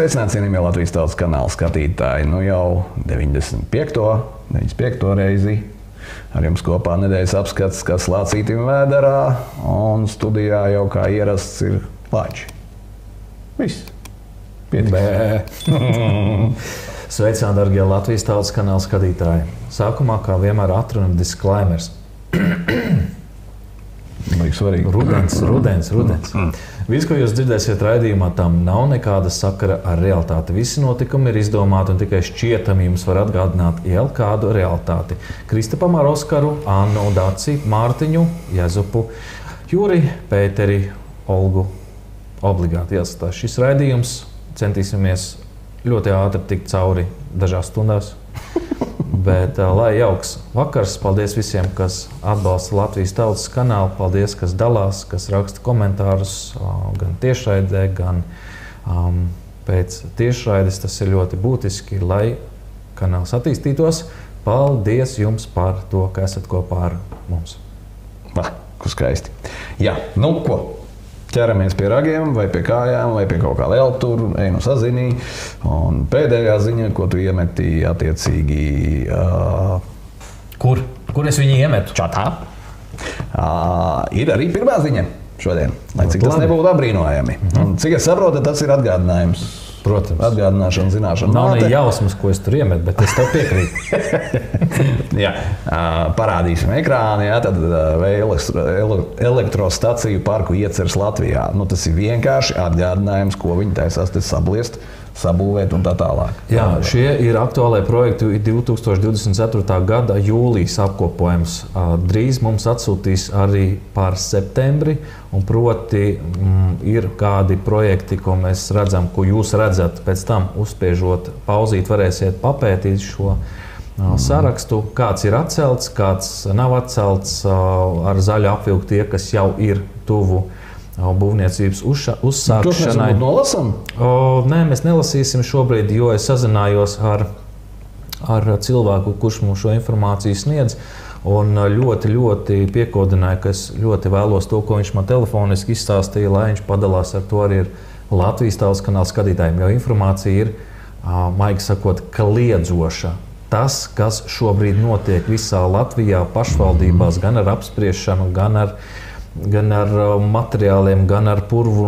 Sveicināti, cienījamie Latvijas tautas kanāla skatītāji. Nu jau 95. 95. reizi ar jums kopā nedēļas apskats, kas lācītim vēderā, un studijā jau kā ierasts ir lāči. Viss. Pietiks. Sveicināti, darbie Latvijas tautas kanāla skatītāji. Sākumā, kā vienmēr, atrunam disklaimers. Baigi svarīgi. Rudens, rudens, rudens. Viss, ko jūs dzirdēsiet raidījumā, tam nav nekāda sakara ar realitāti. Visi notikumi ir izdomāti un tikai šķietami jums var atgādināt jau kādu realitāti. Kristapam ar Oskaru, Annu, Dāci, Mārtiņu, Jezupu, Juri, Pēteri, Olgu. Obligāti jāsatās šis raidījums. Centīsimies ļoti ātri tikt cauri dažās stundās. Bet, lai jauks vakars, paldies visiem, kas atbalsta Latvijas tautas kanālu. Paldies, kas dalās, kas raksta komentārus gan tiešraidē, gan um, pēc tiešraides. Tas ir ļoti būtiski, lai kanāls attīstītos. Paldies jums par to, ka esat kopā ar mums. Va, kur skaisti. Jā, nu ko? Ķeramies pie ragiem, vai pie kājām, vai pie kaut kā vēl tur, ejam uz sazinī. Un pēdējā ziņa, ko tu iemeti attiecīgi. Uh, Kur? Kur es viņu iemetu? Čatā. Uh, ir arī pirmā ziņa šodien, lai cik tas nebūtu apbrīnojami. Mm -hmm. Un, cik es saprotu, tas ir atgādinājums. Protams. Atgādināšana, zināšana. Nav ne māte. jausmas, ko es tur iemetu, bet es tev piekrītu. Jā, parādīsim ekrānā, jā, tad elektrostaciju parku ieceras Latvijā. Nu, tas ir vienkārši atgādinājums, ko viņi taisās te sabliest, sabūvēt un tā tālāk. Jā, šie ir aktuālie projekti 2024. gada jūlijas apkopojums. Drīz mums atsūtīs arī par septembri, un proti mm, ir kādi projekti, ko mēs redzam, ko jūs redzat pēc tam uzspiežot pauzīt, varēsiet papētīt šo ā, sarakstu, kāds ir atcelts, kāds nav atcelts, ar zaļu apvilku tie, kas jau ir tuvu ā, būvniecības mēs uzsākšanai. nolasam. O, nē, mēs nelasīsim šobrīd, jo es sazinājos ar, ar cilvēku, kurš mums šo informāciju sniedz. Un ļoti, ļoti piekodināja, ka es ļoti vēlos to, ko viņš man telefoniski izstāstīja, lai viņš padalās ar to arī ar Latvijas tautas kanāla skatītājiem. Jo informācija ir, maigi sakot, kliedzoša. Tas, kas šobrīd notiek visā Latvijā, pašvaldībās, gan ar apspriešanu, gan ar gan ar uh, materiāliem, gan ar purvu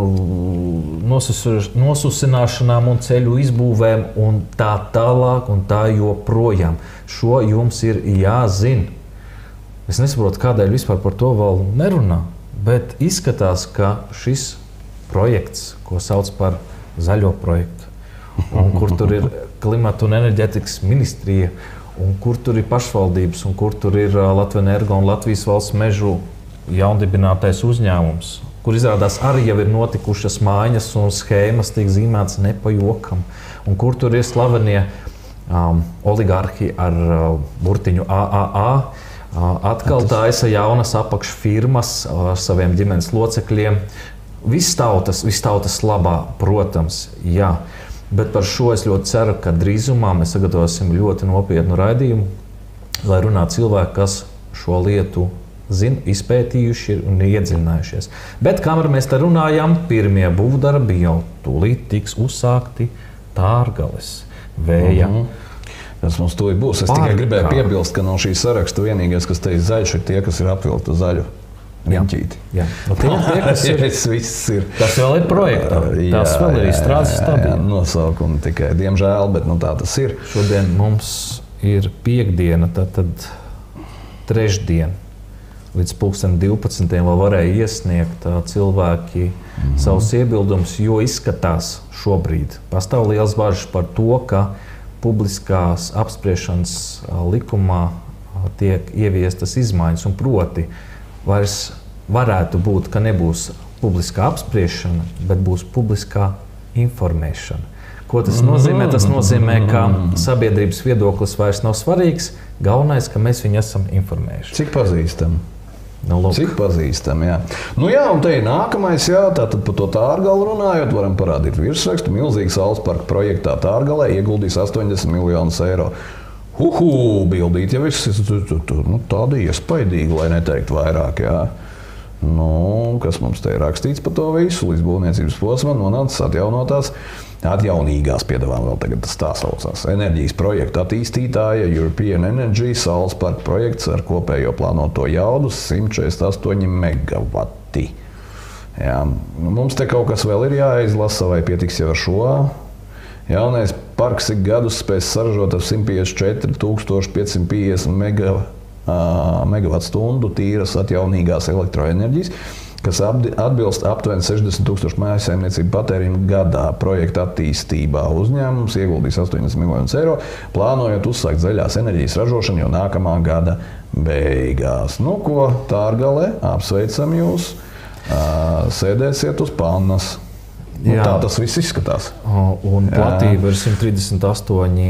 nosus- nosusināšanām un ceļu izbūvēm un tā tālāk un tā joprojām. Šo jums ir jāzina. Es nesaprotu, kādēļ vispār par to vēl nerunā, bet izskatās, ka šis projekts, ko sauc par zaļo projektu, un kur tur ir klimata un enerģētikas ministrija, un kur tur ir pašvaldības, un kur tur ir uh, Latvijas energo un Latvijas valsts mežu jaundibinātais uzņēmums, kur izrādās arī jau ir notikušas mājas un schēmas, tiek zīmētas nepajokam, un kur tur ir slavenie um, oligarhi ar uh, burtiņu AAA. Uh, atkal taisa jaunas apakšfirmas uh, ar saviem ģimenes locekļiem. Viss tautas, viss tautas labā, protams, jā. Bet par šo es ļoti ceru, ka drīzumā mēs sagatavosim ļoti nopietnu raidījumu, lai runātu cilvēki, kas šo lietu zina, izpētījuši un iedziļinājušies. Bet kamēr mēs te runājam, pirmie būvdarbi jau tūlīt tiks uzsākti Tārgales vēja. Mm -hmm. Tas mums to būs. Es tikai Parkā. gribēju piebilst, ka no šī saraksta vienīgais, kas te ir zaļš, ir tie, kas ir apvilkti zaļu. Riņķīti. Jā, nu, tie, tie, kas ir, viss ir. tas vēl ir projektā. Tas vēl ir izstrādes jā, stadijā. nosaukumi tikai, diemžēl, bet nu, tā tas ir. Šodien mums ir piekdiena, tad, tad trešdiena. Līdz 2012. vēl varēja iesniegt cilvēki -hmm. savus iebildumus, jo izskatās šobrīd pastāv liels bažas par to, ka publiskās apspriešanas likumā tiek ieviestas izmaiņas, un proti, vairs varētu būt, ka nebūs publiskā apspriešana, bet būs publiskā informēšana. Ko tas nozīmē? Tas nozīmē, ka sabiedrības viedoklis vairs nav svarīgs. Galvenais, ka mēs viņu esam informējuši. Cik pazīstami? Nu, lūk. Cik pazīstami, jā. Nu, jā, un te ir nākamais, jā, tātad par to tārgalu runājot, varam parādīt virsrakstu. Milzīgs saules parka projektā tārgalē ieguldīs 80 miljonus eiro. Uhu, bildīt jau viss ir nu, tāda iespaidīga, lai neteikt vairāk, jā. Nu, kas mums te ir rakstīts par to visu? Līdz būvniecības posmam nonācis atjaunotās Atjaunīgās piedāvājuma vēl tagad tas tā saucās. Enerģijas projekta attīstītāja European Energy Saules parka projekts ar kopējo plānoto jaudu 148 megawati. Jā, nu, mums te kaut kas vēl ir jāizlasa, vai pietiks jau ar šo. Jaunais parks ik gadus spēs saražot ap 154,550 megawatu stundu tīras atjaunīgās elektroenerģijas kas atbilst aptuveni 60 tūkstošu mājsaimniecību patēriņu gadā. Projekta attīstībā uzņēmums ieguldīs 80 miljonus eiro, plānojot uzsākt zaļās enerģijas ražošanu jau nākamā gada beigās. Nu, ko Tārgale, apsveicam jūs! Sēdēsiet uz pannas. Nu, tā tas viss izskatās. Un platība ir 138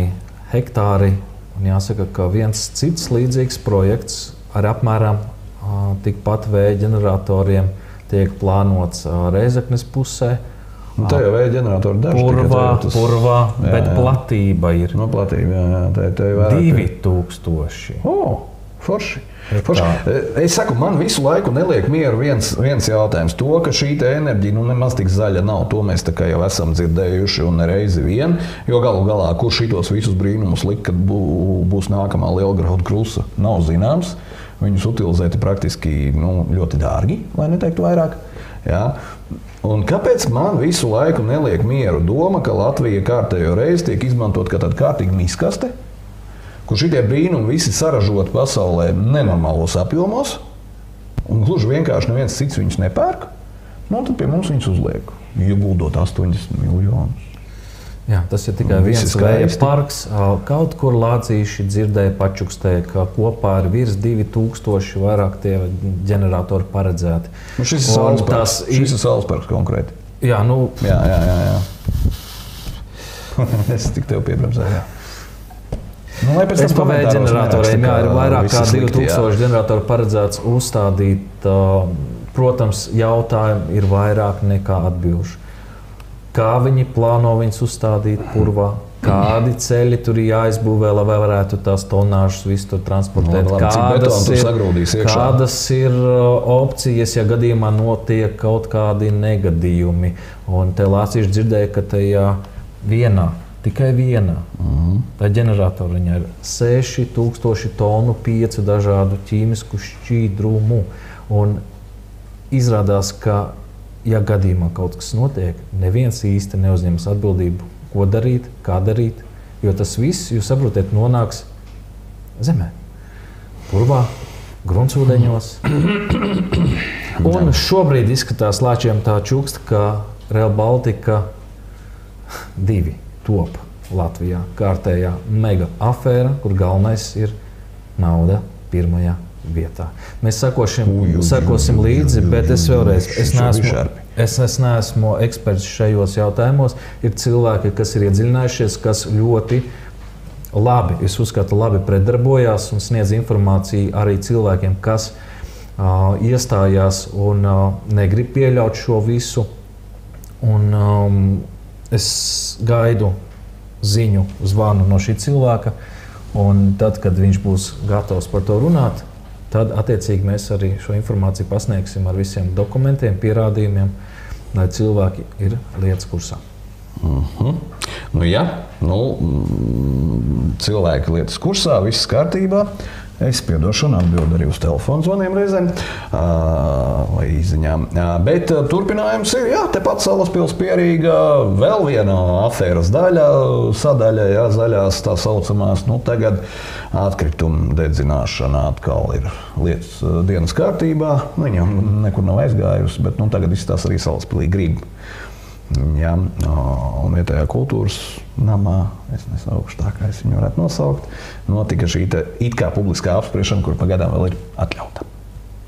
hektāri. Un jāsaka, ka viens cits līdzīgs projekts ar apmēram tikpat vēja ģeneratoriem tiek plānots Reizeknes pusē. Nu, tā jau ir ģeneratora daļa. Purvā, tas... purvā jā, bet jā. platība ir. No platība, jā, jā. Tā, tā ir 2000. Oh, forši. forši. Es saku, man visu laiku neliek mieru viens, viens jautājums. To, ka šī enerģija nu, nemaz tik zaļa nav, to mēs jau esam dzirdējuši un reizi vien. Jo galu galā, kurš šitos visus brīnumus likt, kad būs nākamā liela graudu krusta, nav zināms. Viņus utilizēt praktiski nu, ļoti dārgi, lai neteiktu vairāk. Ja? Un kāpēc man visu laiku neliek mieru doma, ka Latvija kārtējo reizi tiek izmantot kā tāda kārtīga miskaste, kur šie brīnumi visi saražoti pasaulē nenormālos apjomos, un gluži vienkārši neviens cits viņus nepērk, nu, tad pie mums viņus uzliek, ieguldot 80 miljonus. Jā, tas ir tikai viens vēja parks. Kaut kur lācīši dzirdēja pačukstēja, ka kopā ir virs 2000 vairāk tie ģeneratori paredzēti. Nu šis ir saules parks. Šis ir saules parks konkrēti. Jā, nu. Jā, jā, jā. jā. es tik tev piebremzēju. Nu, es pa vēja ģeneratoriem, jā, ir vairāk kā 2000 ģeneratoru paredzēts uzstādīt. Protams, jautājumi ir vairāk nekā atbilžu kā viņi plāno viņus uzstādīt purvā. Kādi ceļi tur ir jāizbūvē, lai varētu tās tonāžas visu tur transportēt? No, labi, kādas, ir, kādas ir uh, opcijas, ja gadījumā notiek kaut kādi negadījumi? Un te Lācis dzirdēja, ka tajā vienā, tikai vienā, mm -hmm. tā ģeneratoriņā ir 6000 tonu piecu dažādu ķīmisku šķīdrumu. Un izrādās, ka ja gadījumā kaut kas notiek, neviens īsti neuzņemas atbildību, ko darīt, kā darīt. Jo tas viss, jūs saprotat, nonāks zemē, purvā, gruntsūdeņos. Un šobrīd izskatās Latvijam tā čuksta, ka Real Baltica divi top Latvijā. Kārtējā mega afēra, kur galvenais ir nauda pirmajā vietā. Mēs sakošim, uj, sakosim uj, līdzi, uj, uj, bet es vēlreiz es neesmu, es, es neesmu eksperts šajos jautājumos. Ir cilvēki, kas ir iedziļinājušies, kas ļoti labi, es uzskatu, labi pretdarbojās un sniedz informāciju arī cilvēkiem, kas uh, iestājās un uh, negrib pieļaut šo visu. Un, um, es gaidu ziņu, zvanu no šī cilvēka. Un tad, kad viņš būs gatavs par to runāt, tad attiecīgi mēs arī šo informāciju pasniegsim ar visiem dokumentiem, pierādījumiem, lai cilvēki ir lietas kursā. Mm -hmm. nu, ja nu, mm, cilvēki lietas kursā, viss kārtībā. Es piedošanu, atbildu arī uz telefona zvaniem reizēm vai izziņām. Bet turpinājums ir, jā, tepat Salaspils pierīga vēl viena afēras daļa, sadaļa, jā, zaļās tā saucamās. Nu, tagad atkrituma dedzināšana atkal ir lietas dienas kārtībā. Viņa nekur nav aizgājusi, bet nu, tagad izstāsta arī Salaspilī grib Ja, un vietējā kultūras namā, es nesaukšu tā, kā es viņu varētu nosaukt, notika šī it kā publiskā apspriešana, kur pagaidām vēl ir atļauta.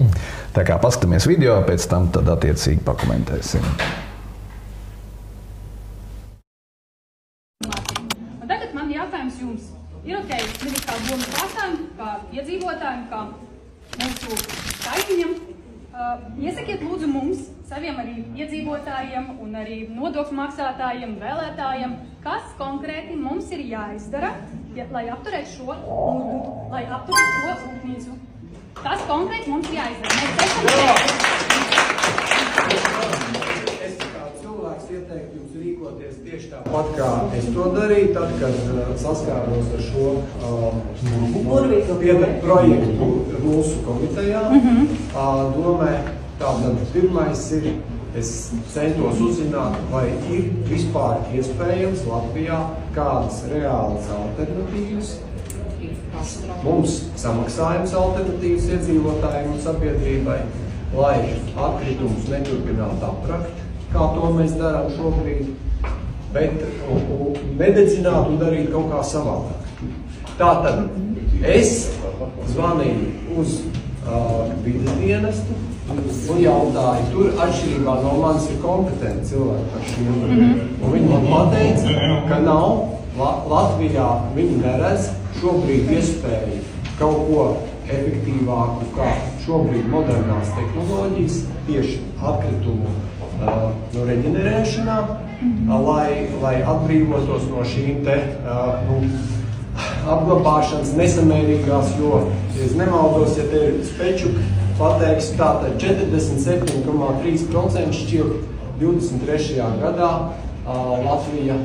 Mm. Tā kā paskatāmies video, pēc tam tad attiecīgi pakomentēsim. Un tagad man jautājums jums. Ir ok, nevis kā domu pārstāvjiem, kā iedzīvotājiem, kā mūsu kaimiņiem. Uh, iesakiet lūdzu mums, saviem arī iedzīvotājiem un arī nodokļu maksātājiem, vēlētājiem, kas konkrēti mums ir jāizdara, ja, lai apturētu šo, lai apturētu šo rūpnīcu. Kas konkrēti mums ir jāizdara? Mēs esam Es kā cilvēks ieteiktu jums rīkot rīkoties tieši tāpat, kā es to darīju, tad, kad uh, saskāros ar šo pieder projektu mūsu komitejā. Mm -hmm. uh, domē, tātad pirmais ir, es centos uzzināt, vai ir vispār iespējams Latvijā kādas reālas alternatīvas. Mums samaksājums alternatīvas iedzīvotājiem un sabiedrībai, lai atkritumus neturpinātu aprakt, kā to mēs darām šobrīd, bet un, un nededzināt un darīt kaut kā savādāk. Tātad es zvanīju uz uh, vidas dienestu un jautāju, tur atšķirībā no manis ir kompetenti cilvēki par šiem. Mm -hmm. Viņi man pateica, ka nav La Latvijā, viņi neredz šobrīd iespēju kaut ko efektīvāku, kā šobrīd modernās tehnoloģijas, tieši atkritumu uh, no reģenerēšanā, uh, lai, lai atbrīvotos no šīm te uh, nu, apglabāšanas nesamērīgās, jo, ja es nemaldos, ja te ir spečuk pateiks, tātad 47,3% šķiet 23. gadā Latvija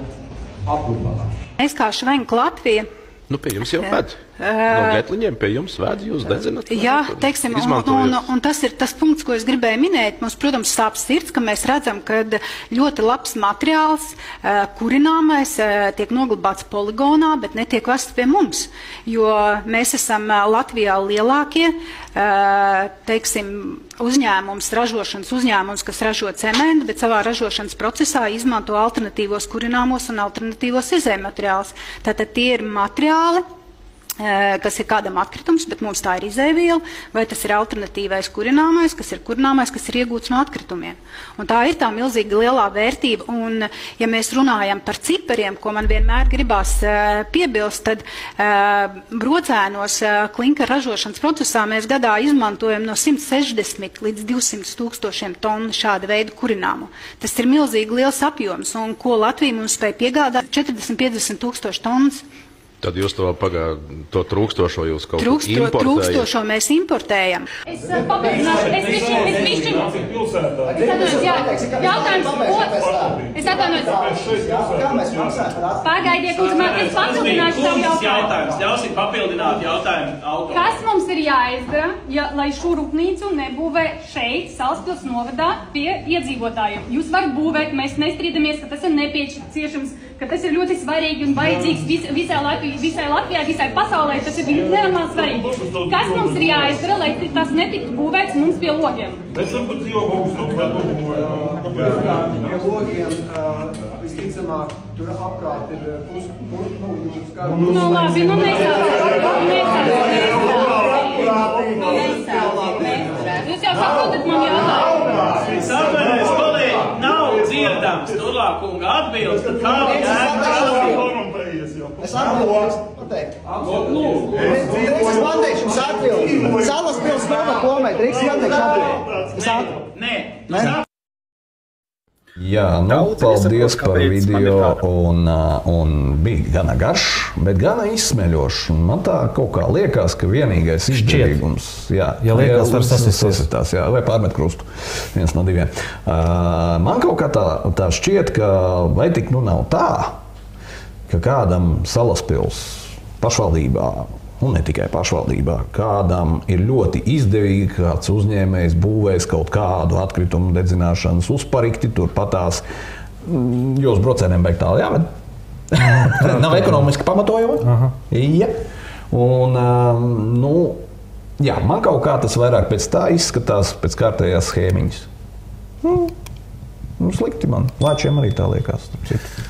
apglabā. Es kā Švenka Latvija Nu, pie jums jau ved. No getliņiem pie jums ved, jūs dedzināt. Jā, teiksim, un, un, un tas ir tas punkts, ko es gribēju minēt. Mums, protams, sāp sirds, ka mēs redzam, ka ļoti labs materiāls, kurināmais, tiek noglabāts poligonā, bet netiek vests pie mums. Jo mēs esam Latvijā lielākie, teiksim, uzņēmums, ražošanas uzņēmums, kas ražo cementu, bet savā ražošanas procesā izmanto alternatīvos kurināmos un alternatīvos izējumateriālus. Tātad tie ir materiāli, kas ir kādam atkritums, bet mums tā ir izēviela, vai tas ir alternatīvais kurināmais, kas ir kurināmais, kas ir iegūts no atkritumiem. Un tā ir tā milzīga lielā vērtība. Un, ja mēs runājam par cipariem, ko man vienmēr gribās uh, piebilst, tad uh, brocēnos klinka ražošanas procesā mēs gadā izmantojam no 160 līdz 200 tūkstošiem tonu šāda veida kurināmu. Tas ir milzīgi liels apjoms, un ko Latvija mums spēja piegādāt 40-50 tūkstoši tonnas. Tad jūs to pagaidat, to trūkstošo jūs kaut kā importējat? Trūkstošo mēs importējam. Es papildināšu, es bišķi, es bišķi. Jautājums, ko? Es atvainojos. Pagaidiet, lūdzu, man es papildināšu savu jautājumu. Ļausim papildināt jautājumu autoru. Kas mums ir jāizdara, ja, lai šo rūpnīcu nebūvē šeit, Salaspils novadā, pie iedzīvotājiem? Jūs varat būvēt, mēs nestrīdamies, ka tas ir nepieciešams ka tas ir ļoti svarīgi un vajadzīgs vis, visai, Latvijai, visai Latvijai, visai pasaulē. Tas ir nenormāli svarīgi. Kas mums ir jāizdara, lai tas netiktu būvēts mums pie logiem? Dzīvo Pie logiem visticamāk tur apkārt ir puspunktu. Nu labi, nu nesāc. Jūs jau saprotat man jautājumu. Atvainojos, kolēģi, nav dzirdams turlāk kunga atbildes, tad kāda jēga? Es atbildēšu pateikt. Drīkst jums atbildi. Salas pils nova komē, drīkst teikt atbildi. Es atbildi. Nē. Nē? Jā, nu, Daudz paldies par video. Un, uh, un bija gana garš, bet gana izsmeļošs. Man tā kaut kā liekas, ka vienīgais izdevīgums Ja liekas, var sasisties. sasistās, jā, vai pārmet krustu. Viens no diviem. Uh, man kaut kā tā, tā šķiet, ka vai tik nu nav tā, ka kādam salaspils pašvaldībā. Un ne tikai pašvaldībā. Kādam ir ļoti izdevīgi, kāds uzņēmējs būvēs kaut kādu atkritumu dedzināšanas uzparikti, turpatās. mm, uz brocēniem beigts tālu jāved. Nav ekonomiski pamatojumi. Ja. Un, um, nu, jā, man kaut kā tas vairāk pēc tā izskatās, pēc kārtējās schēmiņas. Nu, nu, slikti man. Lāčiem arī tā liekas. citu.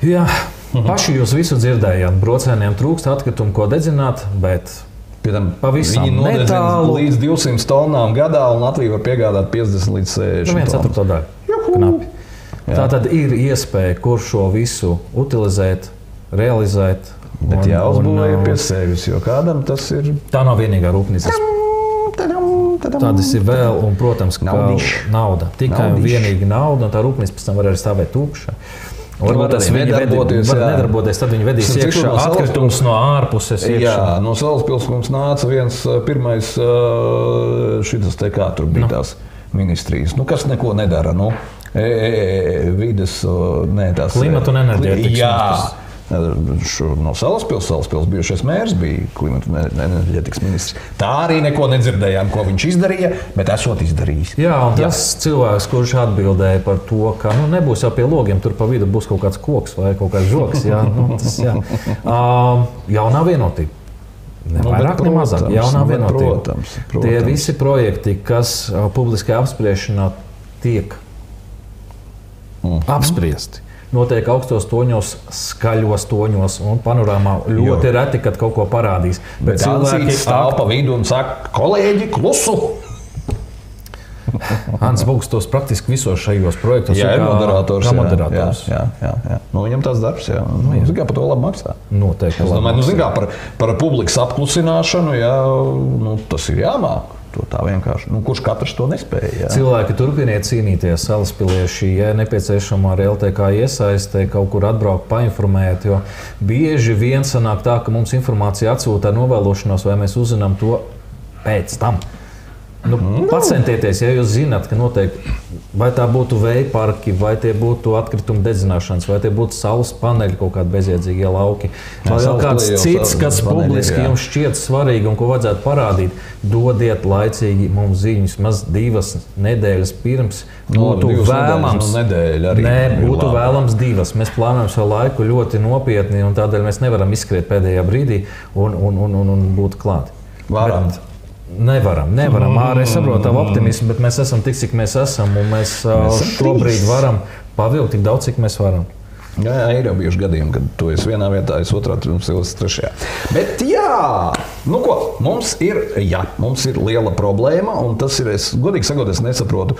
Jā, paši jūs visu dzirdējāt. Brocēniem trūkst atkritumu, ko dedzināt, bet Piemēram, Pavisam viņi netālu. līdz 200 tonnām gadā, un Latvija var piegādāt 50 līdz 60 nu. Knapi. Tā tad ir iespēja, kur šo visu utilizēt, realizēt. Bet un- jāuzbūvē un, pie uh, sevis, jo kādam tas ir. Tā nav vienīgā rūpnīca. Tādas ir vēl, un, protams, ka Naudiši. nauda. Tikai un Naudiši. vienīgi nauda, un tā rūpnīca pēc tam var arī stāvēt tukša. Varbūt tas viņi nedarboties, var jā. nedarboties, tad viņi vedīs iekšā no atkritumus no ārpuses. Jā, iekšā. no Salaspils mums nāca viens pirmais, šis te kā tur bija tās ministrijas, nu, kas neko nedara. Nu. e, e, vidas, o, nē, tās Klimata un enerģētikas Jā. ministrs. Šo, no Salaspils, Salaspils bijušais mērs bija klimata un enerģētikas ministrs. Tā arī neko nedzirdējām, ko viņš izdarīja, bet esot izdarījis. Jā, un tas Jā. cilvēks, kurš atbildēja par to, ka nu, nebūs jau pie logiem, tur pa vidu būs kaut kāds koks vai kaut kāds žoks. Jā, nu, tas, jā. Uh, jaunā vienotība. Ne Nu, vairāk, ne mazāk. Jaunā nu, vienotība. protams, Tie protams. visi projekti, kas uh, publiskajā apspriešanā tiek Mhm. apspriesti. Notiek augstos toņos, skaļos toņos, un panorāmā ļoti Jo. reti, kad kaut ko parādīs. Bet cilvēki stāv pa vidu un saka, kolēģi, klusu! Hans Bugs tos praktiski visos šajos projektos Jā, ir moderators. Kā jā, moderators. Jā, jā, jā, jā. Nu, viņam tas darbs, jā. Nu, zin kā par to labi maksā. Noteikti. Es domāju, nu, maksā. zin kā par, par publikas apklusināšanu, jā, nu, tas ir jāmāk. To tā vienkārši. Nu, kurš katrs to nespēja? Jā. Cilvēki turpiniet cīnīties, salaspilieši, ja nepieciešama ar LTK iesaistē, kaut kur atbraukt, painformēt. Jo bieži vien sanāk tā, ka mums informācija atsūta ar novēlošanos, vai mēs uzzinām to pēc tam. Nu, pacentieties, ja jūs zināt, ka noteikti vai tā būtu vēja parki, vai tie būtu atkritumu dedzināšanas, vai tie būtu saules paneļi, kaut kādi bezjēdzīgie lauki, vai vēl saules kāds jau cits, kas paneļi publiski jā. jums šķiet svarīgi un ko vajadzētu parādīt. Dodiet laicīgi mums ziņas, maz divas nedēļas pirms. Nu, būtu divas nedēļas, vēlams, nu, nedēļa arī Nē, būtu labi. vēlams divas. Mēs plānojam savu laiku ļoti nopietni, un tādēļ mēs nevaram izskriet pēdējā brīdī un, un, un, un, un būt klāt. Varam. Nevaram, nevaram. Ārā es saprotu tavu optimismu, bet mēs esam tik, cik mēs esam. Mēs, mēs šobrīd trīs. varam pavilkt tik daudz, cik mēs varam. Jā, jā, ir jau bijuši gadījumi, kad tu esi vienā vietā, es otrā, tu esi trešajā. Bet, jā, nu ko, mums ir, jā, mums ir liela problēma, un tas ir, es godīgi sakot, es nesaprotu,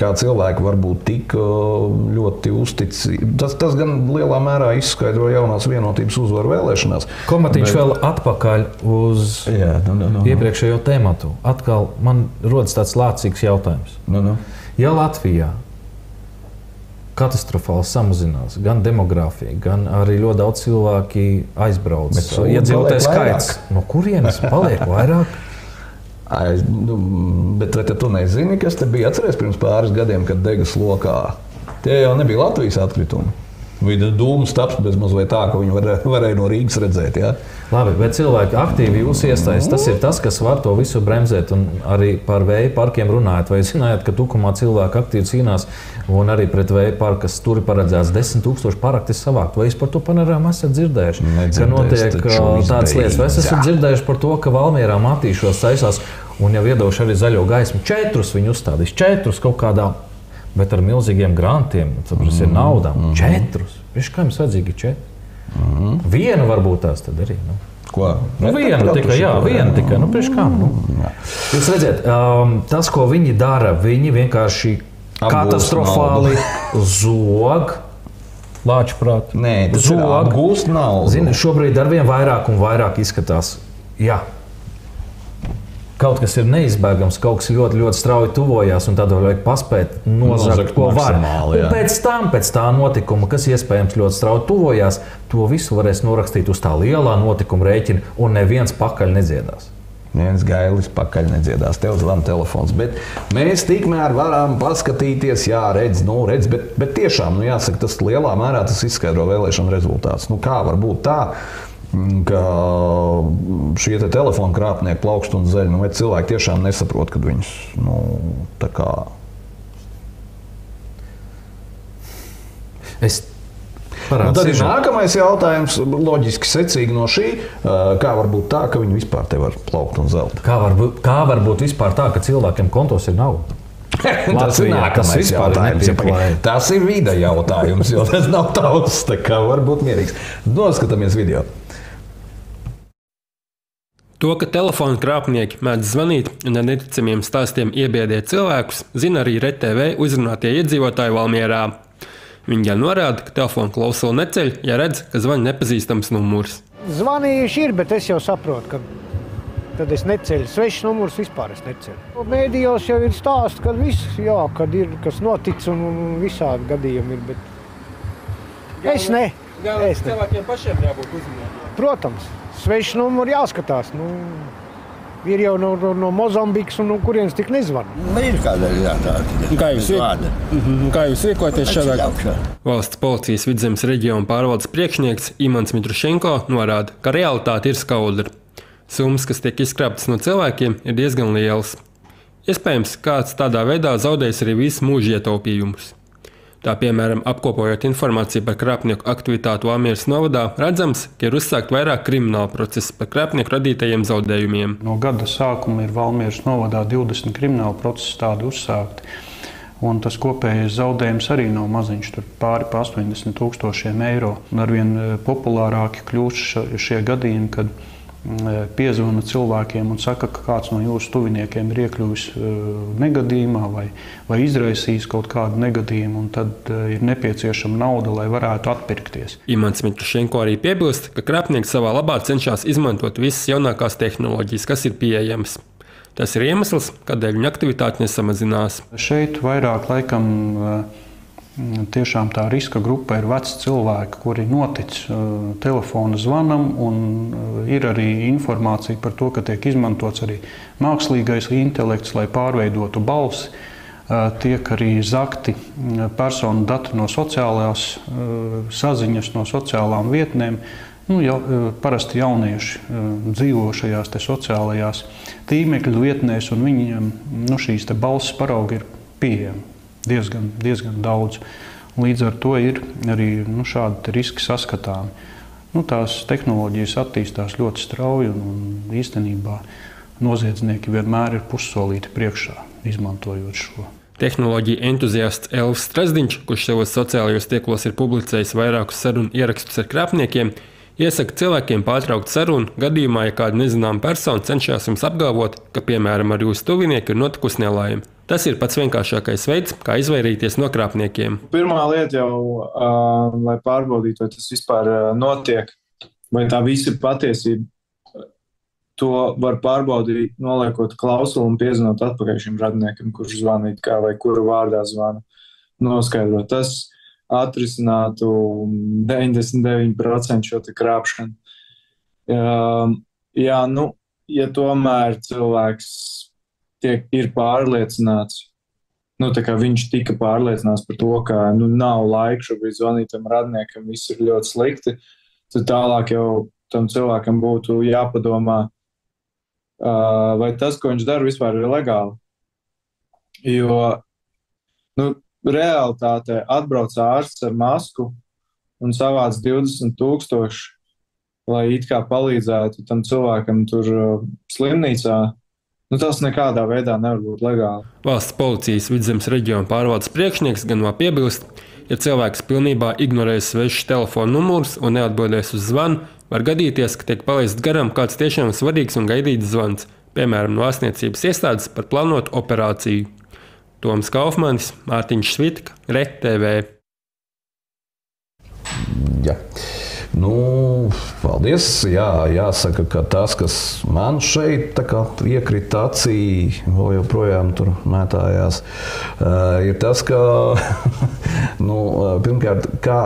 kā cilvēki var būt tik uh, ļoti uzticīgi. Tas, tas gan lielā mērā izskaidro jaunās vienotības uzvaru vēlēšanās. Komatiņš Bet- vēl atpakaļ uz Jā, nu, nu, nu, nu. iepriekšējo tēmatu. Atkal man rodas tāds lācīgs jautājums. Nu, nu. Ja Latvijā katastrofāli samazinās gan demogrāfija, gan arī ļoti daudz cilvēku aizbrauc, sūdu iedzīvotāju skaits, no kurienes paliek vairāk? Ai, nu, bet vai tu nezini, kas te bija atceries pirms pāris gadiem, kad degas lokā? Tie jau nebija Latvijas atkritumi. Viņa dūmu stāsts bez mazliet tā, ka viņi varēja, varēja no Rīgas redzēt. Ja? Labi, bet cilvēki aktīvi jūs iesaistās. Tas ir tas, kas var to visu bremzēt. Un arī par vēja parkiem runājot. Vai zinājāt, ka Tukumā cilvēki aktīvi cīnās un arī pret vēja parku, kas tur paredzēts 10,000 paraktis savākt? Vai jūs par to panorāmu esat dzirdējuši? Ka notiek tādas lietas. Vai es esmu dzirdējuši par to, ka Valmierā matīšos taisās un jau iedošu arī zaļo gaismu. Četrus viņi uzstādīs, četrus kaut kādā. Bet ar milzīgiem grantiem, tad tas ir naudā. Četrus. Viņš kā jums vajadzīgi četri? Vienu varbūt tās tad arī. Nu. Ko? Nu, viena tikai, jā, viena tikai. Nu, priekš kā, nu. Jūs redzat, um, tas, ko viņi dara, viņi vienkārši Apgūst katastrofāli zog. Lāčprāt, Nē, tas ir apgūst naudu. Zini, šobrīd ar vien vairāk un vairāk izskatās, jā, kaut kas ir neizbēgams, kaut kas ļoti, ļoti strauji tuvojās, un tādēļ vajag paspēt nozagt, ko var. Un pēc tam, pēc tā notikuma, kas iespējams ļoti strauji tuvojās, to visu varēs norakstīt uz tā lielā notikuma rēķina, un neviens pakaļ nedziedās. Viens gailis pakaļ nedziedās, tev zvanīja telefons. Bet mēs tikmēr varam paskatīties, jā, redz, nu, redz bet, bet tiešām, nu, jāsaka, tas lielā mērā tas izskaidro vēlēšanu rezultātus. Nu, kā var būt tā? Ka šie te telefona krāpnieki plaukst un zeļ. Nu, vai cilvēki tiešām nesaprot, ka viņus nu, tā kā Es Nu, tad ir nākamais jautājums, loģiski secīgi no šī. ā, Kā var būt tā, ka viņi vispār te var plaukt un zelt? kā var, būt- kā var būt vispār tā, ka cilvēkiem kontos ir nauda. tas ir nākamais jautājums. Ja Tas ir vide jautājums, jo tas nav tauts. Tā kā var būt mierīgs. Noskatāmies video. To, ka telefona krāpnieki mēdz zvanīt un ar neticamiem stāstiem iebiedēt cilvēkus, zina arī RTV uzrunātie iedzīvotāji Valmjerā. Viņi gan norāda, ka telefona klausuli neceļ, ja redz, ka zvanīja nepazīstams numurs. Zvanījuši ir, bet es jau saprotu, ka tad es neceļu. Svešs numurs vispār es neceļu. Mēdījos jau ir stāsts, ka viss, jā, kad ir kas noticis un, un, visādi gadījumi ir. Bet... Es ne. Es ne. cilvēkiem pašiem jābūt uzmanīgiem. Protams, svešs numurs jāskatās. Nu, Ir jau no, no, no Mozambikas un no kurienes tik nezvan. Ir kāda tāda. Kā jūs, mm, kā jūs rīkojaties šādā? Valsts policijas vidzemes reģiona pārvaldes priekšnieks Imants Mitrušenko norāda, ka realitāte ir skaudra. Summas, kas tiek izkrāptas no cilvēkiem, ir diezgan lielas. Iespējams, kāds tādā veidā zaudēs arī visu mūža ietaupījumus. Tā piemēram, apkopojot informāciju par krāpnieku aktivitāti Valmieras novadā, redzams, ka ir uzsākt vairāk krimināla procesa par krāpnieku radītajiem zaudējumiem. No gada sākuma ir Valmieras novadā 20 krimināla procesi tādi uzsākti. Un tas kopējais zaudējums arī nav maziņš, tur pāri pa 80 tūkstošiem eiro. Un arvien eh, populārāki kļūst šie gadījumi, kad piezvana cilvēkiem un saka, ka kāds no jūsu tuviniekiem ir iekļuvis eh, negadījumā vai, vai izraisījis kaut kādu negadījumu, un tad eh, ir nepieciešama nauda, lai varētu atpirkties. Imants Miklušenko arī piebilst, ka krāpnieki savā labā cenšas izmantot visas jaunākās tehnoloģijas, kas ir pieejamas. Tas ir iemesls, kādēļ viņa aktivitāte nesamazinās. Šeit vairāk laikam Mm, tiešām tā riska grupa ir veci cilvēki, kuri notic uh, telefona zvanam, un uh, ir arī informācija par to, ka tiek izmantots arī mākslīgais intelekts, lai pārveidotu balsi. Uh, tiek arī zakti mm, personu dati no sociālās saziņas, no sociālām vietnēm. Nu, jau, parasti jaunieši dzīvo šajās sociālajās tīmekļa vietnēs, un viņiem nu, šīs balss paraugi ir pieejami diezgan, diezgan daudz. Līdz ar to ir arī nu, šādi riski saskatāmi. Nu, tās tehnoloģijas attīstās ļoti strauji un, un īstenībā noziedznieki vienmēr ir pussolīti priekšā, izmantojot šo. Tehnoloģija entuziasts Elvis Strasdiņš, kurš savos sociālajos tīklos ir publicējis vairākus sarunu ierakstus ar krāpniekiem, iesaka cilvēkiem pārtraukt sarunu gadījumā, ja kāda nezināma persona cenšas jums apgalvot, ka, piemēram, ar jūsu tuvinieku ir notikusi nelaime. Tas ir pats vienkāršākais veids, kā izvairīties no krāpniekiem. Pirmā lieta jau, uh, lai pārbaudītu, vai tas vispār uh, notiek, vai tā visa ir patiesība. To var pārbaudīt, noliekot klausuli un piezvanot atpakaļ šim radiniekam, kurš zvanīt, kā vai kura vārdā zvana. Noskaidrot, tas atrisinātu 99% šo krāpšanu. Uh, jā, nu, ja tomēr cilvēks tiek, ir pārliecināts. Nu, viņš tika pārliecināts par to, ka nu, nav laika šobrīd zvanīt tam radniekam, viss ir ļoti slikti. Tad tālāk jau tam cilvēkam būtu jāpadomā, vai tas, ko viņš dara, vispār ir legāli. Jo nu, realitātē atbrauc ārsts ar masku un savāc 20,000, lai it kā palīdzētu tam cilvēkam tur slimnīcā Nu, tas nekādā veidā nevar būt legāli. Valsts policijas vidzemes reģiona pārvaldes priekšnieks gan vēl piebilst, ja cilvēks pilnībā ignorēs svešus telefona numurus un neatbildēs uz zvanu, var gadīties, ka tiek palaists garām kāds tiešām svarīgs un gaidīts zvans, piemēram, no ārstniecības iestādes par plānotu operāciju. Toms Kaufmanis, Mārtiņš Švitka, RTV. Ja. Nu, paldies. Jā, jāsaka, ka tas, kas man šeit iekrita acī, vēl joprojām tur mētājās, eh, ir tas, ka nu, pirmkārt, kā,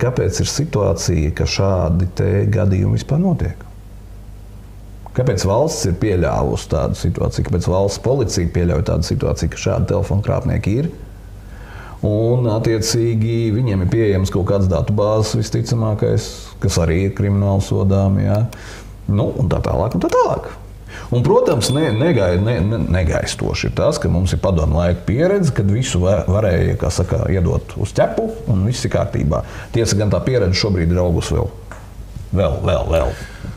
kāpēc ir situācija, ka šādi gadījumi vispār notiek? Kāpēc valsts ir pieļāvusi tādu situāciju, kāpēc valsts policija pieļauj tādu situāciju, ka šādi telefonu krāpnieki ir? Un, attiecīgi, viņiem ir pieejams kaut kāds datubāzes, visticamākais, kas arī ir krimināli sodāmi. Ja? Nu, un tā tālāk. Un tā tālāk. Un, protams, ne, negai, ne, ne, negaistoši ir tas, ka mums ir padomu laika pieredze, kad visu varēja saka, iedot uz ķepu un viss ir kārtībā. Tiesa gan tā pieredze šobrīd ir augusi vēl, vēl, vēl, vēl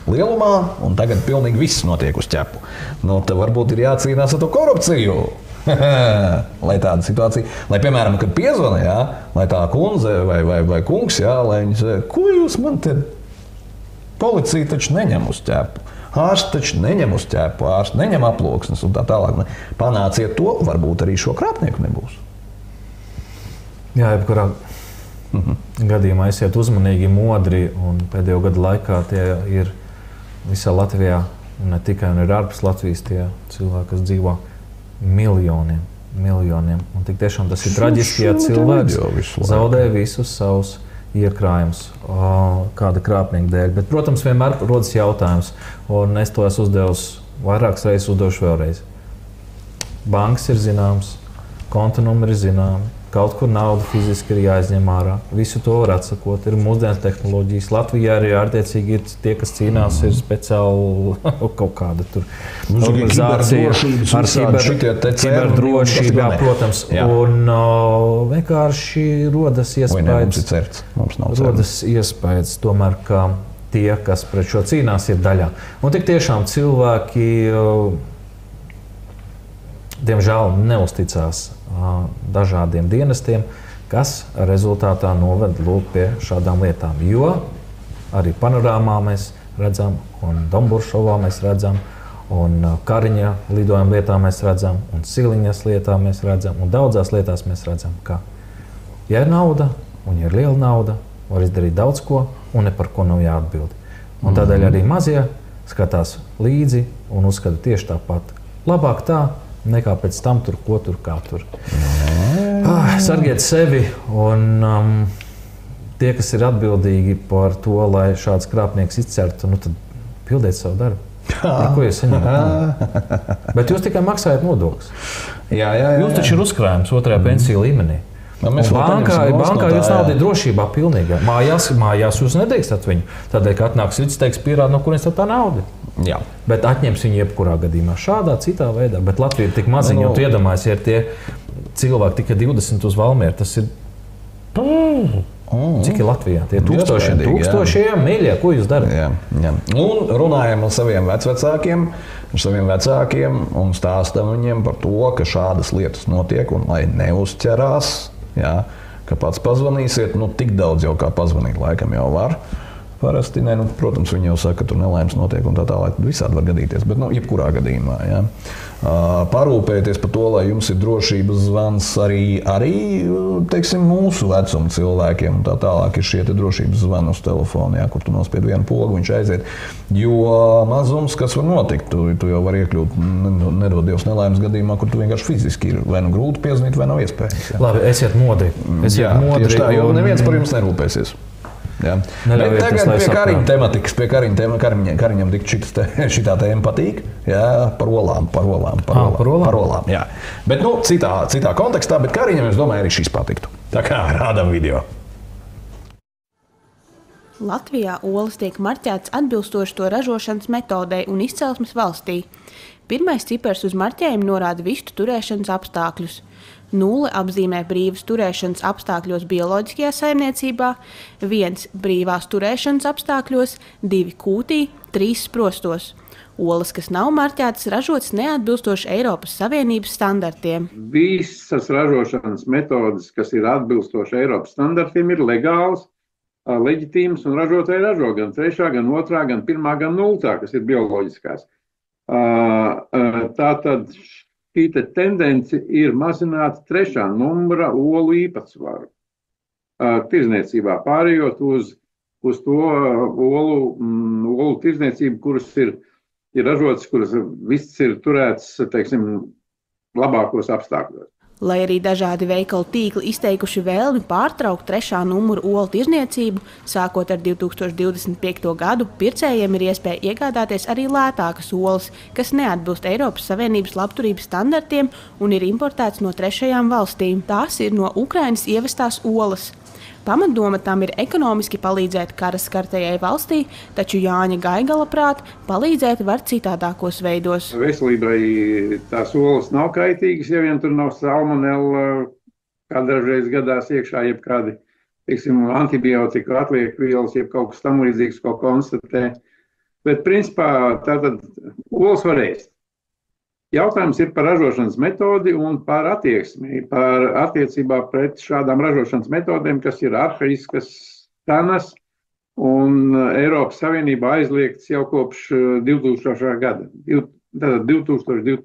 lielumā, un tagad pilnīgi viss notiek uz ķepu. Nu, tad varbūt ir jācīnās ar to korupciju. lai tāda situācija, lai, piemēram, kad piezvanīja, lai tā kundze vai, vai, vai kungs, jā, lai viņi saka, ko jūs man te policija taču neņem uz ķēpu. Ārsts taču neņem uz ķēpu, ārsts neņem aploksnes un tā tālāk. Panāciet to, varbūt arī šo krāpnieku nebūs. Jā, jebkurā mm -hmm. gadījumā esiet uzmanīgi, modri. Pēdējo gadu laikā tie ir visā Latvijā, ne tikai arī ārpus Latvijas, tie cilvēki, kas dzīvo miljoniem. miljoniem. Un tik tiešām tas ir traģiski, ja cilvēks zaudē visus savus iekrājumus kāda krāpnieka dēļ. Bet, protams, vienmēr rodas jautājums, un es to esmu uzdevis vairākas reizes uzdošu vēlreiz. Bankas ir zināmas, konta numuri ir zināmi, kaut kur nauda fiziski ir jāizņem ārā. Visu to var atsakot. Ir mūsdienas tehnoloģijas. Latvijā arī ārtiecīgi ir tie, kas cīnās, ir speciāli kaut kāda tur Nu, organizācija ar kiberdrošību, jā, protams. Jā. Un uh, vienkārši rodas Vai ne, mums iespējas, nav certs. rodas iespējas tomēr, ka tie, kas pret šo cīnās, ir daļā. Un tik tiešām cilvēki, uh, diemžēl, neusticās dažādiem dienestiem, kas rezultātā noved lūk pie šādām lietām. Jo arī panorāmā mēs redzam, un Domburšovā mēs redzam, un Kariņa lidojuma lietā mēs redzam, un Siliņas lietā mēs redzam, un daudzās lietās mēs redzam, ka, ja ir nauda, un ja ir liela nauda, var izdarīt daudz ko, un ne par ko nav jāatbild. Un tādēļ arī mazie skatās līdzi un uzskata tieši tāpat. Labāk tā, nekā pēc tam tur, ko tur, kā tur. Ah, sargiet sevi un um, tie, kas ir atbildīgi par to, lai šāds krāpnieks izcertu, nu tad pildiet savu darbu. Neko jūs saņemat. Bet jūs tikai maksājat nodokļus. Jā, jā, jā, Jūs taču ir uzkrājums otrajā pensiju līmenī. Nu, mēs bankā, bankā no tā, jūs naudu jā. ir drošībā pilnībā. Mājās, mājās jūs nedrīkstat viņu. Tādēļ, ka atnāks cits, teiks, pierāda, no kurienes tā nauda. Jā. Bet atņems viņu jebkurā gadījumā, šādā, citā veidā. Bet Latvija ir tik maziņa, Nu, un tu iedomājies, ja ir tie cilvēki tikai 20 uz Valmieru. Tas ir. Cik ir Latvijā? Tie ir tūkstošiem, Iespaidīgi, jā. tūkstošiem, mīļie, ko jūs darat? Jā, jā. Un runājam ar saviem vecākiem, ar saviem vecākiem un stāstam viņiem par to, ka šādas lietas notiek un lai neuzķerās. Jā, ka pats pazvanīsiet, nu tik daudz jau kā pazvanīt, laikam jau var. Parasti, ne, nu, protams, viņi jau saka, ka tur nelaimes notiek un tā tālāk. Visādi var gadīties, bet nu, jebkurā gadījumā. Ja. Parūpēties par to, lai jums ir drošības zvans arī, arī teiksim, mūsu vecuma cilvēkiem. Tā tālāk ir šie drošības zvani uz telefona, ja, kur tu nospied vienu pogu, viņš aiziet. Jo mazums, kas var notikt, tu, tu jau vari iekļūt, ne- nedod Dievs nelaimes gadījumā, kur tu vienkārši fiziski ir vai nu grūti piezvanīt, vai nav iespējams. Ja. Labi, esiet modri. Esiet Jā, modri tā, jo un- neviens par jums nerūpēsies. Jā. Neļaujieties, Bet tagad pie kariņa tematikas, pie kariņa tēma, kariņa, kariņam tik šitas te, šitā tēma patīk. Jā, par olām, par olām, par Ā, olām. par olām? Par olām jā. Bet nu, citā, citā kontekstā, bet kariņam, es domāju, arī šis patiktu. Tā kā rādām video. Latvijā olas tiek marķētas atbilstoši to ražošanas metodei un izcelsmes valstī. Pirmais cipars uz marķējumu norāda vistu turēšanas apstākļus. Nulle apzīmē brīvas turēšanas apstākļos bioloģiskajā saimniecībā, viens brīvās turēšanas apstākļos, divi kūtī, trīs sprostos. Olas, kas nav marķētas, ražotas neatbilstoši Eiropas Savienības standartiem. visas ražošanas metodes, kas ir atbilstošas Eiropas standartiem, ir legālas, leģitīmas un ražotāji ražo gan trešā, gan otrā, gan pirmā, gan nultā, kas ir bioloģiskās. Tā tad šī te tendence ir mazināt trešā numura olu īpatsvaru tirzniecībā, pārējot uz, uz to olu, mm, olu tirzniecību, kuras ir, ir ražotas, kuras viss ir turēts, teiksim, labākos apstākļos. Lai arī dažādi veikalu tīkli izteikuši vēlmi pārtraukt trešā numura olu tirzniecību, sākot ar 2025. gadu, pircējiem ir iespēja iegādāties arī lētākas olas, kas neatbilst Eiropas Savienības labturības standartiem un ir importētas no trešajām valstīm. Tās ir no Ukrainas ievestās olas. Pamatdoma tam ir ekonomiski palīdzēt kara skartajai valstī, taču Jāņa Gaigala prāt palīdzēt var citādākos veidos. Veselībai tās olas nav kaitīgas, ja vien tur nav salmonella, kā dažreiz gadās iekšā, jeb kādi teiksim, antibiotika atliekvielas, jeb kaut kas tam līdzīgs, ko konstatē. Bet, principā, tātad olas var ēst. Jautājums ir par ražošanas metodi un par attieksmi, par attiecībā pret šādām ražošanas metodēm, kas ir arhaiskas, senas un Eiropas Savienībā aizliegts jau kopš eh, 2000. gada. Tātad 2000,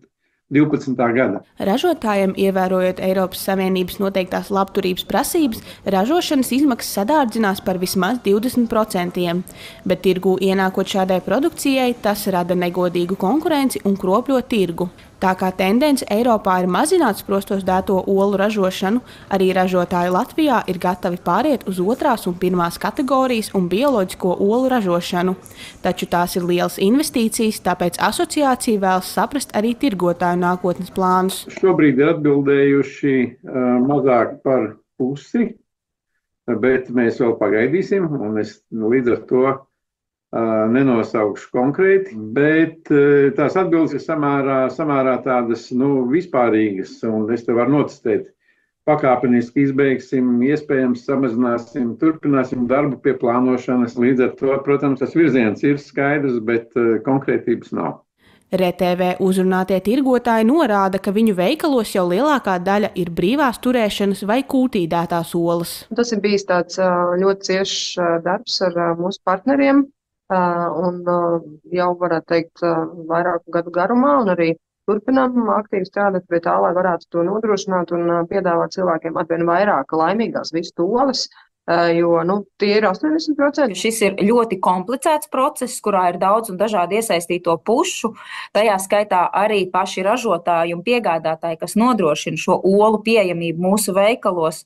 12. gada. Ražotājiem, ievērojot Eiropas Savienības noteiktās labturības prasības, ražošanas izmaksas sadārdzinās par vismaz 20%, bet tirgū ienākot šādai produkcijai, tas rada negodīgu konkurenci un kropļo tirgu. Tā kā tendence Eiropā ir mazināt sprostos dēto olu ražošanu, arī ražotāji Latvijā ir gatavi pāriet uz otrās un pirmās kategorijas un bioloģisko olu ražošanu. Taču tās ir lielas investīcijas, tāpēc asociācija vēlas saprast arī tirgotāju nākotnes plānus. Šobrīd ir atbildējuši uh, mazāk par pusi, bet mēs vēl pagaidīsim, es līdz ar to nenosaukšu konkrēti, bet tās atbildes ir samērā, samērā tādas nu, vispārīgas, un es te varu notestēt. Pakāpeniski izbeigsim, iespējams, samazināsim, turpināsim darbu pie plānošanas. Līdz ar to, protams, tas virziens ir skaidrs, bet konkrētības nav. RTV uzrunātie tirgotāji norāda, ka viņu veikalos jau lielākā daļa ir brīvās turēšanas vai kūtīdētās olas. Tas ir bijis tāds ļoti ciešs darbs ar mūsu partneriem, un jau varētu teikt vairāku gadu garumā, un arī turpinām aktīvi strādāt pie tā, lai varētu to nodrošināt un piedāvāt cilvēkiem atvien vairāk laimīgās visu toles. Jo nu, tie ir 80%. Šis ir ļoti komplicēts process, kurā ir daudz un dažādi iesaistīto pušu. Tajā skaitā arī paši ražotāji un piegādātāji, kas nodrošina šo olu pieejamību mūsu veikalos.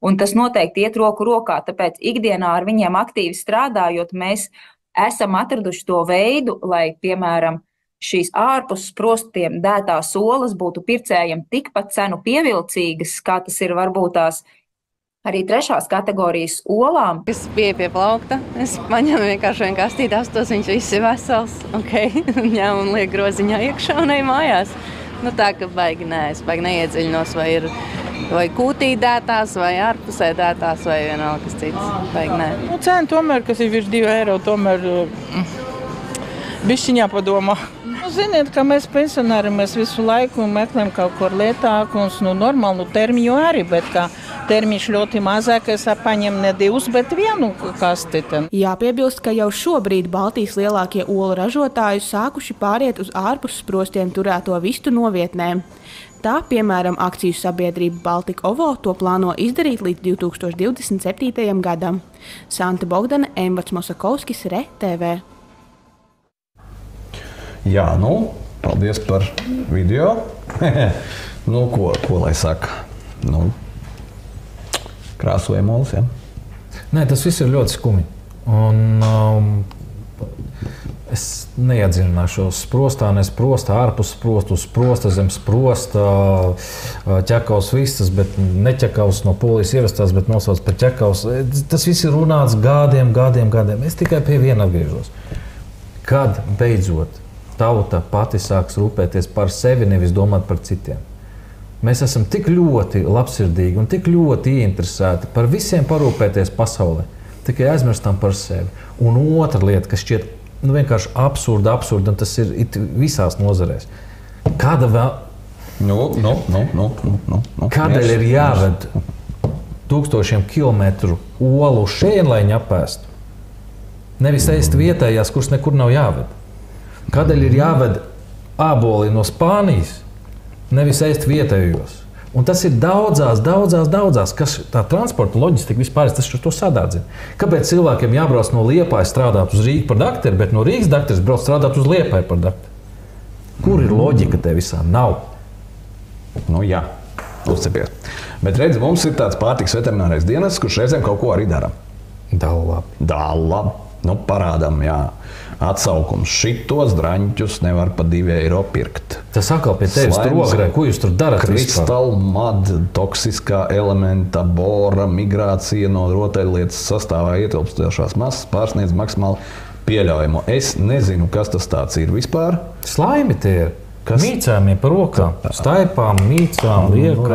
Un tas noteikti iet roku rokā. Tāpēc ikdienā ar viņiem aktīvi strādājot, mēs esam atraduši to veidu, lai, piemēram, šīs ārpus sprostiem dētās olas būtu pircējiem tikpat cenu pievilcīgas, kā tas ir varbūt tās arī trešās kategorijas olām. Es biju pie plaukta, es paņēmu vienkārši vienu kastīti, astos, viņš viss ir vesels, ok, ņēmu un liek groziņā iekšā un ej mājās. Nu tā, ka baigi nē, es baigi neiedziļinos, vai ir vai kūtī dētās, vai ārpusē dētās, vai vienalga kas cits. Baigi nē. Nu, cena tomēr, kas ir virs 2 eiro, tomēr mm, bišķiņā padomā. Nu, ziniet, ka mēs pensionāri mēs visu laiku meklējam kaut ko lietāku un nu, normālu termiņu arī, bet kā termiņš ļoti mazākais paņem ne divus, bet vienu kasteti. Jāpiebilst, ka jau šobrīd Baltijas lielākie olu ražotāji sākuši pāriet uz ārpus sprostiem turēto vistu novietnēm. Tā, piemēram, akciju sabiedrība Baltika Ovo to plāno izdarīt līdz 2027. gadam. Santa Bogdana, Emvats Mosakovskis, RTV. Jā, nu, paldies par video. nu, ko, ko lai saka? Nu, krāsojam olas. Ja? Nē, tas viss ir ļoti skumji. Un, um, es neiedziļināšos sprostā, ne sprostā, ārpus sprosta, uz sprosta, zem sprosta, ķekaus vistas, bet neķekaus no polijas ievestās, bet nosauc par ķekaus. Tas viss ir runāts gadiem, gadiem, gadiem. Es tikai pie viena atgriežos. Kad beidzot tauta pati sāks rūpēties par sevi, nevis domāt par citiem? Mēs esam tik ļoti labsirdīgi un tik ļoti ieinteresēti par visiem parūpēties pasaulē, tikai aizmirstam par sevi. Un otra lieta, kas šķiet nu, vienkārši absurda, absurda, un tas ir visās nozarēs. Kāda vēl? Nu, nu, nu, nu, nu, nu, nu. Kādēļ ir jāved tūkstošiem kilometru olu šeit, lai viņi apēstu? Nevis ēst vietējās, kuras nekur nav jāved. Kādēļ ir jāved āboli no Spānijas? nevis ēst vietējos. Un tas ir daudzās, daudzās, daudzās, kas tā transporta loģistika vispār tas to sadārdzina. Kāpēc cilvēkiem jābrauc no Liepājas strādāt uz Rīgas par doktoru, bet no Rīgas doktora brauc strādāt uz Liepāju par doktoru? Kur ir loģika te visā? Nav. Nu, jā, uzcepies. Bet redz, mums ir tāds pārtiks veterinārais dienas, kurš reizēm kaut ko arī dara. Dālā. Dālā. Nu, parādām, jā atsaukums. Šitos draņķus nevar pa divu eiro pirkt. Tas atkal pie tevis ogrē, ko jūs tur darat? Kristāla, mad, toksiskā elementa, bora, migrācija no rotaļlietas sastāvā ietilpstošās masas pārsniedz maksimāli pieļaujamo. Es nezinu, kas tas ir vispār. Slaimi tie ir. Kas? Mīcām, par rokām, staipām, mīcām, Nu, liekām.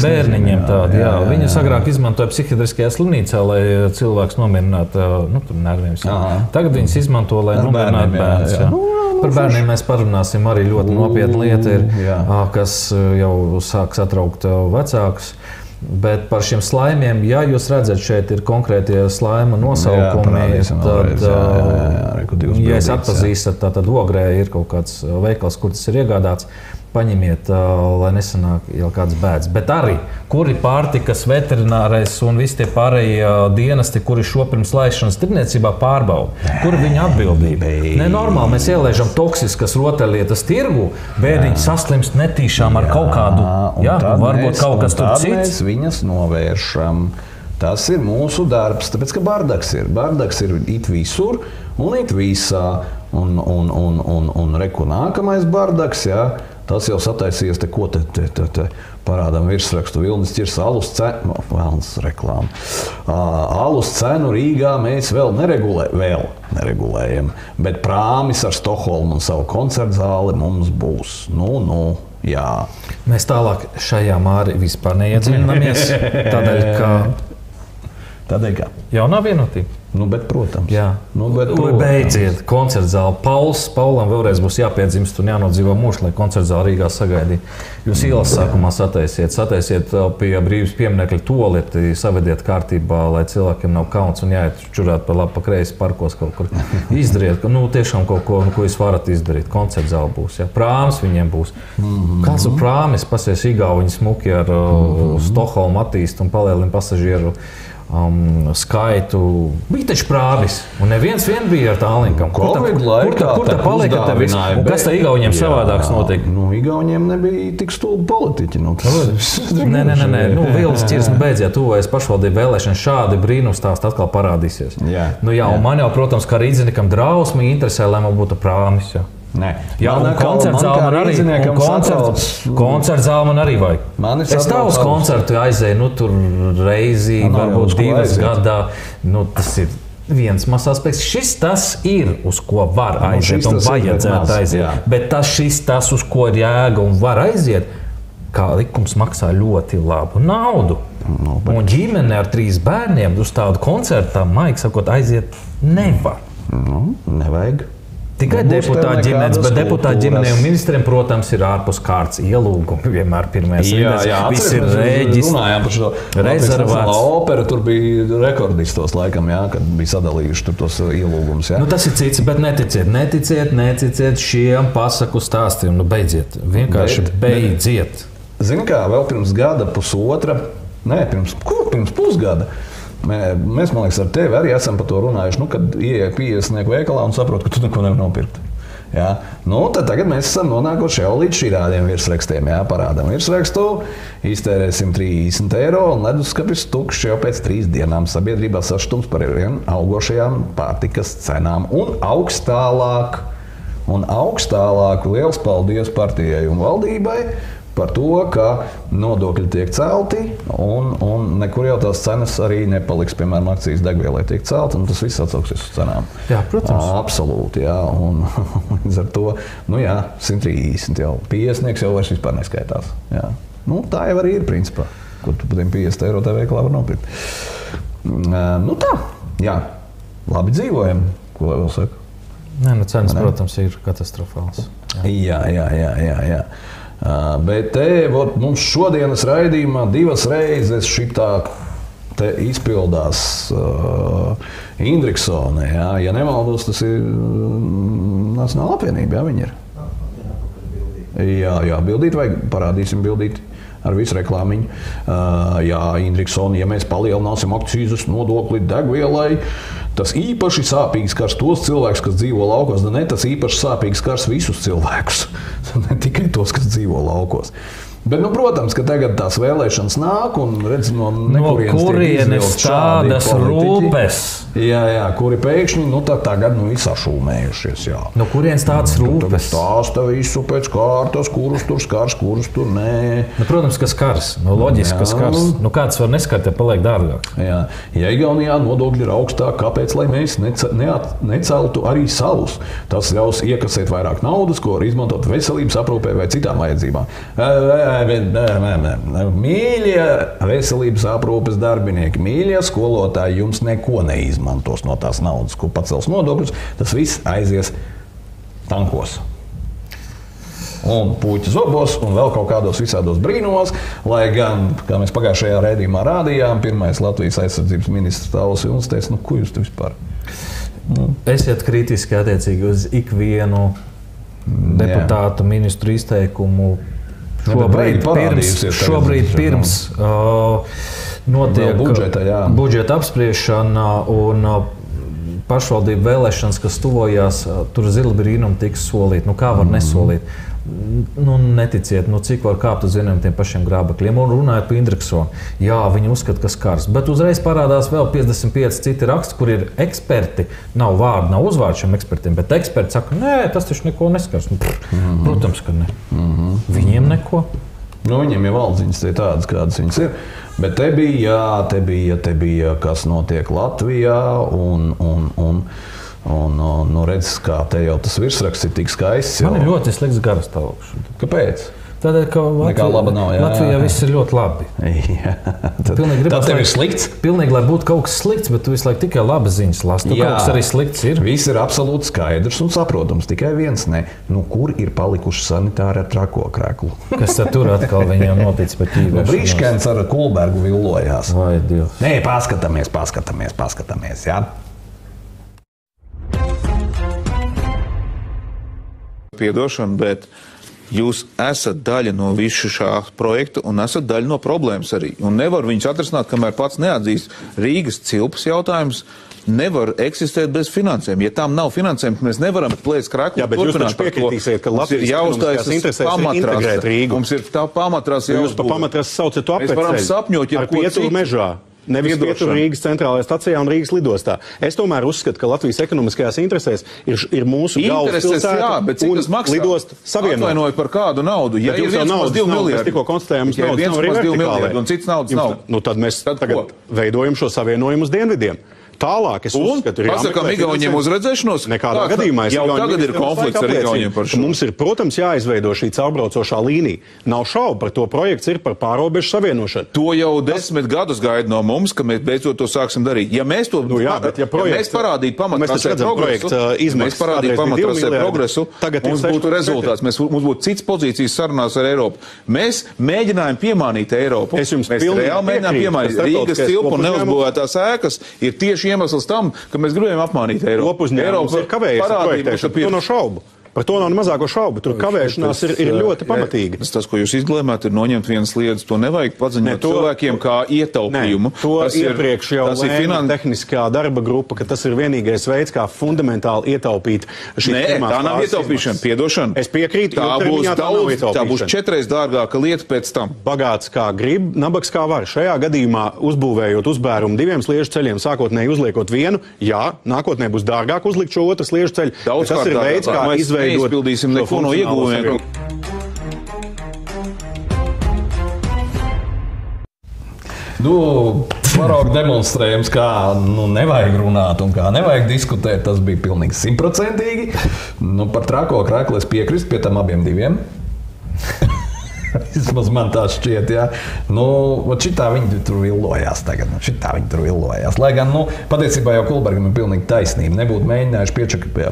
Bērniņiem nezinu, jā, jā. jā, jā. agrāk izmantoja psihiatriskajā slimnīcā, lai cilvēks nomierinātu nu, tur nerviem. Tagad viņus izmanto, lai nomierinātu bērnus. jā. jā. Nu, Par bērniem mēs parunāsim arī ļoti nopietna lieta, ir, jā. ā, kas jau sāk satraukt vecākus. Bet par šiem slaimiem, ja jūs redzat, šeit ir konkrētie slaima nosaukumi, parādīsim tad, jā, jā, jā, jā, ja jā. atpazīstu, tad, tad ogrē ir kaut kāds veikals, kur tas ir iegādāts. Paņemiet, lai nesanāk jau kāds bēdas. Bet arī, kuri pārtikas veterinārais un visi tie pārējie dienesti, kuri šo pirms laišanas tirniecībā pārbauda, kur ir viņa atbildība? Nenormāli mēs ielaižam toksiskas rotaļlietas tirgu, bērniņi saslimst netīšām ar kaut kādu, Un jā, tad varbūt mēs- kaut un kas tur cits. Mēs viņas novēršam. Tas ir mūsu darbs, tāpēc ka bardaks ir. Bardaks ir it visur un it visā. Un, un, un, un, un reku nākamais bardaks, jā, tas jau sataisījies, te, ko te, te, te, te parādām virsrakstu. Vilnis ir alus cenu, vēlams reklāma. Uh, alus cenu Rīgā mēs vēl, neregulē, vēl neregulējam, bet prāmis ar Stokholmu un savu koncertu zāli mums būs. Nu, nu, jā. Mēs tālāk šajā mārī vispār neiedziļināmies. Tādēļ, ka Tādēļ, ka jaunā vienotība. Nu, bet, protams. Jā, nu, bet, Ui, Beidziet, koncerta zāle. Pauls, Paulam vēlreiz būs jāpiedzimst un jānodzīvo mūžs, lai koncerta zāle Rīgā sagaidītu. Jūs ielas sākumā sataisiet, sataisiet pie brīvības pieminiekļa toleti, savediet kārtībā, lai cilvēkiem nav kauns un jāiet čurāt pa labi, pa kreisi parkos kaut kur. Izdariet, ka, nu, tiešām kaut ko, nu, ko jūs varat izdarīt. Koncerta zāle būs, ja prāms viņiem būs. Mhm. Kāds ir prāmis? Pasies Igauņi smuki ar uh, Stokholmu attīst un palielina pasažieru um, skaitu. Bija taču prāvis, un neviens vien bija ar tālruņa. Kur tā, kur tā, kur tā palika? uzdāvināja, Un kas tā Igauniem savādāks notika? Nu, Igauniem nebija tik stulbi politiķi. Nu, tas- Nē, nē, nē, nē. Nu, Vilnis ķirs, nu, beidziet, tuvojas pašvaldību vēlēšanas. Šādi brīnumstāsti atkal parādīsies. Jā, nu, jā, jā. un man jau, protams, kā rīzniekam drausmīgi interesē, lai man būtu prāmis. Jā. Nē, zāle kā man arī un koncerts- zāle man arī vajag. Man es tā satrauc uz alus. koncertu aizēju, nu, tur reizi, jau uz varbūt divas gadā. Nu, tas ir viens mazs aspekts. Šis tas ir, uz ko var Nu, aiziet šis un bet vajadzētu aiziet. jā. Bet tas šis tas, uz ko ir jēga un var aiziet, kā likums maksā ļoti labu naudu. Nu, Un ģimene ar trīs bērniem uz tādu koncertu, maigi sakot, aiziet nevar. Nu, nevajag. Tikai deputāta ģimenes, bet deputāta ģimenei un ministriem, protams, ir ārpus kārtas ielūgumi. Vienmēr pirmais Jā, jā, viss ir rēģis, runājām par šo rezervēts. Opera tur bija rekordistos, laikam, jā, kad bija sadalījuši tos ielūgumus. jā. Nu, tas ir cits, bet neticiet, neticiet, neticiet šiem pasaku stāstiem. Nu, beidziet, vienkārši Bet- beidziet. Zini, kā vēl pirms gada, pusotra, nē, pirms, ko, pirms pusgada. Mē, mēs, man liekas, ar tevi arī esam par to runājuši. Nu, kad ienāk piesnieku veikalā un saprot, ka tu neko nevari nopirkt. Jā. Nu, tagad mēs esam nonākuši jau līdz šādiem virsrakstiem. Jā, parādām virsrakstu, iztērēsim 30 eiro un leduskapis tukšs jau pēc trīs dienām. Sabiedrībā saštums par vien augošajām pārtikas cenām un augstālāk. Un augstālāk liels paldies partijai un valdībai par to, ka nodokļi tiek celti un, un nekur jau tās cenas arī nepaliks. Piemēram, akcijas degvielai tiek celta, un tas viss atsauksies uz cenām. Jā, protams. Absolūti, jā. Un, līdz ar to nu, jā, 130 jau piesniegs jau vairs vispār neskaitās. Jā. Nu, tā jau arī ir principā, ko tu tiem 50 eiro tajā veikalā var nopirkt. Mm, Nu tā, jā, labi dzīvojam. Ko lai vēl saka? Nē, nu, cenas, protams, ir katastrofāls. Jā, jā, jā. jā, jā. Uh, bet te, vot, mums šodienas raidījumā divas reizes šī tā izpildās uh, Indriksone. Jā. Ja nemaldos, tas ir Nacionāla apvienība. Jā, viņi ir. Jā, jā, bildīt, vai parādīsim bildīt ar visu reklāmiņu. Uh, jā, Indriksona, ja mēs palielināsim akcijas nodokli degvielai, tas īpaši sāpīgi skars tos cilvēkus, kas dzīvo laukos. Ne, tas īpaši sāpīgi skars visus cilvēkus, ne tikai tos, kas dzīvo laukos. Bet, nu, protams, ka tagad tās vēlēšanas nāk un redz, no, No kurienes tādas rūpes? Jā, jā, kuri pēkšņi nu, tā, tagad nu, ir sašūmējušies. Jā. No kurienes tādas rūpes? Stāsta visu pēc kārtas, kurus tur skars, kurus tur nē. Nu, protams, ka skars. Nu, loģiski, ka Jā. skars. Nu, kāds var neskart, ja paliek dārgāk? Jā. Ja Igaunijā nodokļi ir augstāki, kāpēc lai mēs nece- neat- neceltu arī savus? Tas ļaus iekasēt vairāk naudas, ko var izmantot veselības aprūpē vai citām vajadzībām. Ē. Mīļie veselības aprūpes darbinieki, mīļie skolotāji, jums neko neizmantos no tās naudas, ko pacels nodokļus. Tas viss aizies tankos. Un puķa zobos, un vēl kaut kādos visādos brīnumos. Lai gan, kā mēs pagājušajā raidījumā rādījām, pirmais Latvijas aizsardzības ministrs Tāls Junkas teica, nu, ko jūs te vispār? Esiet kritiski attiecīgi uz ikvienu deputātu ministru izteikumu. Bet Šobrīd, pirms, šobrīd pirms uh, notiek budžeta, jā. budžeta apspriešana un uh, pašvaldību vēlēšanas, kas tuvojās, tur zila brīnumi tiks solīti. Nu, kā var Mhm. nesolīt? Nu, neticiet, nu, cik var kāpt uz vieniem tiem pašiem grābekļiem. Un runājot par Indriksonu, jā, viņi uzskata, ka skars. Bet uzreiz parādās vēl 55 citi raksti, kur ir eksperti. Nav vārdu, nav uzvārdu šiem ekspertiem, bet eksperti saka, nē, tas taču neko neskars. Nu, pff, Mhm. Protams, ka ne. Viņiem neko. Nu, viņiem jau valdziņas ir tādas, kādas viņas ir. Bet te bija, jā, te bija, te bija kas notiek Latvijā. Un, un, un, un, un nu, redz, kā te jau tas virsraksts ir tik skaists. Man ir jau. ļoti slikts garastāvoklis. Kāpēc? Tādēļ, ka laba nav, jā. Latvijā viss ir ļoti labi. Jā, tad, Pilnīgi gribas, tad tev ir slikts. Pilnīgi, lai būtu kaut kas slikts, bet tu visu laiku tikai labas ziņas lasi. Tu kaut kas arī slikts ir. Viss ir absolūti skaidrs un saprotams. Tikai viens ne. Nu, kur ir palikuši sanitāri ar trako krēklu? Kas tad tur atkal viņam noticis pa ķīvešanos? Nu, Brīškens ar Kulbergu villojās. Vai Dievs. Nē, paskatāmies, paskatāmies, paskatāmies. Jā. Piedošana, bet jūs esat daļa no visu šā projekta un esat daļa no problēmas arī. Un nevar viņus atrisināt, kamēr pats neatzīst Rīgas cilpas jautājums. Nevar eksistēt bez finansēm. Ja tam nav finansēm, mēs nevaram plēst krāklus. Jā, bet jūs taču piekritīsiet, ka Latvijas ir jāuzstājas interesēs integrēt Rīgu. Mums ir tā pamatrās Jūs jāuzbūvē. pa pamatrasu saucat to Mēs varam sapņot, ja ar pieturu mežā. Nevis Piedošana. pietur Rīgas centrālajā stacijā un Rīgas lidostā. Es tomēr uzskatu, ka Latvijas ekonomiskajās interesēs ir, ir mūsu Intereses, jā, bet cik tas maksā? lidost savienot. Atvainojiet par kādu naudu. Ja Bet ir 1,2 naudas nav, miljardi, Mēs tikko konstatējām, Tikai naudas nav arī 1,2 vertikālē. miljardi, un cits naudas Jums nav. Nu, tad mēs Tad tagad ko? veidojam šo savienojumu uz dienvidiem. Tālāk es uzskatu, ir Pasakām Igauniem finansējums. uzredzēšanos? Nekādā Tā, gadījumā es jau tagad ir konflikts ar Igauniem par ka šo. Mums ir, protams, jāizveido šī caurbraucošā līnija. Nav šaubu par to. Projekts ir par pārobežu savienošanu. To jau desmit gadus gaida no mums, ka mēs beidzot to sāksim darīt. Ja mēs to Nu jā, bet ja projekts- mēs parādītu Mēs taču pamatrasē progresu, ja mēs parādītu pamatrasē progresu, tagad mums būtu 6,4. rezultāts. Mēs, mums būtu cits pozīcijas sarunās ar Eiropu. Mēs mēģinājām piemānīt Eiropu. Es jums mēs reāli mēģinājām piemānīt. ka Rīgas tilpu un neuzbūvētās ēkas ir tieši iemesls tam, ka mēs gribējām apmānīt Eiropu. Kopuzņēmums ir kavējies ar parādīja ka. To nav šaubu. Par to nav ne mazāko šaubu. Tur kavēšanās ir, ir ļoti pamatīga. Tas, ko jūs izglēmējat, ir noņemt vienas lietas. To nevajag paziņot Ne, to- cilvēkiem kā ietaupījumu. Nē, to tas iepriekš jau tas ir finan... tehniskā darba grupa, ka tas ir vienīgais veids, kā fundamentāli ietaupīt šīs Nē, tā nav ietaupīšana, izmaksas. piedošana. Es piekrītu, Tā būs tā daudz, tā būs četreiz dārgāka lieta pēc tam. Bagāts kā grib, nabaks kā var. Šajā gadījumā, uzbūvējot uzbērumu diviem sliežu ceļiem, sākotnēji uzliekot vienu, jā, nākotnē būs dārgāk uzlikt šo otru sliežu ceļu. Daudz tas ir veids, kā mēs izveidot neizpildīsim neko no ieguvumiem. Nu, Paraugu demonstrējums, kā nu, nevajag runāt un kā nevajag diskutēt, tas bija pilnīgi simtprocentīgi. Nu, par trako krāklu es piekrītu pie tam abiem diviem. Vismaz man tā šķiet, jā. Nu, šitā viņi tur villojās tagad. Nu, šitā viņi tur villojās. Lai gan, nu, patiesībā jau Kulbergam ir pilnīgi taisnība. Nebūtu mēģinājuši piečak, pie,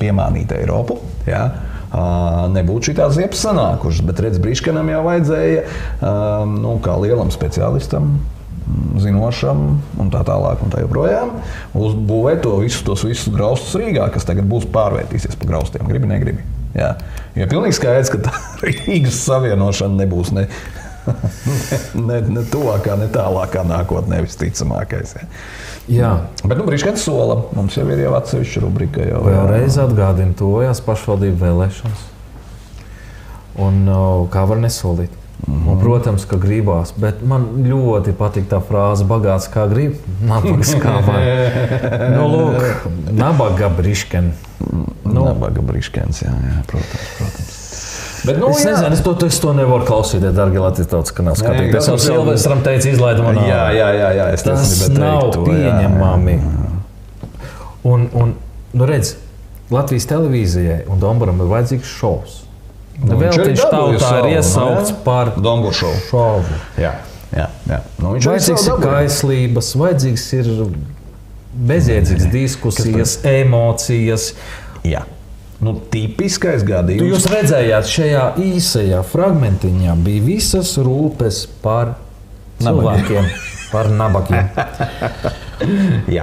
piemānīt Eiropu. Jā. Uh, nebūtu šī tādas ziepes sanākušas, bet redz, Brīskanam jau vajadzēja, uh, nu, kā lielam speciālistam, mm, zinošam un tā tālāk, un tā joprojām, uzbūvēt to visu, tos visus graustus Rīgā, kas tagad būs pārvērtīsies pa graustiem. Gribi, negribi. Jā. Jo pilnīgi skaidrs, ka tā Rīgas savienošana nebūs ne, ne, ne tuvākā, ne tālākā nākotnē, visticamākais. Ja. Jā. Bet, nu, brīžkans sola. Mums jau ir jau atsevišķa rubrika. Jau, Vēlreiz atgādinu, tuvojās pašvaldību vēlēšanas. Un kā var nesolīt? Mm -hmm. protams, ka gribās, bet man ļoti patīk tā frāze, bagāts kā grib, nabaks kā var. nu, lūk, nabaga brišken. Nu, nabaga briškens, jā, jā, protams. protams. Bet, nu, es jā. nezinu, es to, es to nevaru klausīties, darbie Latvijas tautas kanāla skatītāji. Es jau Silvestram teicu, izlaidu man Jā, jā, jā, jā, es Tas nav to, jā, pieņemami. Un, un nu redz, Latvijas televīzijai un Dombaram ir vajadzīgs šovs. Nu, vēl dabūja tautā ir iesaukts par Dombu šovu. Jā, jā, jā. Nu, viņš Vajadzīgs ir kaislības, vajadzīgs ir bezjēdzīgas diskusijas, emocijas. Jā. Nu, tipiskais gadījums. Tu jūs redzējāt, šajā īsajā fragmentiņā bija visas rūpes par cilvēkiem, par nabagiem.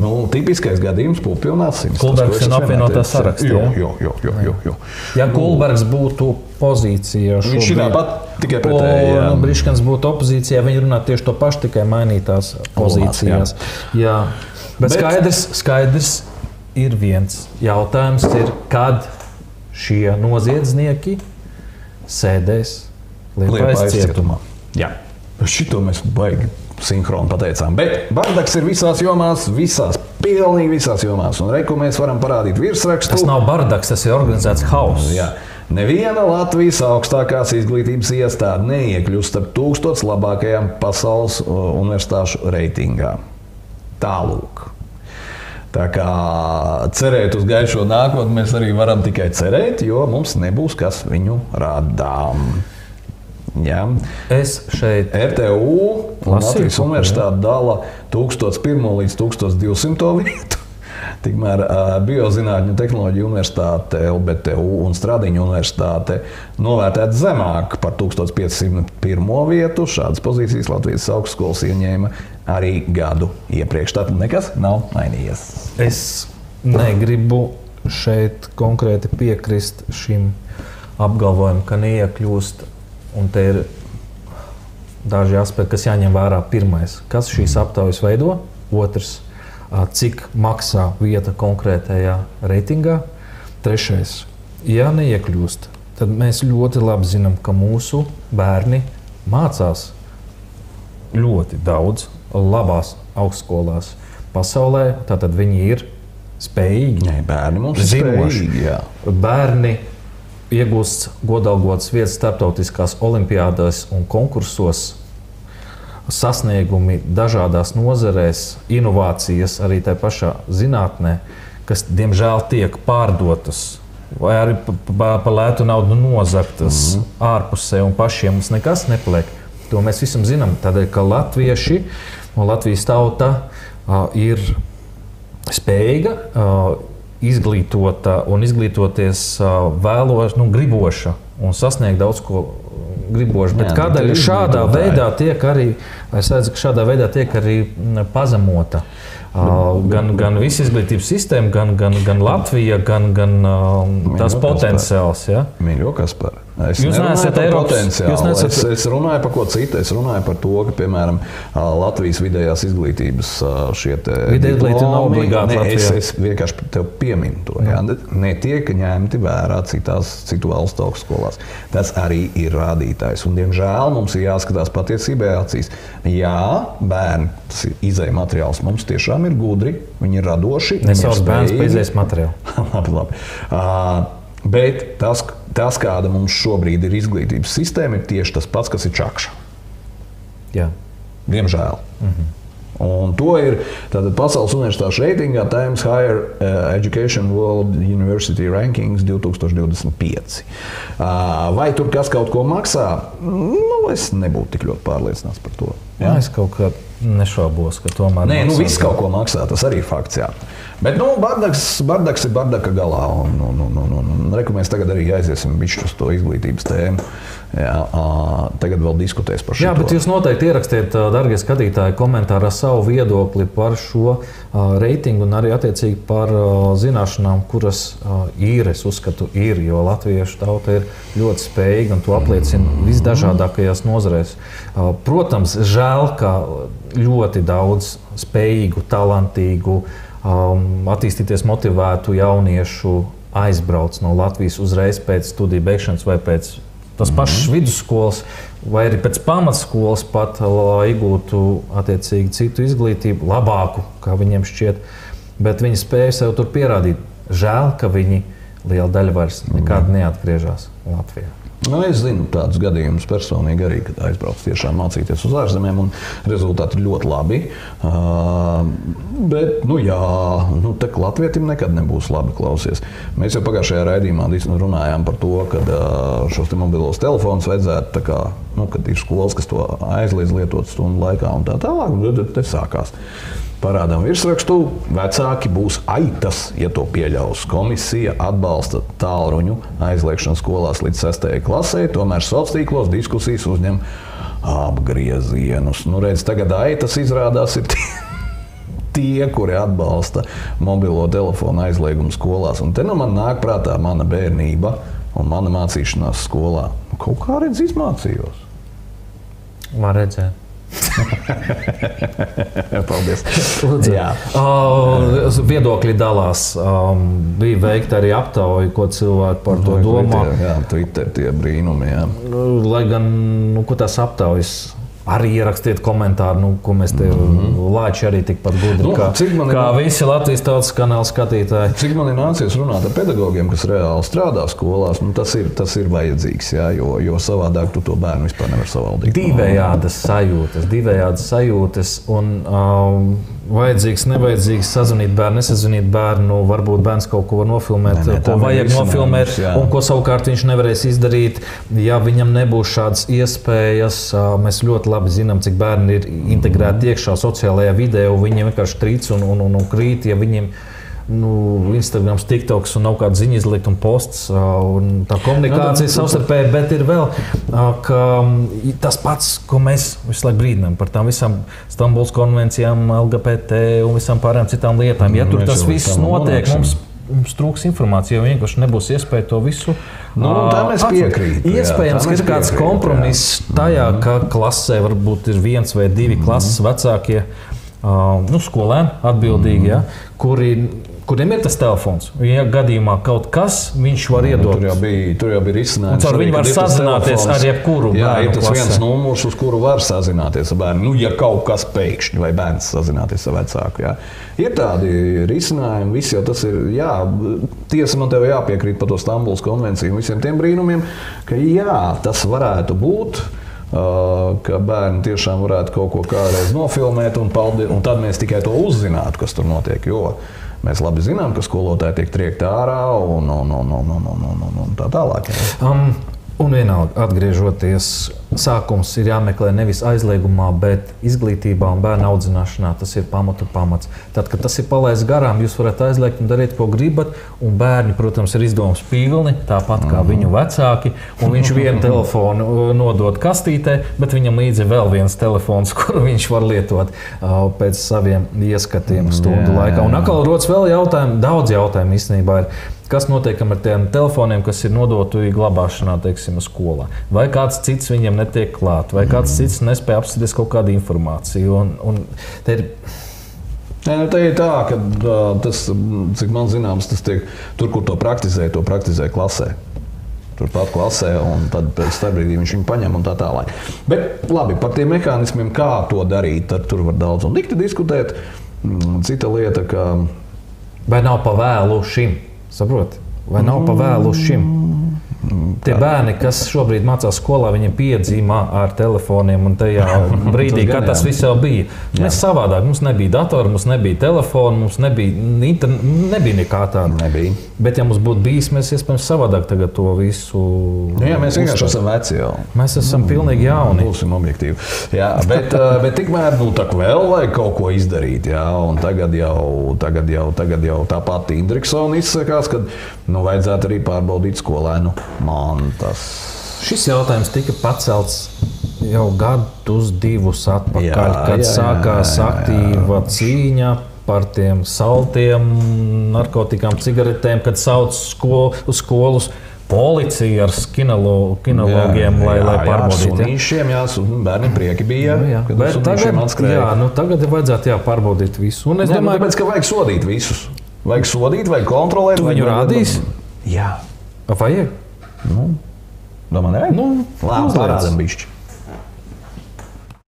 Jā. Nu, tipiskais gadījums - pilnās simts. Kulbergs ir apvienotā sarakstā. Jā, jā, jā, jā, jā, jā. Ja Kulbergs būtu pozīcijā, Viņš ir šobrīd, tāpat, tikai pretēji, jā. Un Briškans būtu opozīcijā, viņi runā tieši to pašu, tikai mainītās pozīcijās. Jā. Bet, Bet skaidrs, skaidrs ir viens jautājums, ir, kad šie noziedznieki sēdēs Lietuvas cietumā. Jā, šito mēs baigi sinhroni pateicām. Bet bardaks ir visās jomās, visās, pilnīgi visās jomās. Un reku mēs varam parādīt virsrakstu. Tas nav bardaks, tas ir organizēts hauss. Jā. Neviena Latvijas augstākās izglītības iestāde neiekļūst starp tūkstoš labākajām pasaules universitāšu reitingā. Tālūk. Tā kā cerēt uz gaišo nākotni mēs arī varam tikai cerēt, jo mums nebūs kas viņu radām. Jā. Es šeit RTU un Latvijas Universitāte dala 1001 līdz 1200 vietu. Tikmēr Biozinātņu tehnoloģiju universitāte, LBTU un Stradiņu universitāte novērtēta zemāk par 1501 vietu. Šādas pozīcijas Latvijas augstskolas ieņēma arī gadu iepriekš. Tātad nekas nav mainījies. Es negribu šeit konkrēti piekrist šim apgalvojumam, ka neiekļūst. Un te ir daži aspekti, kas jāņem vērā. Pirmais, kas šīs aptaujas veido, otrs, cik maksā vieta konkrētajā reitingā. Trešais, ja neiekļūst, tad mēs ļoti labi zinām, ka mūsu bērni mācās ļoti daudz labās augstskolās pasaulē. Tātad viņi ir spējīgi. Nē, bērni mums ir zinoši. spējīgi, jā. Bērni iegūst godalgotas vietas starptautiskās olimpiādēs un konkursos sasniegumi dažādās nozarēs, inovācijas arī tajā pašā zinātnē, kas diemžēl tiek pārdotas. Vai arī par pa lētu naudu nozagtas mm -hmm. ārpusē, un pašiem mums nekas nepaliek. To mēs visi zinām. Tādēļ, ka latvieši un Latvijas tauta uh, ir spējīga, uh, izglītota un izglītoties vēloša, nu, griboša un sasniegt daudz ko griboši. Bet Jā, kādēļ bet ir šādā veidā tiek arī, es redzu, ka šādā veidā tiek arī pazemota uh, gan, gan visa izglītības sistēma, gan, gan, gan Latvija, gan, gan uh, tās Mīļo, potenciāls. Ja? Mīļo, kas par? Es Jūs neesat Eiropas- potenciālu. jūs neesat- Es, es runāju par ko citu. Es runāju par to, ka, piemēram, Latvijas vidējās izglītības šie te Vidēja izglītība nav obligāti Ne, es, es vienkārši tev pieminu to. Jā. Netiek ņemti vērā citās, citu valstu augstskolās. Tas arī ir rādītājs. Un, diemžēl mums ir jāskatās patiesībai acīs. Jā, bērni, tas ir izējai materiāls. Mums tiešām ir gudri, viņi ir radoši. bērns par spējīgi. izējas materiālu. labi, labi. Uh, bet tas, tas, kāda mums šobrīd ir izglītības sistēma, ir tieši tas pats, kas ir čakša. Jā. Diemžēl. Mhm. Un to ir tātad Pasaules universitāšu reitingā Times Higher uh, Education World University Rankings 2025. Uh, vai tur kas kaut ko maksā? Nu, es nebūtu tik ļoti pārliecināts par to. Jā. Es kaut kā nešaubos, ka tomēr. Nē, nu viss kaut ko maksā. Tas arī ir fakts. Jā. Bet nu, bardaks, bardaks ir bardaka galā. Un, un, un, un, un, un reku, mēs tagad arī aiziesim uz to izglītības tēmu. Jā, ā, tagad vēl diskutēs par šo. Jā, bet jūs noteikti ierakstiet, darbie skatītāji, komentārā savu viedokli par šo ā, reitingu un arī attiecīgi par ā, zināšanām, kuras ā, ir, es uzskatu, ir, jo latviešu tauta ir ļoti spējīga un to apliecina visdažādākajās nozarēs. Ā, Protams, žēl, ka ļoti daudz spējīgu, talantīgu, um, attīstīties motivētu jauniešu aizbrauc no Latvijas uzreiz pēc studiju beigšanas vai pēc tas pašas vidusskolas, vai arī pēc pamatskolas, pat, lai iegūtu attiecīgi citu izglītību, labāku, kā viņiem šķiet. Bet viņi spēja sev tur pierādīt. Žēl, ka viņi liela daļa vairs nekad neatgriežas Latvijā. Nu, es zinu tādus gadījumus personīgi arī, kad aizbraucu tiešām mācīties uz ārzemēm, un rezultāti ir ļoti labi. Uh, bet, nu, jā, nu, tā Latvijam nekad nebūs labi klausies. Mēs jau pagājušajā raidījumā dis- runājām par to, ka uh, šos te mobilos telefonus vajadzētu, kā, nu, kad ir skolas, kas to aizliedz lietot stundu laikā un tā tālāk, tad te sākās. Parādām virsrakstu, vecāki būs aitas, ja to pieļaus. Komisija atbalsta tālruņu aizliekšanu skolās līdz 6. klasē, tomēr sociālos tīklos diskusijas uzņem apgriezienus. Nu, redz, tagad aitas izrādās ir tie, tie, kuri atbalsta mobilo telefonu aizliegumu skolās. Un te nu man nāk prātā mana bērnība un mana mācīšanās skolā. Kaut kā redz izmācījos. Var redzēt. Paldies. Jā. Uh, viedokļi dalās. Um, bija veikta arī aptauja, ko cilvēki par to domā. Jā, Twitter tie brīnumi. Jā. Lai gan nu, tās aptaujas arī ierakstiet komentāru, nu, ko mēs te mm -hmm. lāči arī tikpat gudri. Nu, kā, kā visi Latvijas tautas kanāla skatītāji. Cik man ir nācies runāt ar pedagogiem, kas reāli strādā skolās, nu, tas, ir, tas ir vajadzīgs. Jā, jo, jo savādāk tu to bērnu vispār nevar savaldīt. Divējādas sajūtas, divējādas sajūtas. Un, um, Vajadzīgs, nevajadzīgs sazvanīt bērnu, nesazvanīt bērnu. Varbūt bērns kaut ko var nofilmēt, Nē, nē, ko ir vajag nofilmēt, jā. un ko savukārt viņš nevarēs izdarīt, ja viņam nebūs šādas iespējas. Mēs ļoti labi zinām, cik bērni ir integrēti iekšā sociālajā vidē, un viņi vienkārši trīc un, un, un, un krīt. Ja viņiem nu, Instagram, TikToks un nav kāda ziņa izlikt un posts. Un tā komunikācija Nu, tā- savstarpēji, bet ir vēl ka, mm, tas pats, ko mēs visu laiku brīdinām par tām visām Stambulas konvencijām, LGBT un visām pārējām citām lietām. Ja Nu, tur mēs tas viss notiek, mums, mums trūks informācija, jo vienkārši nebūs iespēja to visu. Nu, ā, tam es atklāt. piekrītu, jā, Iespējams, ka ir kāds kompromiss tajā, ka klasē varbūt ir viens vai divi klases vecākie. Uh, nu, skolēni atbildīgi, ja, kuri, kuriem ir tas telefons. Ja gadījumā kaut kas, viņš var iedot. Tur jau bija, tur jau bija risinājums. Arī, viņu var sazināties ar jebkuru Jā, ir tas klasē. viens numurs, uz kuru var sazināties ar bērnu. Nu, ja kaut kas pēkšņi vai bērns sazināties ar vecāku. Jā. Ir tādi risinājumi, viss jau tas ir. Jā, tiesa man te jāpiekrīt par to Stambulas konvenciju un visiem tiem brīnumiem, ka jā, tas varētu būt. Ka bērni tiešām varētu kaut ko kādreiz nofilmēt, un, paldi, un tad mēs tikai to uzzinātu, kas tur notiek. Jo Mēs labi zinām, ka skolotāji tiek triekti ārā un, un, un, un, un, un, un tā tālāk. Um, un vienalga, atgriežoties, sākums ir jāmeklē nevis aizliegumā, bet izglītībā un bērnu audzināšanā. Tas ir pamatu pamats. Tad, kad tas ir palaists garām, jūs varat aizliegt un darīt, ko gribat. Un bērni, protams, ir izdevums pilni, tāpat kā viņu vecāki. Un viņš vienu telefonu uh, nodod kastītē, bet viņam līdzi ir vēl viens telefons, kuru viņš var lietot uh, pēc saviem ieskatiem stundu Jā, laikā. Un atkal rodas vēl jautājumi, daudz jautājumu īstenībā ir. Kas notiek ar tiem telefoniem, kas ir nodoti glabāšanā, teiksim, skolā? Vai kāds cits viņiem netiek klāt, vai kāds cits nespēja apstāties kaut kādu informāciju? Un, un ir Nē, nu, te ir tā, ka tas, cik man zināms, tas tiek tur, kur to praktizē, to praktizē klasē. Turpat klasē, un tad pēc tam brīdī viņš viņu paņem un tā tālāk. Bet labi, par tiem mehānismiem, kā to darīt, tad tur var daudz un dikti diskutēt. Mm, Cita lieta, ka. Vai nav pa vēlu šim? Saprotiet, vai nav pavēlu šim? Tie bērni, kas šobrīd mācās skolā, viņi piedzīvo ar telefoniem un tajā brīdī, kad tas viss jau bija. Jā. Mēs savādāk, mums nebija datora, mums nebija telefona, mums nebija, inter... nebija nekā tāda. Nebija. Bet, ja mums būtu bijis, mēs iespējams savādāk tagad to visu. Nu, jā, mēs vienkārši esam veci jau. Mēs esam pilnīgi jauni. Būsim objektīvi. Jā, bet, bet tikmēr nu, vēl vajag kaut ko izdarīt. Jā, un tagad jau, tagad jau, tagad jau tā pati Indriksona izsakās, ka nu, vajadzētu arī pārbaudīt skolēnu mantas. Šis jautājums tika pacelts jau gadus, divus atpakaļ, Jā, kad jā, jā, sākās jā, jā. aktīva cīņa par tiem saltiem, narkotikām, cigaretēm, kad sauc sko uz skolas policiju ar kinolo, kinologiem, lai, lai pārbaudītu. ja. Šiem bērniem prieki bija. Nu, jā. Bet tagad, jā, nu, tagad ir vajadzētu jā, pārbaudīt visu. Un es Nē, nu, domāju, tāpēc, ka vajag sodīt visus. Vajag sodīt, vajag kontrolēt. Tu vajag- viņu rādīsi? Jā. Vajag? Nu, domā, nē? Nu, Labi, parādam bišķi.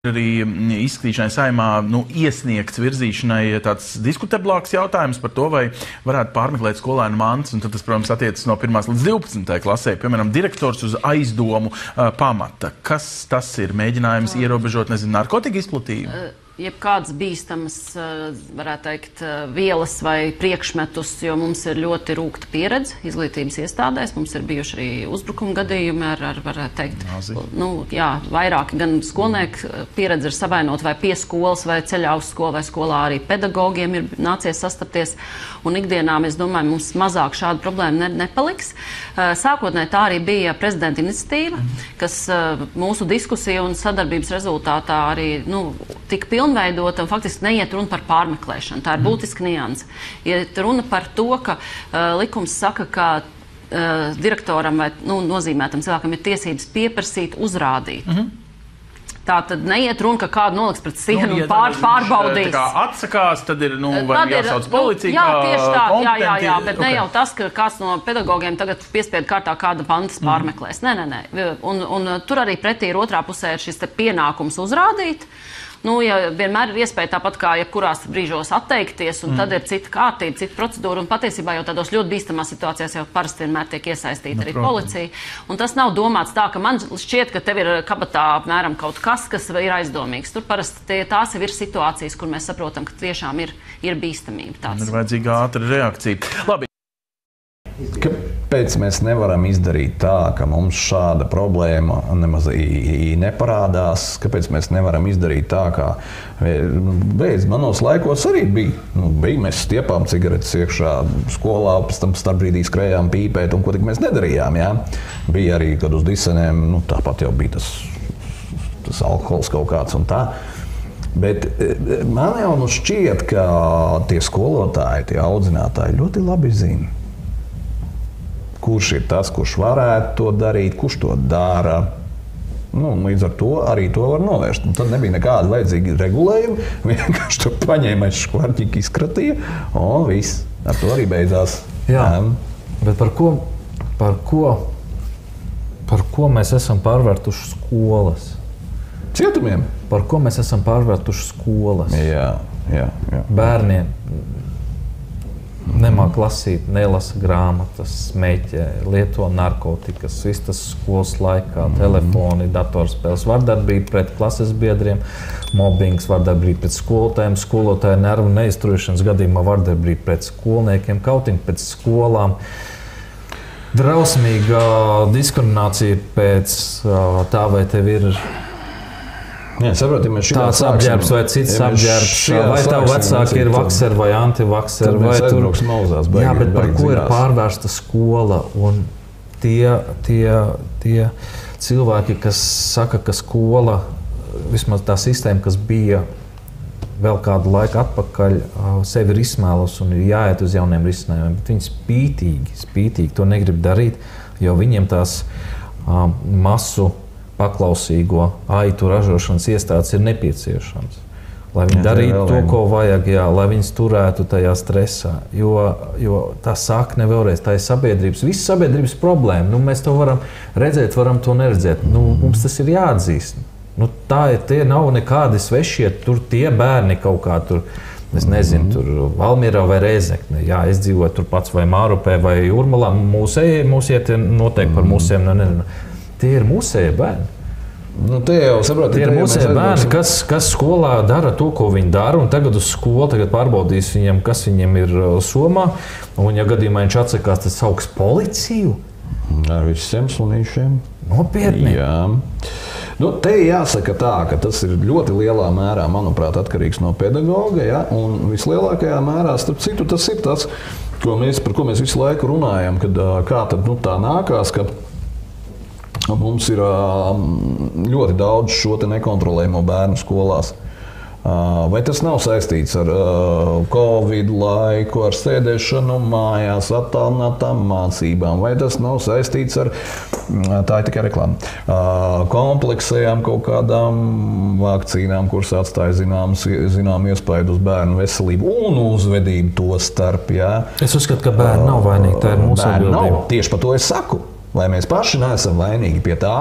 Arī mm, izskatīšanai saimā nu, iesniegts virzīšanai tāds diskutablāks jautājums par to, vai varētu pārmeklēt skolēnu mantas. un tad Tas, protams, attiecas no 1 līdz 12 klasē. Piemēram, direktors uz aizdomu uh, pamata. Kas tas ir? Mēģinājums ierobežot nezinu, narkotiku izplatību? Jebkādas bīstamas, eh, varētu teikt, eh, vielas vai priekšmetus, jo mums ir ļoti rūkta pieredze izglītības iestādēs. Mums ir bijuši arī uzbrukuma gadījumi ar, ar varētu teikt, nu, jā, vairāki gan skolnieku eh, pieredze ir savainot vai pie skolas, vai ceļā uz skolu, vai skolā arī pedagogiem ir nācies sastapties. Un ikdienā mēs domājam, mums mazāk šādu problēmu ne, nepaliks. Sākotnēji tā arī bija prezidenta iniciatīva, kas mūsu diskusiju un sadarbības rezultātā arī nu, tika pilnībā pilnveidota un faktiski neiet runa par pārmeklēšanu. Tā ir būtiska nianse. Iet runa par to, ka uh, likums saka, ka uh, direktoram vai nu, nozīmētam cilvēkam ir tiesības pieprasīt, uzrādīt. Mm -hmm. Tā tad neiet runa, ka kādu noliks pret sienu Nu, un ja pār, viņš, pārbaudīs. tā kā atsakās, tad ir nu, Tad jāsauc nu, policija. Jā, kā tieši tā, jā, jā, jā, bet ne Ok. jau tas, ka kāds no pedagogiem tagad piespiedu kārtā kāda pantas Mhm. pārmeklēs. Nē, nē, nē. Un, un uh, tur arī pretī ir otrā pusē ir šis pienākums uzrādīt. Nu, ja vienmēr ir iespēja tāpat kā jebkurās brīžos atteikties, un mm. tad ir cita kārtība, cita procedūra. Un patiesībā jau tādos ļoti bīstamās situācijās jau parasti vienmēr tiek iesaistīta Nu, arī protams. policija. Un tas nav domāts tā, ka man šķiet, ka tev ir kabatā apmēram kaut kas, kas ir aizdomīgs. Tur parasti tie, tās ir situācijas, kur mēs saprotam, ka tiešām ir, ir bīstamība. Tāds. ir vajadzīga ātra reakcija. Labi. Kāpēc mēs nevaram izdarīt tā, ka mums šāda problēma nemaz neparādās? Kāpēc mēs nevaram izdarīt tā, kā beidz manos laikos arī bija? Nu, bija mēs stiepām cigaretes iekšā skolā, pēc tam starpbrīdī skrējām pīpēt, un ko tik mēs nedarījām. Jā? Bija arī, kad uz disenēm, nu, tāpat jau bija tas, tas alkohols kaut kāds un tā. Bet eh, man jau nu šķiet, ka tie skolotāji, tie audzinātāji ļoti labi zina, kurš ir tas, kurš varētu to darīt, kurš to dara. Nu, līdz ar to arī to var novērst. Un tad nebija nekāda vajadzīga regulējuma. Vienkārši to paņēma aiz skvarķika, izkratīja, un viss. Ar to arī beidzās. Jā, bet par ko, par ko, par ko mēs esam pārvērtuši skolas? Cietumiem. Par ko mēs esam pārvērtuši skolas? Jā, jā, jā. Bērniem nemāk lasīt, nelasa grāmatas, smēķē, lieto narkotikas, viss tas skolas laikā, mm. telefoni, datorspēles, vardarbība pret klases biedriem, mobbings, vardarbība pret skolotājiem, skolotāju nervu neizturēšanas gadījumā, vardarbība pret skolniekiem, kautiņi pēc skolām. Drausmīga diskriminācija pēc tā, vai tev ir Jā, saprot, ja tāds apģērbs vai cits ja apģērbs, vai sāksim, vecāki ir vakseri vai antivakseri. vai tur- aizbrauksim mauzās, Jā, bet par ko ir pārvērsta skola? Un tie, tie, tie cilvēki, kas saka, ka skola, vismaz tā sistēma, kas bija vēl kādu laiku atpakaļ, sevi ir izsmēlusi un ir jāiet uz jauniem risinājumiem. Bet viņi spītīgi, spītīgi to negrib darīt, jo viņiem tās ā, masu paklausīgo aitu ražošanas iestādes ir nepieciešamas. Lai viņi darītu to, ko vajag, jā, lai viņas turētu tajā stresā. Jo, jo tā sakne vēlreiz, tā ir sabiedrības, visas sabiedrības problēma. Nu, mēs to varam redzēt, varam to neredzēt. Nu, mums tas ir jāatzīst. Nu, tā ir. Tie nav nekādi svešie, tur tie bērni kaut kā tur. Es nezinu, Mhm. tur Valmīrā vai Reizekne. Jā, es dzīvoju tur pats vai Mārupē vai Jurmalā. Mūsēji, mūsiet noteikti par mūsiem. Nu, nezinu. Tie ir mūsēji bērni. Nu, tie jau saprot, Tie ir mūsu bērni, kas, kas skolā dara to, ko viņi dara. Tagad uz skolu tagad pārbaudīs viņam, kas viņam ir uh, somā. Un, ja gadījumā viņš atsakās, tad sauks policiju. Ar visiem sunīšiem. Nopietni. Jā. Nu, te jāsaka tā, ka tas ir ļoti lielā mērā, manuprāt, atkarīgs no pedagoga. Ja? Un vislielākajā mērā, starp citu, tas ir tas, ko mēs, par ko mēs visu laiku runājam, kad ā, kā tad, nu, tā nākās. Ka Mums ir ļoti daudz šo nekontrolējumu bērnu skolās. Vai tas nav saistīts ar Covid laiku, ar sēdēšanu mājās, attālinātām mācībām, vai tas nav saistīts ar tā ir tikai reklāma, kompleksējām kaut kādām vakcīnām, kuras atstāja zināmas, zinām iespaidu uz bērnu veselību un uzvedību to starp. Jā. Es uzskatu, ka bērni nav vainīgi. Tā ir mūsu atbildība. Tieši par to es saku. Lai mēs paši neesam vainīgi pie tā,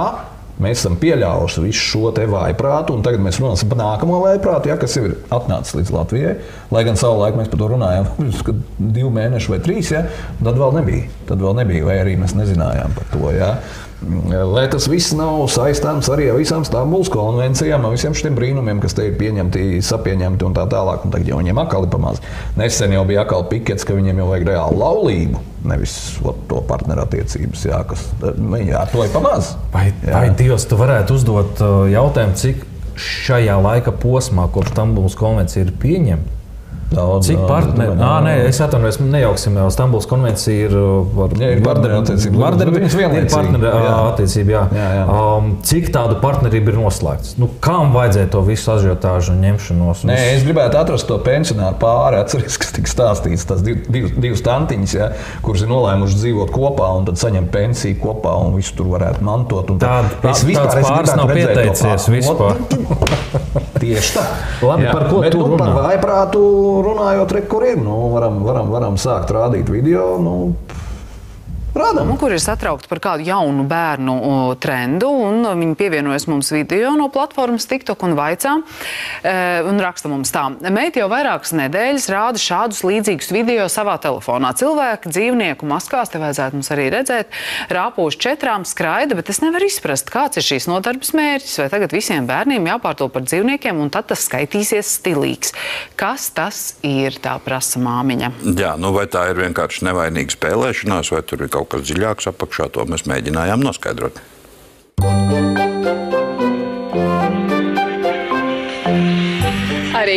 mēs esam pieļāvuši visu šo te vājprātu, un tagad mēs runāsim par nākamo vājprātu, ja, kas ir atnācis līdz Latvijai. Lai gan savulaik mēs par to runājām, kad divi mēneši vai trīs, ja, tad vēl nebija. Tad vēl nebija, vai arī mēs nezinājām par to. Ja. Lai tas viss nav saistāms arī ar visām Stambulas konvencijām, ar visiem šiem brīnumiem, kas te ir pieņemti, sapieņemti un tā tālāk. Un tagad jau viņiem atkal ir pamazs. Nesen jau bija atkal pikets, ka viņiem jau vajag reālu laulību, nevis ot, to partnerattiecības, jā, kas viņi ar to ir pamazs. Vai, vai Dievs, tu varētu uzdot uh, jautājumu, cik šajā laika posmā, kopš Stambulas konvencija ir pieņemta, Daudz, Cik partneri? jā. nē, es atvainojos, nejauksim. jau Stambuls konvencija ir par Jā, partnerattiecību. Viņas Ir partneri Jā. attiecība, jā. Jā, jā. Um, cik tādu partnerību ir noslēgts? Nu, kam vajadzēja to visu ažiotāžu un ņemšanos? Nē, es gribētu atrast to pensionāru pāri. Atcerieties, kas tika stāstīts. Tas div, div, divas tantiņas, ja, kuras ir nolēmušas dzīvot kopā un tad saņemt pensiju kopā un visu tur varētu mantot. Un tad- Tād- Es vispār tāds es pāris nav pieteicies vispār. Tieši tā. Labi, par ko tu nu, par runā? Runājot, re, kur ir. Nu, varam, varam, varam sākt rādīt video. Nu, Rādām. Nu, kur ir satraukti par kādu jaunu bērnu trendu, un viņi pievienojas mums video no platformas TikTok un vaicā, e, un raksta mums tā. Meita jau vairākas nedēļas rāda šādus līdzīgus video savā telefonā. Cilvēki, dzīvnieku maskās, te vajadzētu mums arī redzēt, rāpoši četrām skraida, bet es nevaru izprast, kāds ir šīs nodarbes mērķis, vai tagad visiem bērniem jāpārto par dzīvniekiem, un tad tas skaitīsies stilīgs. Kas tas ir, tā prasa māmiņa. Jā, nu vai tā ir vienkārši nevainīga spēlēšanās, vai tur ir kaut kas dziļāks apakšā, to mēs mēģinājām noskaidrot.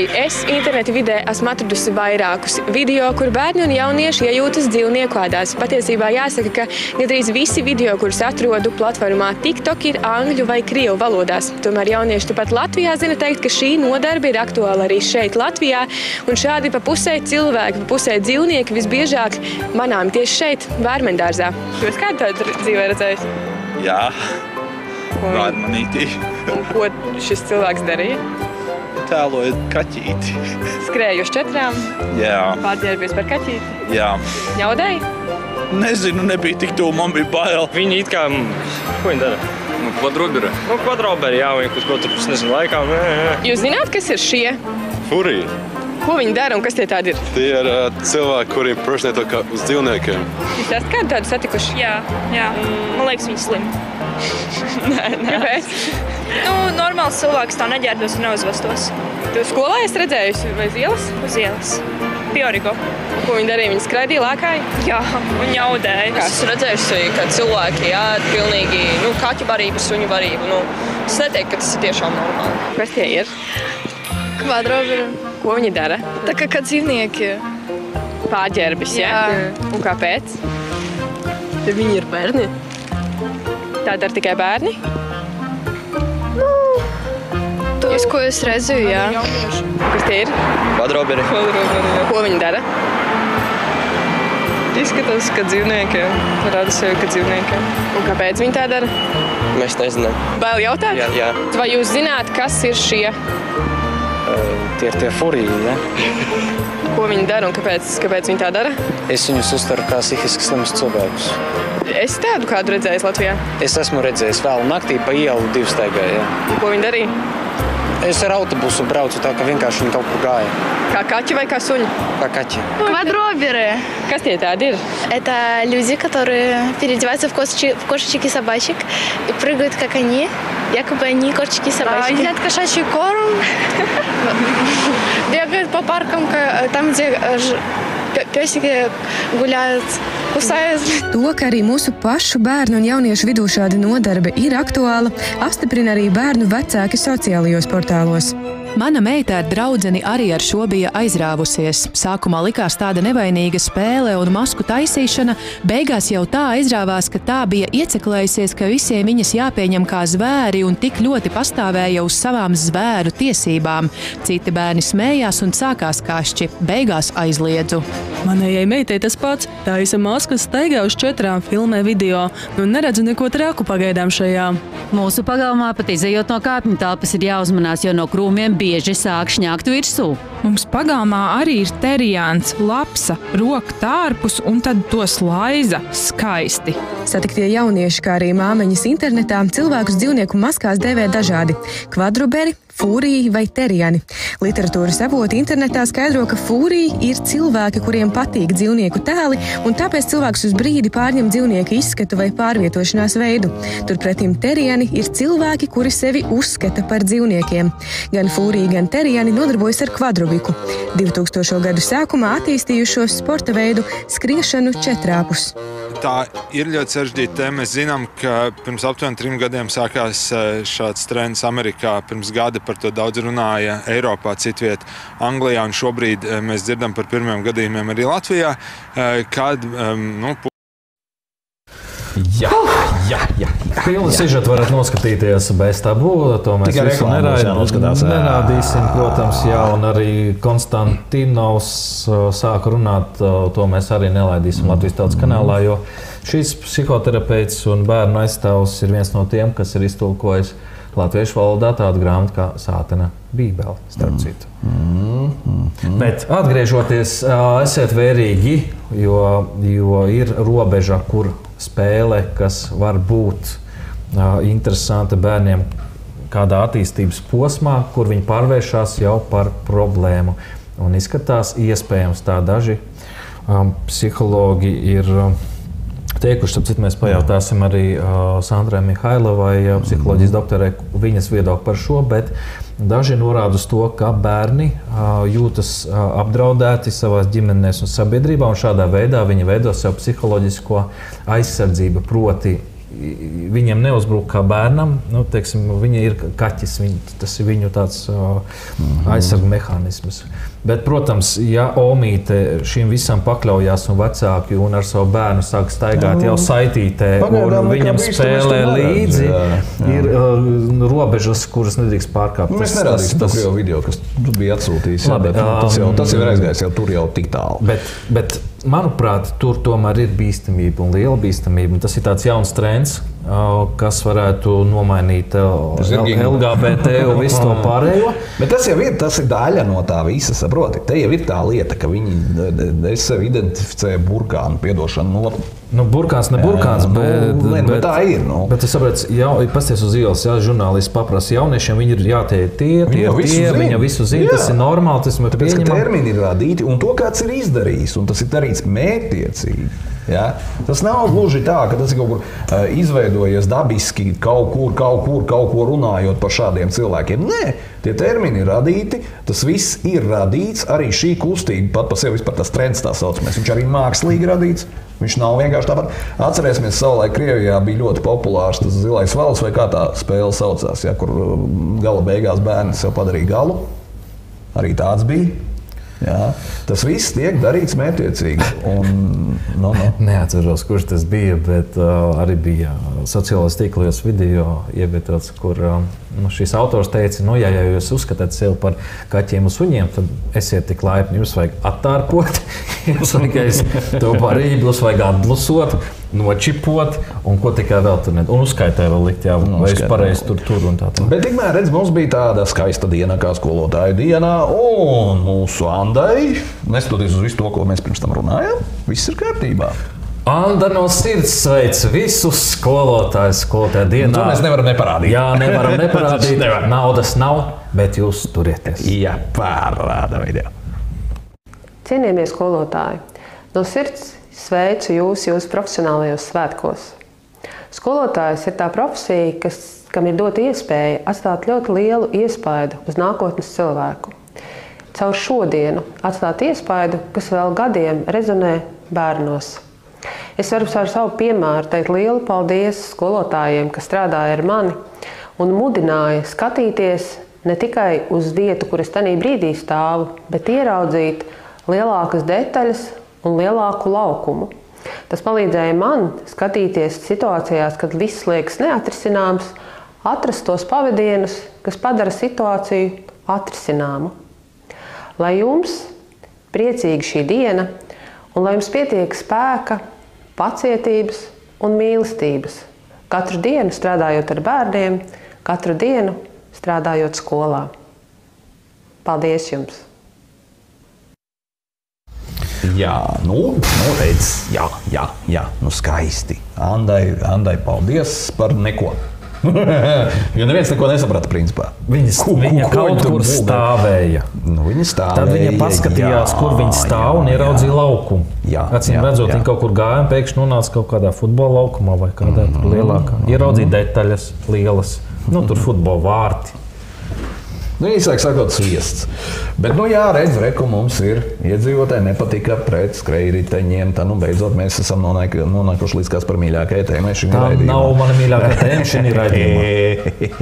Arī es interneta vidē esmu atradusi vairākus video, kur bērni un jaunieši iejūtas dzīvnieku ādās. Patiesībā jāsaka, ka gandrīz visi video, kurus atrodu platformā TikTok, ir angļu vai krievu valodās. Tomēr jaunieši tepat Latvijā zina teikt, ka šī nodarbe ir aktuāla arī šeit, Latvijā. Un šādi pa pusē cilvēki, pa pusē dzīvnieki visbiežāk manām tieši šeit, Vērmendārzā. Jūs kādu tādu dzīvē redzējis? Jā, vārmanītī. Un ko šis cilvēks darīja? Tēloja kaķīti. Skrēja uz četrām, Jā, pārģērbies par kaķīti. jā. Ņaudēji? Nezinu, nebija tik tuvu, man bija bail. Viņi it kā, mm, ko viņi dara? Nu, kvadroberi. Nu, kvadroberi, jā, viņi kaut ko tur, es nezinu, laikā. Nē, nē. Jūs zināt, kas ir šie? Furija. Ko viņi dara un kas tie tādi ir? Tie ir uh, cilvēki, kuriem personēto kā uz dzīvniekiem. Jūs esat kādu tādu satikuši? Jā, jā. man liekas, viņi slimi. Nē, nē. Kāpēc? Nu, normāls cilvēks tā neģērbtos un neuzvestos. Tu skolā esi redzējusi vai uz ielas? Uz ielas. Piorigo. Ko viņi darīja? Viņi skraidīja lēkāji? Jā, un ņaudēja. Es esmu redzējusi, ka cilvēki ēd pilnīgi nu, kaķu barību, suņu barību. Nu, es neteiktu, ka tas ir tiešām normāli. Kas tie ir? Kvadroberi. Ko viņi dara? Tā kā, kā dzīvnieki. Pārģērbis, jā. Jā. Un kāpēc? Viņi ir bērni. Tā dara tikai bērni? Tos, ko es redzu, jā. Kas tie ir? Kvadroberi. Ko viņi dara? Izskatās, ka dzīvniekiem. Rada sevi, ka dzīvniekiem. Un kāpēc viņi tā dara? Mēs nezinām. Bail jautāt? Jā, jā. Vai jūs zināt, kas ir šie? Tie ir tie furiji, ne? Ko viņi dara un kāpēc, kāpēc viņi tā dara? Es viņus uztveru kā psihiski slimus cilvēkus. Es tādu kādu redzēju Latvijā. Es esmu redzējis vēl naktī pa ielu divu staigāju. Un Ko viņi darīja? Es ar autobusu braucu tā, ka vienkārši viņi kaut kur gāja. Kā kaķi vai kā suņi? Kā kaķi. Квадроберы. Kas tie tādi ir? Это люди, которые переодеваются в, кошечки, в кошечек и собачек и прыгают, как они. Якобы они кошечки и собачки. едят кошачий корм. Бегают по паркам, ка- там, где Pēcīgi guļājot, klusājot. To, ka arī mūsu pašu bērnu un jauniešu vidū šāda nodarbe ir aktuāla, apstiprina arī bērnu vecāki sociālajos portālos. Mana meita ar draudzeni arī ar šo bija aizrāvusies. Sākumā likās tāda nevainīga spēle un masku taisīšana, beigās jau tā aizrāvās, ka tā bija ieceklējusies, ka visiem viņas jāpieņem kā zvēri un tik ļoti pastāvēja uz savām zvēru tiesībām. Citi bērni smējās un sākās kašķi, beigās aizliedzu. Manējai meitai tas pats. Tā ir maskas, staigā uz četrām, filmē video. Nu, neredzu neko traku pagaidām šajā. Mūsu pagalmā pat izējot no kāpņu telpas ir jāuzmanās, jo no krūmiem bieži sāk šņākt virsū. Mums pagalmā arī ir terijāns, lapsa, roka tārpus un tad to slaiza skaisti. Satiktie jaunieši, kā arī māmiņas internetā, cilvēkus dzīvnieku maskās dēvē dažādi - kvadruberi, fūriji vai terijani. Literatūras avoti internetā skaidro, ka fūriji ir cilvēki, kuriem patīk dzīvnieku tēli, un tāpēc cilvēks uz brīdi pārņem dzīvnieku izskatu vai pārvietošanās veidu. Turpretim terijani ir cilvēki, kuri sevi uzskata par dzīvniekiem. Gan fūriji, gan terijani nodarbojas ar kvadrubiku. 2000. gadu sākumā attīstījušos sporta veidu skriešanu četrāpus. Tā ir ļoti sarežģīta tēma. Mēs zinām, ka pirms aptuveni trim gadiem sākās eh, šāds trends Amerikā. Pirms gada par to daudz runāja Eiropā, citviet Anglijā, un šobrīd eh, mēs dzirdam par pirmiem gadījumiem arī Latvijā, eh, kad um, nu, Jā, jā, jā. Pilnu sižetu varat noskatīties bez tabū. To mēs Tikai visu jā. nerādīsim, protams, jā, un arī Konstantinovs sāka runāt, to mēs arī nelaidīsim Latvijas tautas kanālā, jo šīs psihoterapeits un bērnu aizstāvs ir viens no tiem, kas ir iztulkojis latviešu valodā tādu grāmatu kā Sātana Bībele, starp citu. Mm, mm. Bet atgriežoties, esiet vērīgi, jo, jo ir robeža, kur spēle, kas var būt interesanta bērniem kādā attīstības posmā, kur viņi pārvēršas jau par problēmu. Un izskatās, iespējams, tā daži um, psihologi ir. Um, Teikuši, ap citu, mēs pajautāsim arī uh, Sandrai Mihailovai, uh, psiholoģijas doktorai, viņas viedokli par šo, daži norāda uz to, ka bērni uh, jūtas uh, apdraudēti savā ģimenēs un sabiedrībā, un šādā veidā viņi veido sev psiholoģisko aizsardzību. Proti, viņiem neuzbruk kā bērnam, nu, teiksim, viņi ir kaķis, viņi, tas ir viņu tāds uh, aizsargu mehānisms. Bet, protams, ja Omīte šim visam pakļaujas un vecāki un ar savu bērnu sāk staigāt Nu, jau saitītē, un viņam spēlē līdzi, jā, jā. ir uh, robežas, kuras nedrīkst pārkāpt. Nu, Mēs Tas- nerādīsim tas- to video, kas tu biji atsūtījis. jā, Labi, bet, nu, tas, jau, tas jau ir aizgājis, jau tur jau tik tālu. Bet, bet, manuprāt, tur tomēr ir bīstamība un liela bīstamība. Un tas ir tāds jauns trends, kas varētu nomainīt. LGBT un visu to pārējo. Bet tas jau ir, tas ir daļa no tā visa. Saproti? Te jau ir tā lieta, ka viņi sevi identificēju burkānu, piedošanu. No, Nu, burkāns, ne Jā, burkāns, nu, bet, ne, bet tā ir, nu. Bet es saprotu, ja pasties uz ielas, ja žurnālisti paprasa jauniešiem, viņi ir jātie tie, Viņi tie, jau visu tie, zina. viņi jau visu zina, tas Jā. ir normāli, tas mēs Tāpēc, ka pieņemam. termini ir radīti un to kāds ir izdarījis, un tas ir darīts mērķiecīgi. Ja? Tas nav gluži tā, ka tas ir kaut kur uh, izveidojies dabiski, kaut kur, kaut kur, kaut ko runājot par šādiem cilvēkiem. Nē, tie termini ir radīti, tas viss ir radīts. Arī šī kustība pat par sevi vispār tas trends tā saucamais. Viņš arī mākslīgi radīts. Viņš nav vienkārši tāpat. Atcerēsimies, savulaik Krievijā bija ļoti populārs tas zilais valsts, vai kā tā spēle saucās, ja, kur um, gala beigās bērni sev padarīja galu. Arī tāds bija. Jā, tas viss tiek darīts mērķiecīgi. Un, no, no. Neatceros, kurš tas bija, bet uh, arī bija sociālajos tīklos video ievietots, kur uh, nu, šis autors teica, nu, ja, ja jūs uzskatāt sevi par kaķiem un suņiem, tad esiet tik laipni. Jums vajag attārpot, jums vajag to parību, jums vajag atblusot, nočipot un ko tikai vēl tur nedara. Un uzskaitē vēl likt, jā, vai es pareizi tur tur un tā tālāk. Bet tikmēr redz, mums bija tāda skaista diena, kā skolotāja dienā, un mūsu Andai, neskatoties uz visu to, ko mēs pirms tam runājām, viss ir kārtībā. Anna no sirds sveic visus skolotājus, skolotāju dienā. To mēs nevaram neparādīt. Jā, nevaram neparādīt. Nevar. Naudas nav, bet jūs turieties. Jā, pārāda video. Cienījamie skolotāji, no sirds sveicu jūs jūsu profesionālajos svētkos. Skolotājs ir tā profesija, kas, kam ir dota iespēja atstāt ļoti lielu iespaidu uz nākotnes cilvēku. Caur šodienu atstāt iespaidu, kas vēl gadiem rezonē bērnos. Es varu ar savu piemēru teikt lielu paldies skolotājiem, kas strādāja ar mani un mudināja skatīties ne tikai uz vietu, kur es tajā brīdī stāvu, bet ieraudzīt lielākas detaļas un lielāku laukumu. Tas palīdzēja man skatīties situācijās, kad viss liekas neatrisināms, atrast tos pavadienus, kas padara situāciju atrisināmu. Lai jums priecīga šī diena, un lai jums pietiek spēka, pacietības un mīlestības. Katru dienu strādājot ar bērniem, katru dienu strādājot skolā. Paldies jums! Jā, nu, redz, jā, jā, jā, nu skaisti. Andai, Andai paldies par neko. jo neviens neko nesaprata, principā. Viņas, ku- viņa ko kaut kur mūgā? stāvēja. Nu, viņa stāvēja. Tad viņa paskatījās, jā, kur viņa stāv un jā, ieraudzīja jā. laukumu. Jā, redzot, jā. viņa kaut kur gāja un pēkšņi nonāca kaut kādā futbola laukumā vai kādā mm. lielākā. Ieraudzīja detaļas, lielas, nu, tur futbola vārti. Nu, īsāk sakot, sviests. Bet, nu, jā, redz, reku mums ir iedzīvotāji nepatika pret skrejriteņiem. Tā, nu, beidzot, mēs esam nonākuši, nonākuši līdz kas par mīļākajai tēmai šī Tā nav mana mīļākā tēma šī raidījumā.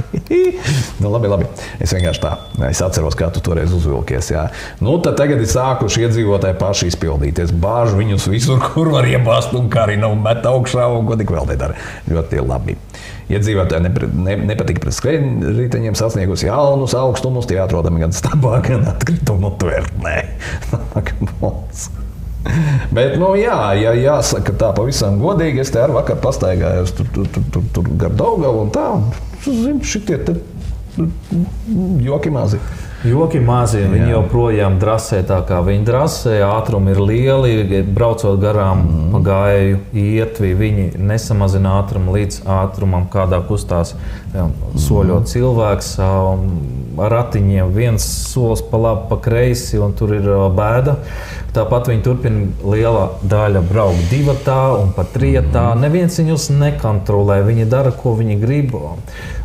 nu, labi, labi. Es vienkārši tā, es atceros, kā tu toreiz uzvilkies. Jā. Nu, tad tagad ir sākuši iedzīvotāji paši izpildīties. Bāž viņus visur, kur var iebāzt un kā arī nav met augšā un ko tik vēl te dara. Ļoti labi. Iedzīvotāji nepre, ne, nepatika pret skrejriteņiem sasniegusi jaunus augstumus, tie atrodami gan stabā, gan atkritumu tvertnē. Bet, nu, jā, ja jāsaka tā pavisam godīgi, es te ar vakar pastaigājos tur, tur, tur, tur, tur gar Daugavu un tā. Zinu, šitie te joki mazi. Joki mazie, viņi Jā. joprojām drasē tā, kā viņi drasē. Ātrumi ir lieli, braucot garām mm. pa gāju ietvi. Viņi nesamazina ātrumu līdz ātrumam, kādā kustās jā, soļot cilvēks. um, Ar ratiņiem viens solis pa labi, pa kreisi, un tur ir bēda. Tāpat viņi turpina liela daļa braukt divatā un pat trijotā. Neviens viņus nekontrolē. Viņi dara, ko viņi grib.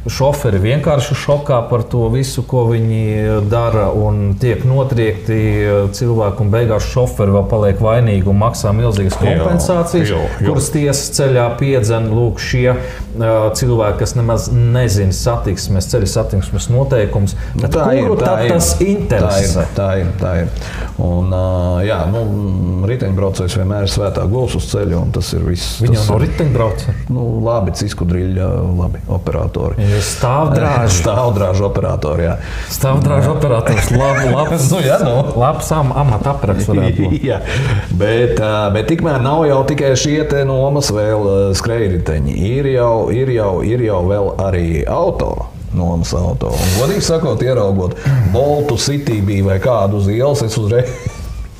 Šoferi vienkārši šokā par to visu, ko viņi dara, un tiek notriekti cilvēki, un beigās šoferi vēl paliek vainīgi un maksā milzīgas Jā, kompensācijas, jā, jā. kuras tiesas ceļā piedzen lūk, šie cilvēki, kas nemaz nezina satiksmes, ceļa satiksmes noteikumus. Nu, Bet kuru tad tas interesē? Tā ir. Tā ir, tā ir. Un, jā, nu, riteņbraucējs vienmēr ir svētā guls uz ceļa, un tas ir viss. Viņi tas ir- riteņbraucēji. Nu, labi, ciskudriļa, labi, operatori. Viņi ir stāvdrāži. Stāvdrāžu operatori, jā. Stāvdrāžu operators, labi, labs, Nu, jā, nu. labs am, amata apraksts varētu būt. Jā, bet, bet tikmēr nav jau tikai šie te nomas vēl ā, skrejriteņi. Ir jau, ir jau, ir jau vēl arī auto. Nomas auto. Un, godīgi sakot, ieraugot Boltu, Citybī vai kādu uz ielas, es uzreiz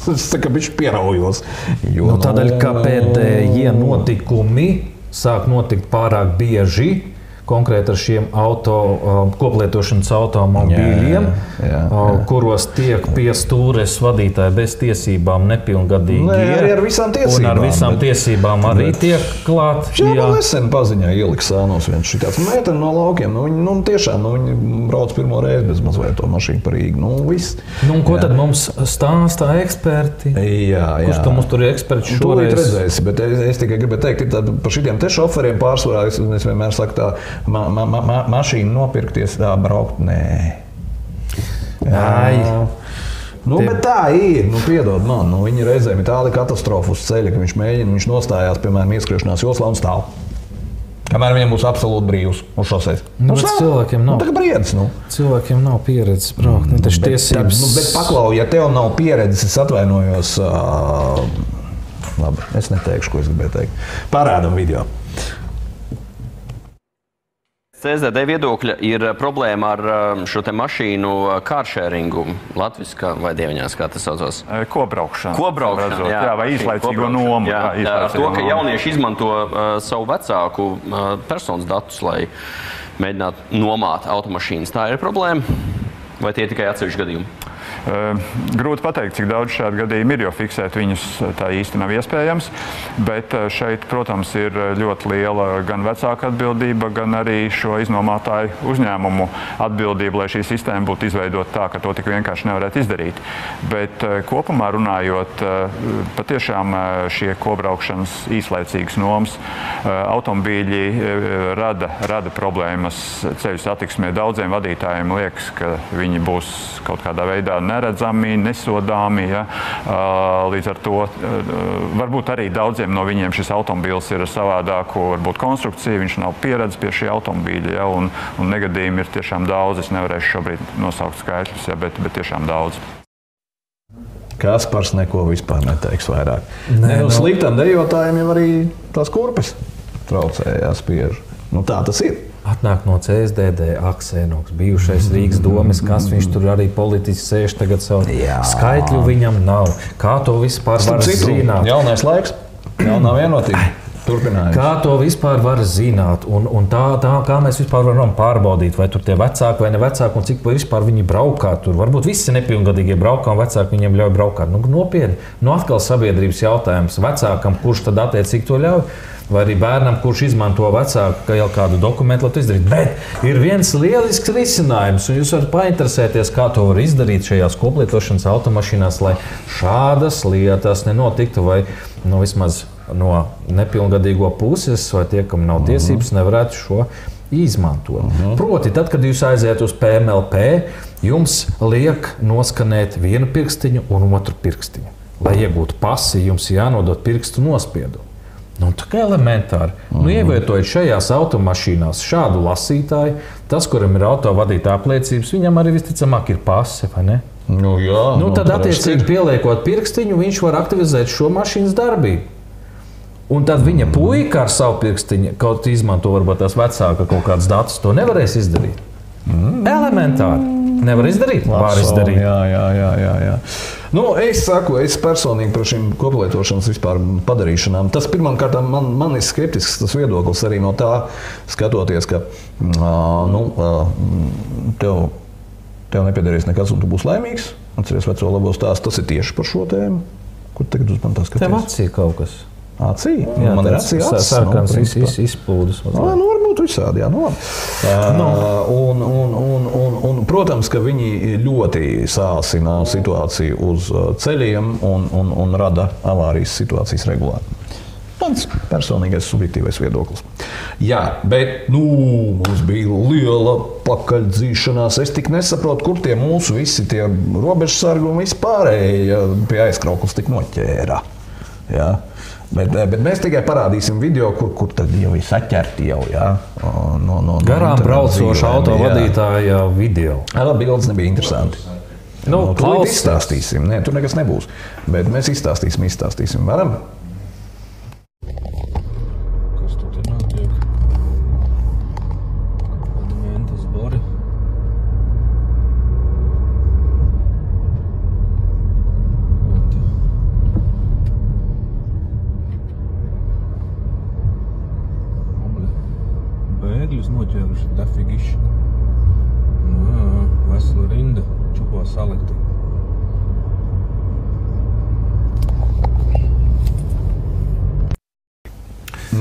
es tā kā bišķi pieraujos. Jo, Nu, tādēļ, ka pēdējie notikumi sāk notikt pārāk bieži. Konkrēti ar šiem auto, um, koplietošanas automobīļiem, Jā, jā, uh, kuros tiek pie stūres vadītāji bez tiesībām, nepilngadīgi. Nē, arī ar visām Un ar tiesībām, visām bet- tiesībām arī bet- tiek klāt. Jā, man nesen paziņā ieliks sānos viens šitāds meitene no laukiem. Nu, viņi, nu, tiešām, nu, viņi brauc pirmo reizi bez mazliet to mašīnu par Rīgu. Nu, viss. Nu, ko tad mums stāsta eksperti? Jā, jā. Kurš tam mums tur ir eksperts šoreiz? redzēsi, bet es, es tikai gribēju teikt, ka par šiem te šoferiem pārsvarā es, es vienmēr saku, tā ma, ma, ma, ma, mašīnu nopirkties, tā braukt. Nē. Ai. Nu, Tie- bet tā ir. Nu, piedod man, nu, viņi reizēm ir tāda katastrofa uz ceļa, ka viņš mēģina, viņš nostājās, piemēram, ieskriešanās joslā un stāv. Kamēr viņam būs absolūti brīvs uz šoseis. Nu, bet cilvēkiem nav. Nu, tā kā briedis, nu. Cilvēkiem nav pieredzes braukt. Nu, taču Bet, tiesības. nu, bet paklau, ja tev nav pieredzes, es atvainojos. Uh, labi, es neteikšu, ko es gribēju teikt. Parādam video. CZD viedokļa ir problēma ar um, šo mašīnu kāršēringu, latviskā vai dieviņās, kā tas saucas? Kobraukšana. Kobraukšana, redzot, jā, jā, vai īslaicīgo nomu. Jā, jā, īslaicīgo to, ka jaunieši izmanto uh, savu vecāku uh, personas datus, lai mēģinātu nomāt automašīnas. Tā ir problēma. Vai tie ir tikai atsevišķi gadījumi? Uh, Grūti pateikt, cik daudz šādu gadījumu ir, jo fiksēt viņus uh, tā īsti nav iespējams. Bet uh, šeit, protams, ir ļoti liela gan vecāka atbildība, gan arī šo iznomātāju uzņēmumu atbildība, lai šī sistēma būtu izveidota tā, ka to tik vienkārši nevarētu izdarīt. Bet kopumā runājot, patiešām šie kobraukšanas īslaicīgas nomas automobīļi rada, rada problēmas ceļu satiksmē. Daudziem vadītājiem liekas, ka viņi būs kaut kādā veidā neredzami, nesodāmi. Ja? Līdz ar to varbūt arī daudziem no viņiem šis automobīls ir ar savādāku varbūt, konstrukciju, viņš nav pieredzējis pie šī automobīļa. Ja? Un, un negadījumi ir tiešām daudz. Es nevarēšu šobrīd nosaukt skaitļus, ja? bet, bet tiešām daudz. Kaspars neko vispār neteiks vairāk. Nē, Nē, no nu- sliktām dejotājiem jau arī tās kurpes traucējās spiež. Nu, tā tas ir. Atnāk no CSDD, Aksēnoks, bijušais Rīgas domas, kas viņš tur arī politiski sēž tagad savu skaitļu viņam nav. Kā to vispār var zināt? jaunais laiks, jaunā vienotība. Turpinājums. Kā to vispār var zināt? Un, un tā, tā, kā mēs vispār varam pārbaudīt, vai tur tie vecāki vai ne vecāki, un cik vispār viņi braukā tur. Varbūt visi nepilngadīgie braukā, un vecāki viņiem ļauj braukāt. Nu, nopietni. Nu, atkal sabiedrības jautājums vecākam, kurš tad attiecīgi to ļauj. Vai arī bērnam, kurš izmanto vecāku kā jau kādu dokumentu, lai to izdarītu. Bet ir viens lielisks risinājums, un jūs varat painteresēties, kā to var izdarīt šajās koplietošanas automašīnās, lai šādas lietas nenotiktu, vai nu, vismaz no nepilngadīgo puses, vai tie, kam nav tiesības, nevarētu šo izmantot. Proti, tad, kad jūs aiziet uz PMLP, jums liek noskanēt vienu pirkstiņu un otru pirkstiņu. Lai iegūtu pasi, jums jānodod pirkstu nospiedumu. Nu, tā kā elementāri. Nu, ievietojiet šajās automašīnās šādu lasītāju, tas, kuram ir autovadītāja apliecības, viņam arī visticamāk ir pase, vai ne? Nu, jā, Nu, tad, parasti attiecīgi, pieliekot pirkstiņu, viņš var aktivizēt šo mašīnas darbību. Un tad viņa puika ar savu pirkstiņu, kaut izmanto varbūt tās vecāka kaut kādas datus, to nevarēs izdarīt. Mm. Elementāri. Nevar izdarīt, var izdarīt. Jā, jā, jā. jā, jā. Nu, es saku, es personīgi par šīm koplietošanas vispār padarīšanām. Tas pirmkārt man, man ir skeptisks tas viedoklis arī no tā, skatoties, ka nu, tev, tev nepiedarīs nekas, un tu būsi laimīgs. Atceries veco labo stāstu, tas ir tieši par šo tēmu. Kur tagad uz man tā skaties? Tev acī kaut kas. Acī? Jā, man ir tāds acī sa- acis, sarkans nu, iz- iz- izplūdes mazliet. Ā, Nu, varbūt visādi, jā, nu. Nu. Un, un, un, un, un, protams, ka viņi ļoti sāsina situāciju uz uh, ceļiem un, un, un rada avārijas situācijas regulāri. Mans personīgais subjektīvais viedoklis. Jā, bet nu, mums bija liela pakaļdzīšanās. Es tik nesaprotu, kur tie mūsu visi tie robežsargi un vispārējie pie aizkrauklas tik noķēra. Jā. Bet, bet mēs tikai parādīsim video, kur, kur tad jau ir saķerti jau. Jā, no, no, no Garām braucoša autovadītāja video. Jā, labi, bildes nebija interesanti. Nu, Nu, tūlīt klausās. izstāstīsim. Nē, tur nekas nebūs. Bet mēs izstāstīsim, izstāstīsim. Varam? Kas tur tad notiek? Mentas bori. Bēgļus noķēruši defigiši. Nu, jā, vesela rinda čupo salikti.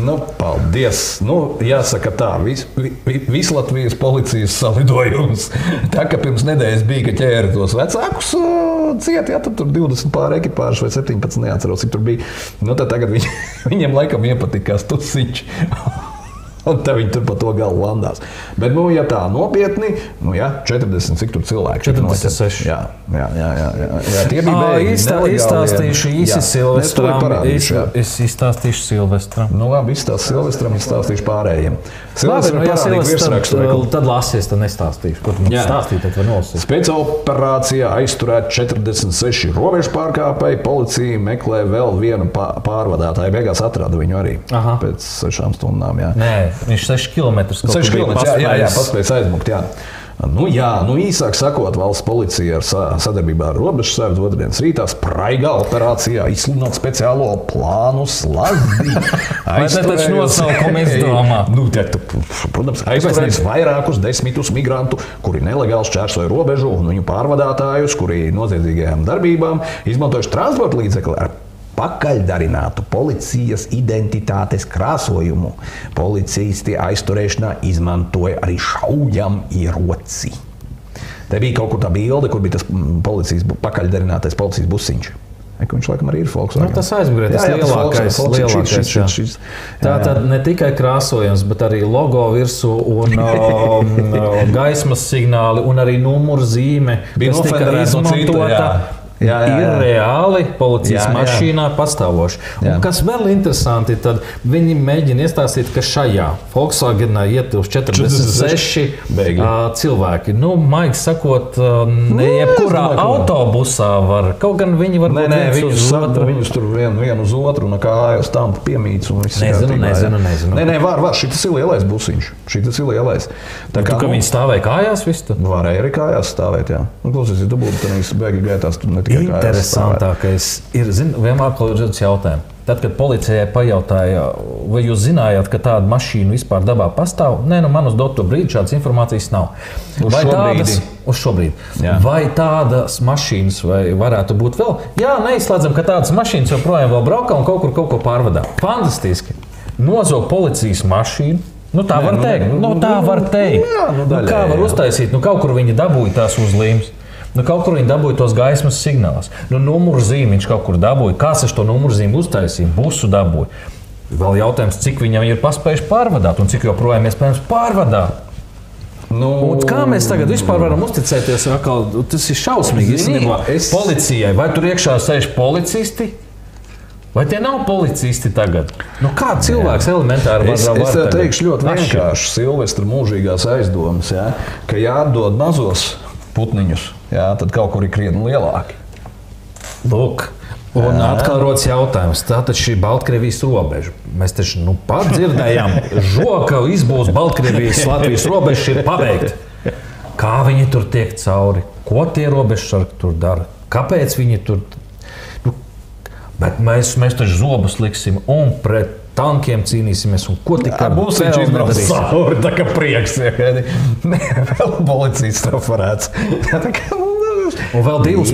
Nu, paldies! Nu, jāsaka, tā vis, vi, visu Latvijas policijas salidojums. Tā kā pirms nedēļas bija, ka ķēra tos vecākus uh, ciet, ja tur 20 pāri ekipāžu vai 17, neatceros, cik tur bija. Nu, tagad viņi, viņiem laikam iepatikās tusiņš. Un tā viņi tur pa to galu landās. Bet, nu, ja tā nopietni, nu, jā, 40 cik tur cilvēki. tika 46. noķerti. Jā, jā, jā. jā, jā, jā. Tie bija Ā, bēgļi, izstā- nelegālie. Izstāstīšu īsi Silvestram. Es, es izstāstīšu Silvestram. Nu, labi, izstāstīšu Silvestram, izstāstīšu pārējiem. Labi, Silvestram nu, ja Silvestram, tad, reku. tad lasies, tad nestāstīšu. Ko tu man stāstīji, tad var nolasīt. Spēcoperācijā aizturēt 46 robežu pārkāpēji. Policija meklē vēl vienu pā- pārvadātāju. Beigās atrada viņu arī Aha. pēc sešām stundām. Jā. Nē, viņš 6 km. 6 km. Jā, jā, jā pats pēc aizmukt. Jā. Nu, jā, nu, īsāk sakot, valsts policija ar sa sadarbībā ar robežsardzi otrdienas rītā spraigā operācijā izsludinot speciālo plānu slazdi. Te taču nosaukumu izdomā? Nu, te, tu, protams, aizturēs vairākus desmitus migrantu, kuri nelegāli šķērsoja robežu, un viņu pārvadātājus, kuri noziedzīgajām darbībām izmantojuši transporta līdzekli ar pakaļdarinātu policijas identitātes krāsojumu. Policisti aizturēšanā izmantoja arī šaujam ieroci. Te bija kaut kur tā bilde, kur bija tas mm, policijas, pakaļdarinātais policijas busiņš. Ka Viņš laikam arī ir Volkswagen. Nu, tas aizmugurē, tas Jā, jā, lielākais. Volkswagen, lielākais šis, šis, šis, šis. Tā tad ne tikai krāsojums, bet arī logo virsū un um, gaismas signāli un arī numuru zīme, Bija nofederēta no cita. Jā. Jā, jā, Ir reāli policijas Jā, jā. mašīnā pastāvoši. Jā. Un kas vēl interesanti, tad viņi mēģina iestāstīt, ka šajā Volkswagenā ietilpst 46 Bēgļi. ā, cilvēki. Nu, maigi sakot, ā, ne jebkurā ko. autobusā var. Kaut gan viņi var Nē, nē, viņus, uz otru. viņus tur vienu, vienu uz otru, un kā jau stampa piemīts. Nezinu, nezinu, nezinu. Nē, nē, var, var. Šis ir lielais busiņš. Šis ir lielais. Tā Tu, ka viņi stāvēja kājās visu? Varēja arī kājās stāvēt. Jā. Nu, Klausies, ja tu būtu tādā bēgļu gaitās, tad stāvēt. Interesantākais ir, zin, vienmēr klausīties jautājumu. Tad, kad policijai pajautāja, vai jūs zinājāt, ka tāda mašīna vispār dabā pastāv, nē, nu man uz doto brīdi šādas informācijas nav. Uz vai tādas, uz šo brīdi. Jā. Vai tādas mašīnas vai varētu būt vēl? Jā, neizslēdzam, ka tādas mašīnas joprojām vēl braukā un kaut kur kaut ko pārvadā. Fantastiski! Nozog policijas mašīnu. Nu, tā Nē, var nu, teikt. nu, Nu, nu, tā nu, var teikt. jā, nu, Nu, kā var jā. uztaisīt? Nu, kaut kur viņi dabūja tās uzlīmes. Nu, kaut kur viņi dabūja tos gaismas signālus. Nu, numuru zīmi viņš kaut kur dabūja. Kāds ar to numuru zīmi uztaisīja? Busu dabūja. Vēl jautājums, cik viņam ir paspējuši pārvadāt un cik joprojām iespējams pārvadāt. Nu, Un kā mēs tagad vispār varam uzticēties? Atkal, tas ir šausmīgi. Zini, es- Policijai vai tur iekšā sēž policisti? Vai tie nav policisti tagad? Nu, kā cilvēks elementāri var Es, var es tagad teikšu ļoti vienkārši. Silvestra mūžīgās aizdomas, ja, ka jāatdod mazos putniņus, ja, tad kaut kur ir krietni lielāki. Lūk, un Jā. atkal rodas jautājums, tā taču ir Baltkrievijas robeža. Mēs taču nu dzirdējām, ka izbūves Baltkrievijas Latvijas robeža ir pabeigta. Kā viņi tur tiek cauri? Ko tie robežsargi tur dara? Kāpēc viņi tur? Bet mēs, mēs taču zobus liksim un pret tankiem cīnīsimies. Un ko tikai Būs viņš izbraucis cauri, tā kā prieks. Nē, vēl policijas trafarēts. Nu, Un vēl divus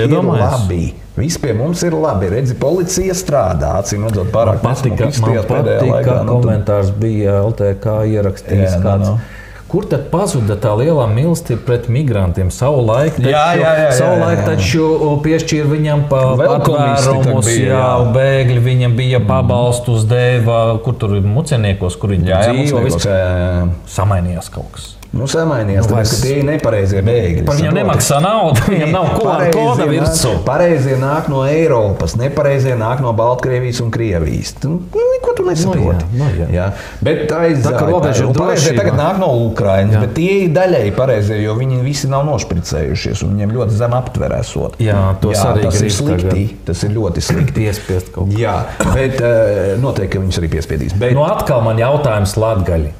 ir iedomājies? labi. Viss pie mums ir labi. Redzi, policija strādā. Acīm redzot, pārāk nesmuki man patika laikā, nu, komentārs bija LTK ierakstījis. Jā, nu, kāds. nu. Kur tad pazuda tā lielā mīlestība pret migrantiem? Savulaik taču, Jā, jā, jā, jā, savulaik jā, jā. taču piešķīra viņam patvērumus, jā, jā. bēgļi viņam bija pabalstus, deva, kur tur ir muceniekos, kur viņi Jā, jā, dzīvo. jā, jā, jā. Samainījās kaut kas. Nu, samainījās, Nu, tāpēc, ka tie ir nepareizie bēgļi. Par viņiem nemaksā naudu, viņiem nav Pareizie koda nāk- virsū. Pareizie nāk no Eiropas, nepareizie nāk no Baltkrievijas un Krievijas. Nu, ko tu nesaproti? Nu, jā, nu, jā. Jā. Bet tā ir pareizie drošībā. tagad nāk no Ukrainas, bet tie ir daļēji pareizie, jo viņi visi nav nošpricējušies un viņiem ļoti zem aptver esot. Jā, Jā, tas ir slikti. tagad. Tas ir ļoti slikti. Piespiest kaut ko. Jā, bet eh, noteikti ka viņus arī piespiedīs. Bet, Nu, atkal man jautājums Latgaļi.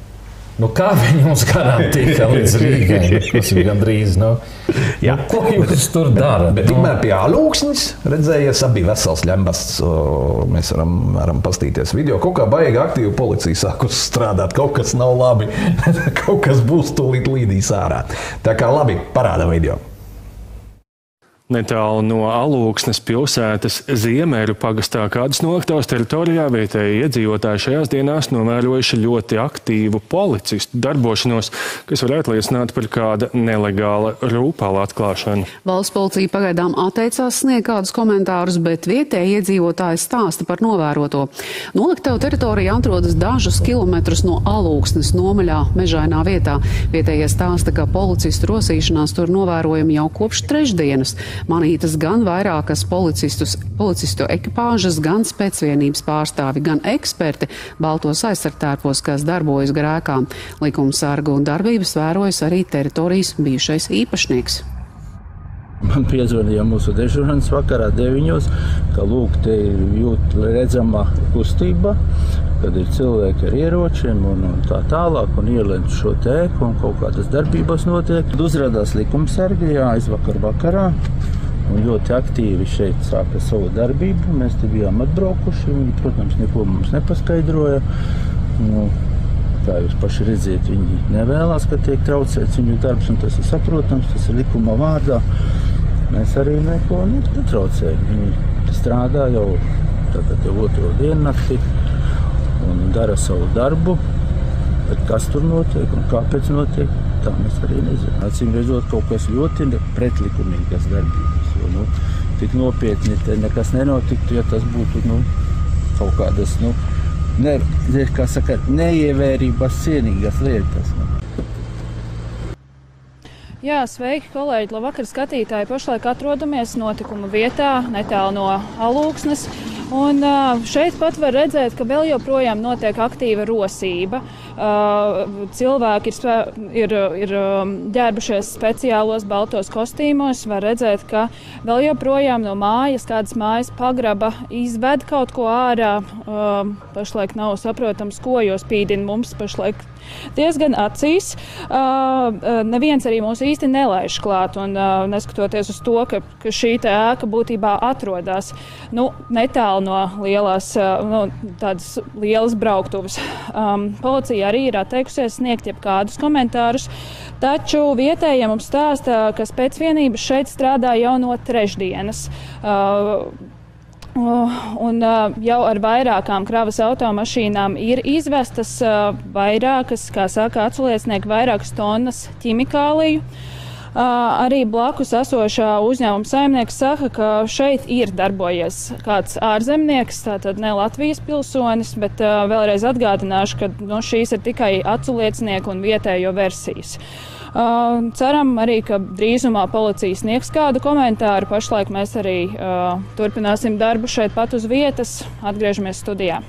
Nu, kā viņi mums garantē, ka līdz Rīgai nu, tas ir gandrīz? Nu, Jā. nu, ko jūs tur darat? Bet Nu, tikmēr pie alūksnes redzējies, abi vesels ļembasts. o, Mēs varam, varam paskatīties video. Kaut kā baigi aktīvi policija sākus strādāt. Kaut kas nav labi. Kaut kas būs tūlīt līdīs ārā. Tā kā labi, parāda video. Netālu no Alūksnes pilsētas Ziemeļu pagastā kādas noktās teritorijā vietēji iedzīvotāji šajās dienās novērojuši ļoti aktīvu policistu darbošanos, kas varētu liecināt par kāda nelegāla rūpāla atklāšanu. Valsts policija pagaidām atteicās sniegt kādus komentārus, bet vietēji iedzīvotāji stāsta par novēroto. Noliktava teritorija atrodas dažus kilometrus no alūksnes nomaļā mežainā vietā. Vietējie stāsta, ka policistu rosīšanās tur novērojami jau kopš trešdienas. Manītas gan vairākas policistu ekipāžas, gan spēcvienības pārstāvi, gan eksperti baltos aizsargtērpos, kas darbojas grēkām. Likuma sargu un darbības vērojas arī teritorijas bijušais īpašnieks. Man piezvanīja mūsu dežurants vakarā 9. ka lūk, te jūt redzama kustība, kad ir cilvēki ar ieročiem un, un tā tālāk, un ielēnt šo tēku, un kaut kādas darbības notiek. Tad uzrādās likumsargi, jā, aizvakar vakarā, un ļoti aktīvi šeit sāka savu darbību. Mēs te bijām atbraukuši, viņi, protams, neko mums nepaskaidroja. Nu, Kā paši redzat, viņi nevēlas, ka tiek traucēts viņu darbs, un tas ir saprotams, tas ir likuma vārdā. Mēs arī neko netraucējam. Viņi strādā jau, tātad jau otro dienu naktī un dara savu darbu. Bet kas tur notiek un kāpēc notiek, tā mēs arī nezinām. Acīm redzot, kaut kas ļoti pretlikumīgas darbības. Jo, nu, tik nopietni te nekas nenotiktu, ja tas būtu nu, kaut kādas nu, ne, kā saka, neievērības cienīgas lietas. Jā, sveiki, kolēģi! Labvakar, skatītāji! Pašlaik atrodamies notikuma vietā, netālu no alūksnes. Un šeit pat var redzēt, ka vēl joprojām notiek aktīva rosība. Cilvēki ir, ir, ir ģērbušies speciālos baltos kostīmos. Var redzēt, ka vēl joprojām no mājas, kādas mājas pagraba izved kaut ko ārā. Pašlaik nav saprotams, ko, jo spīdina mums pašlaik diezgan acīs. Neviens arī mūs īsti nelaiž klāt. Un, neskatoties uz to, ka, ka šī ēka būtībā atrodas nu, netālu no lielās, nu, tādas lielas brauktuves. Policija arī ir atteikusies sniegt jebkādus komentārus, taču vietējie mums stāsta, ka spēcvienības šeit strādā jau no trešdienas. Uh, Un jau ar vairākām kravas automašīnām ir izvestas vairākas, kā saka aculiecinieki, vairākas tonnas ķimikāliju. Arī blakus esošā uzņēmuma saimnieks saka, ka šeit ir darbojies kāds ārzemnieks, tātad ne Latvijas pilsonis, bet vēlreiz atgādināšu, ka no nu, šīs ir tikai aculiecinieku un vietējo versijas. Uh, ceram arī, ka drīzumā policija sniegs kādu komentāru. Pašlaik mēs arī uh, turpināsim darbu šeit pat uz vietas. Atgriežamies studijā.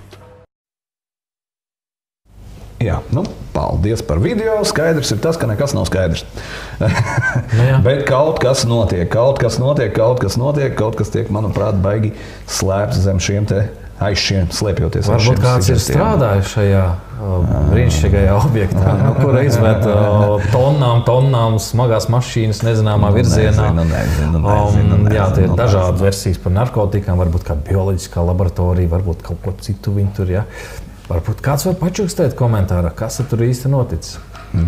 Jā, nu, paldies par video. Skaidrs ir tas, ka nekas nav skaidrs. nu, Bet kaut kas notiek, kaut kas notiek, kaut kas notiek, kaut kas tiek, manuprāt, baigi slēpts zem šiem te aiz šiem slēpjoties. Varbūt kāds ir strādājis šajā brīnišķīgajā objektā, nu, kur izmet tonnām, tonnām smagās mašīnas nezināmā virzienā. Nezinu, nezinu, nezinu, um, jā, tie ir dažādas versijas par narkotikām, varbūt kāda bioloģiskā laboratorija, varbūt kaut ko citu viņi tur. Ja. Varbūt kāds var pačukstēt komentārā, kas tur īsti noticis.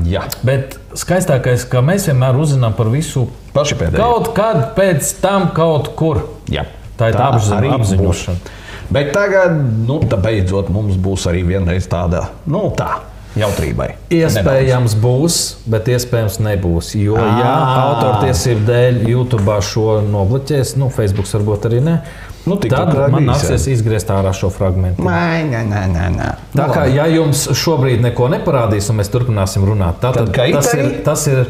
Jā. Bet skaistākais, ka mēs vienmēr uzzinām par visu paši pēdējo. Kaut kad pēc tam kaut kur. Jā. Tā ir tā apziņa. Bet tagad, nu, beidzot, mums būs arī vienreiz tāda, nu, tā. Jautrībai. Iespējams, Nedaudz. būs, bet iespējams nebūs. Jo, à. ja autortiesību dēļ YouTube šo nobloķēs, nu, Facebook varbūt arī ne, Nu, Tad man nāksies izgriezt ārā šo fragment. Nē, nē, nē. nē. Tā kā ja jums šobrīd neko neparādīs, un mēs turpināsim runāt, tad, tad, tad tas, ir, tas ir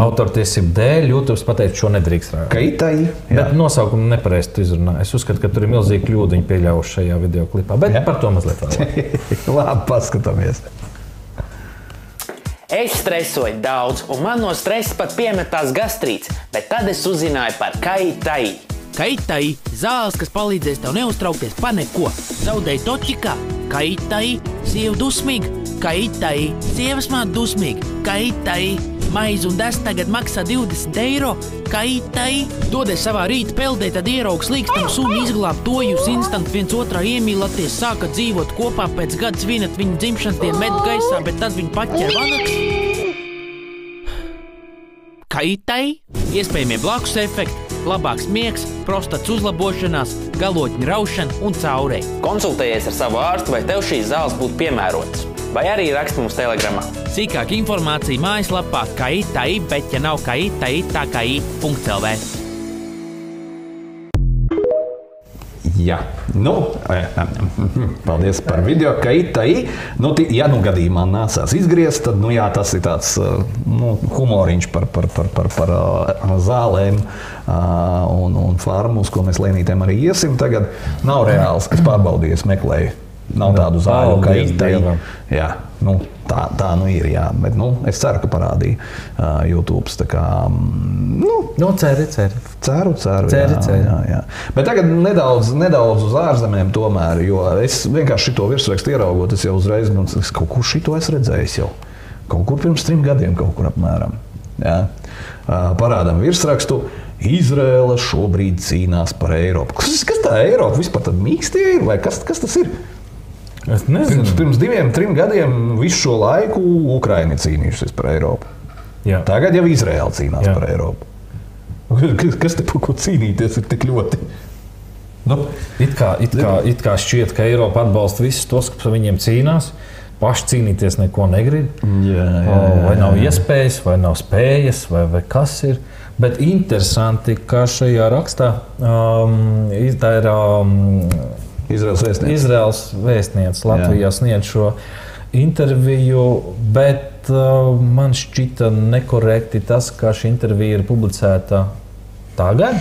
autortiesību dēļ. YouTube pateica, šo nedrīkst rādīt. Kaitai. Bet nosaukumu nepareizi izrunāja. Es uzskatu, ka tur ir milzīgi kļūda viņa pieļaujuši šajā video klipā. Bet jā. par to mazliet vēlāk. Labi, paskatāmies. Es stresoju daudz, un man no stresa pat piemetās gastrīts, bet tad es uzzināju par kaitai. Kaitai zāles, kas palīdzēs tev neuztraukties par neko. Zaudēji toķikā, kaitai, sieva dusmīga, kaitai, sievas māte dusmīga, kaitai. Maize un dēsts tagad maksā 20 eiro. Kaitai, dodies savā rīta peldē, tad ieraugs līkstamu suni izglābt to, jūs instant viens otrā iemīlaties, sākat dzīvot kopā pēc gada svinat viņa dzimšanas dienu medu gaisā, bet tad viņa paķer vanaks. Kaitai, iespējamie blakus efekti labāks miegs, prostats uzlabošanās, galotņu raušana un caurē. Konsultējies ar savu ārstu, vai tev šīs zāles būtu piemērotas. Vai arī raksti mums telegramā. Sīkāka informācija mājaslapā KITAI, bet ja nav KITAI, tā kā i.lv. Jā, nu, e, e, paldies par video. Ka itai, nu, ja nu gadījumā nācās izgriezt, tad nu, jā, tas ir tāds e, nu, humoriņš par, par, par, par, par zālēm un, un farmus, ko mēs lēnītēm arī iesim. Tagad nav reāls. Es pārbaudīju, es meklēju Nav tādu zāļu, kā īstenībā. Jā, nu, tā, tā nu ir. Jā. Bet, nu, es ceru, ka parādīja uh, YouTube. Kā, mm, nu, nu, ceri, ceri. Ceru, ceru. ceri, jā, ceri. Jā, jā. Bet tagad nedaudz, nedaudz uz ārzemēm tomēr, jo es vienkārši šo virsrakstu ieraugot, es jau uzreiz nu, es kaut kur šito esmu redzējis jau. Kaut kur pirms trim gadiem, kaut kur apmēram. Jā. Uh, parādām virsrakstu. Izraela šobrīd cīnās par Eiropu. Kas, kas tā ir Eiropa? Vispār mīkstie ir vai kas, kas tas ir? Pirms, pirms diviem, trim gadiem visu šo laiku Ukraiņa cīnījusies par Eiropu. Jā. Tagad jau Izraela cīnās Jā. par Eiropu. Kas, kas te par ko cīnīties ir tik ļoti? Nu, it, kā, it, kā, it kā šķiet, ka Eiropa atbalsta visus tos, kas par viņiem cīnās. Paši cīnīties neko negrib. Jā, jā, jā, vai nav iespējas, vai nav spējas, vai, vai kas ir. Bet interesanti, ka šajā rakstā um, tā ir. Um, Izraels vēstniece. Izraels vēstniece Latvijā Jā. sniedz šo interviju, bet uh, man šķita nekorekti tas, ka šī intervija ir publicēta tagad.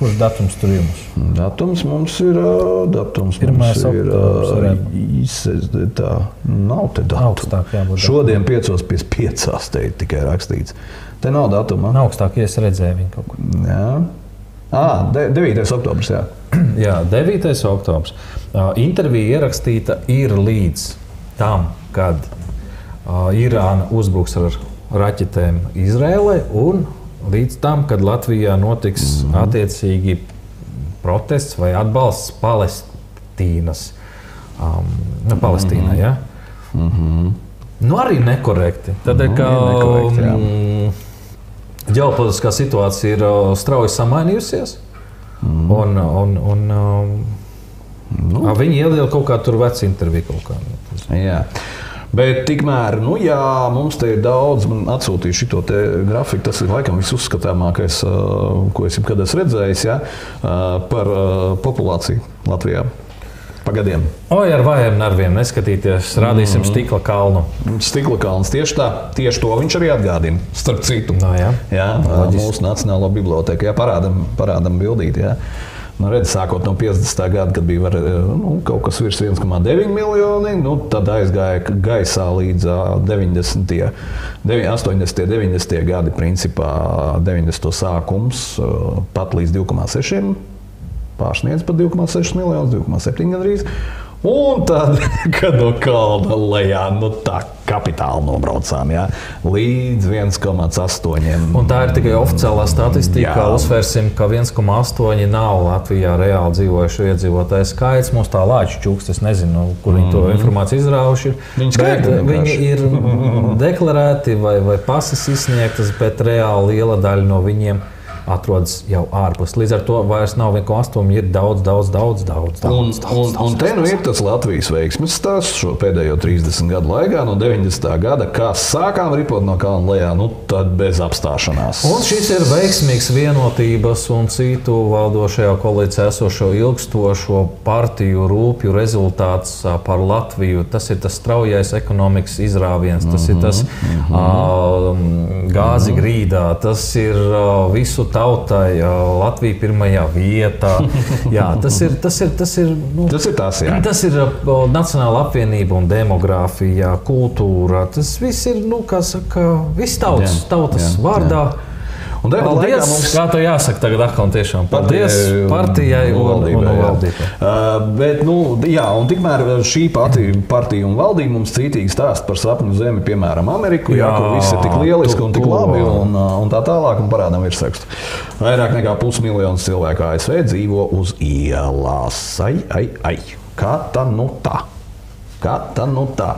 Kurš datums tur ir mums? Datums mums ir. Uh, datums mums ir īsi. Tā nav te datuma. Šodien 5.55. te ir tikai rakstīts. Te nav datuma. Augstāk, ja es redzēju viņu kaut kur. Jā. Ah, 9. oktobris. Jā. jā, 9. oktobris. Uh, intervija ierakstīta ir līdz tam, kad uh, Irāna uzbruks ar raķetēm Izrēlai, un līdz tam, kad Latvijā notiks mm -hmm. attiecīgi protests vai atbalsts palest, Palestīnas. Um, nu, Palestīnai, ja? Mm -hmm. Nu, arī nekorekti. Nu, ka ir nekorekti, jā. mm, ģeopolitiskā situācija ir strauji samainījusies. Mhm. Un, un, un, um, Nu. nu. Viņi ieliek kaut kādu tur vecu interviju. Kaut kā, nu, Jā. Bet tikmēr, nu, jā, mums te ir daudz, man atsūtīja šo grafiku. Tas ir laikam visuzskatāmākais, ā, ko es jebkad esmu redzējis, ja, ā, par ā, populāciju Latvijā. Pagadiem. Oi, ar vājiem nerviem neskatīties, rādīsim Mhm. stikla kalnu. Stikla kalns tieši tā, tieši to viņš arī atgādina. Starp citu, no, jā. Jā, Loģiski. mūsu Nacionālo bibliotēku jā, parādam, parādam bildīt. Jā. Nu, redz, sākot no 50. gada, kad bija var, nu, kaut kas virs 1,9 miljoni, nu, tad aizgāja gaisā līdz ā, 90. devi- 80. 90. gadi, principā 90. sākums pat līdz 2,6 pārsniedz pat 2,6 miljonus, 2,7 gandrīz. Un tad, kad no kalna lejā, nu tā kapitāli nobraucām, jā, līdz 1,8. Un tā ir tikai oficiālā statistika. Jā. Uzsversim, ka 1,8 nav Latvijā reāli dzīvojušo iedzīvotāju skaits. Mums tā lāča čūks, es nezinu, kur viņi to Mhm. informāciju izraujuši. Viņi skaita viņi ir deklarēti vai, vai pases izsniegtas, bet reāli liela daļa no viņiem atrodas jau ārpus. Līdz ar to vairs nav 1,8, ir daudz, daudz, daudz, daudz. Un, daudz, un, un te nu ir tas Latvijas veiksmes stāsts šo pēdējo 30 gadu laikā, no 90. gada, kā sākām ripot no kalna lejā, nu tad bez apstāšanās. Un šis ir veiksmīgs vienotības un citu valdošajā koalīcijā esošo ilgstošo partiju rūpju rezultāts par Latviju. Tas ir tas straujais ekonomikas izrāviens, tas ir tas ā, gāzi grīdā, tas ir ā, visu tautai, Latvija pirmajā vietā. Jā, tas ir tas, ir, tas ir, nu, tas ir tas, jā. Tas ir Nacionāla apvienība un demogrāfija, kultūra. Tas viss ir, nu, kā saka, viss tautas, Jā, tautas jā, vārdā. Un laikā Paldies! mums- Kā tev jāsaka tagad atkal un tiešām? Paldies partijai un, un, un jā. valdībai. Uh, bet, nu, jā, un tikmēr šī pati partija un valdība mums cītīgi stāsta par sapņu zemi, piemēram, Ameriku, jā, Jā, kur viss ir tik lieliski tu- un tik labi un, uh, un tā tālāk, un parādām virsrakstu. Vairāk nekā pusmiljons cilvēku ASV dzīvo uz ielās. Ai, ai, ai. Kā tā nu tā? Kā tā nu tā?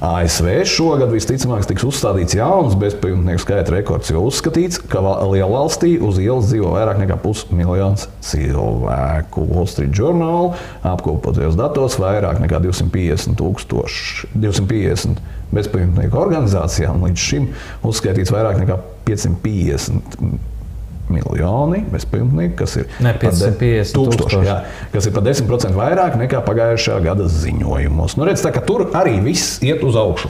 ASV šogad visticamāk tiks uzstādīts jauns bezpajumtnieku skaita rekords, jo uzskatīts, ka va- lielvalstī uz ielas dzīvo vairāk nekā pusmiljons cilvēku. Wall Street Journal apkopotajos datos vairāk nekā 250 tūkstoši, 250 bezpajumtnieku organizācijām līdz šim uzskaitīts vairāk nekā 550 miljoni bezpajumtnieku, kas ir Ne, par de- 550 tūkstoši. jā, kas ir par 10% vairāk nekā pagājušā gada ziņojumos. Nu, redz, tā, tur arī viss iet uz augšu.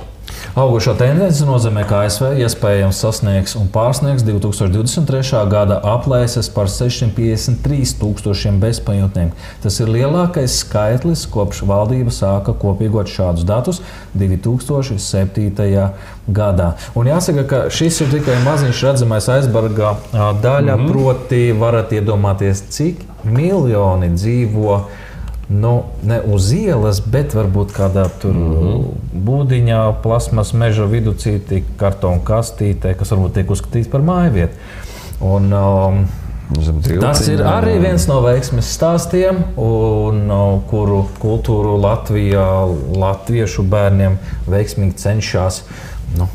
Augušo tendenci nozīmē, ka ASV iespējams sasniegs un pārsniegs 2023. gada aplēses par 653 tūkstošiem bezpajumtnieku. Tas ir lielākais skaitlis, kopš valdība sāka kopīgot šādus datus 2007. gadā. Un jāsaka, ka šis ir tikai maziņš redzamais aizbarga daļa, mm -hmm. proti varat iedomāties, cik miljoni dzīvo nu, ne uz ielas, bet varbūt kādā tur mm -hmm. būdiņā, plasmas meža vidū, kartona kastītē, kas varbūt tiek uzskatīts par māju vietu. Un, um, Tas ir arī viens no veiksmes stāstiem, un, uh, kuru kultūru Latvijā, latviešu bērniem veiksmīgi cenšas nu,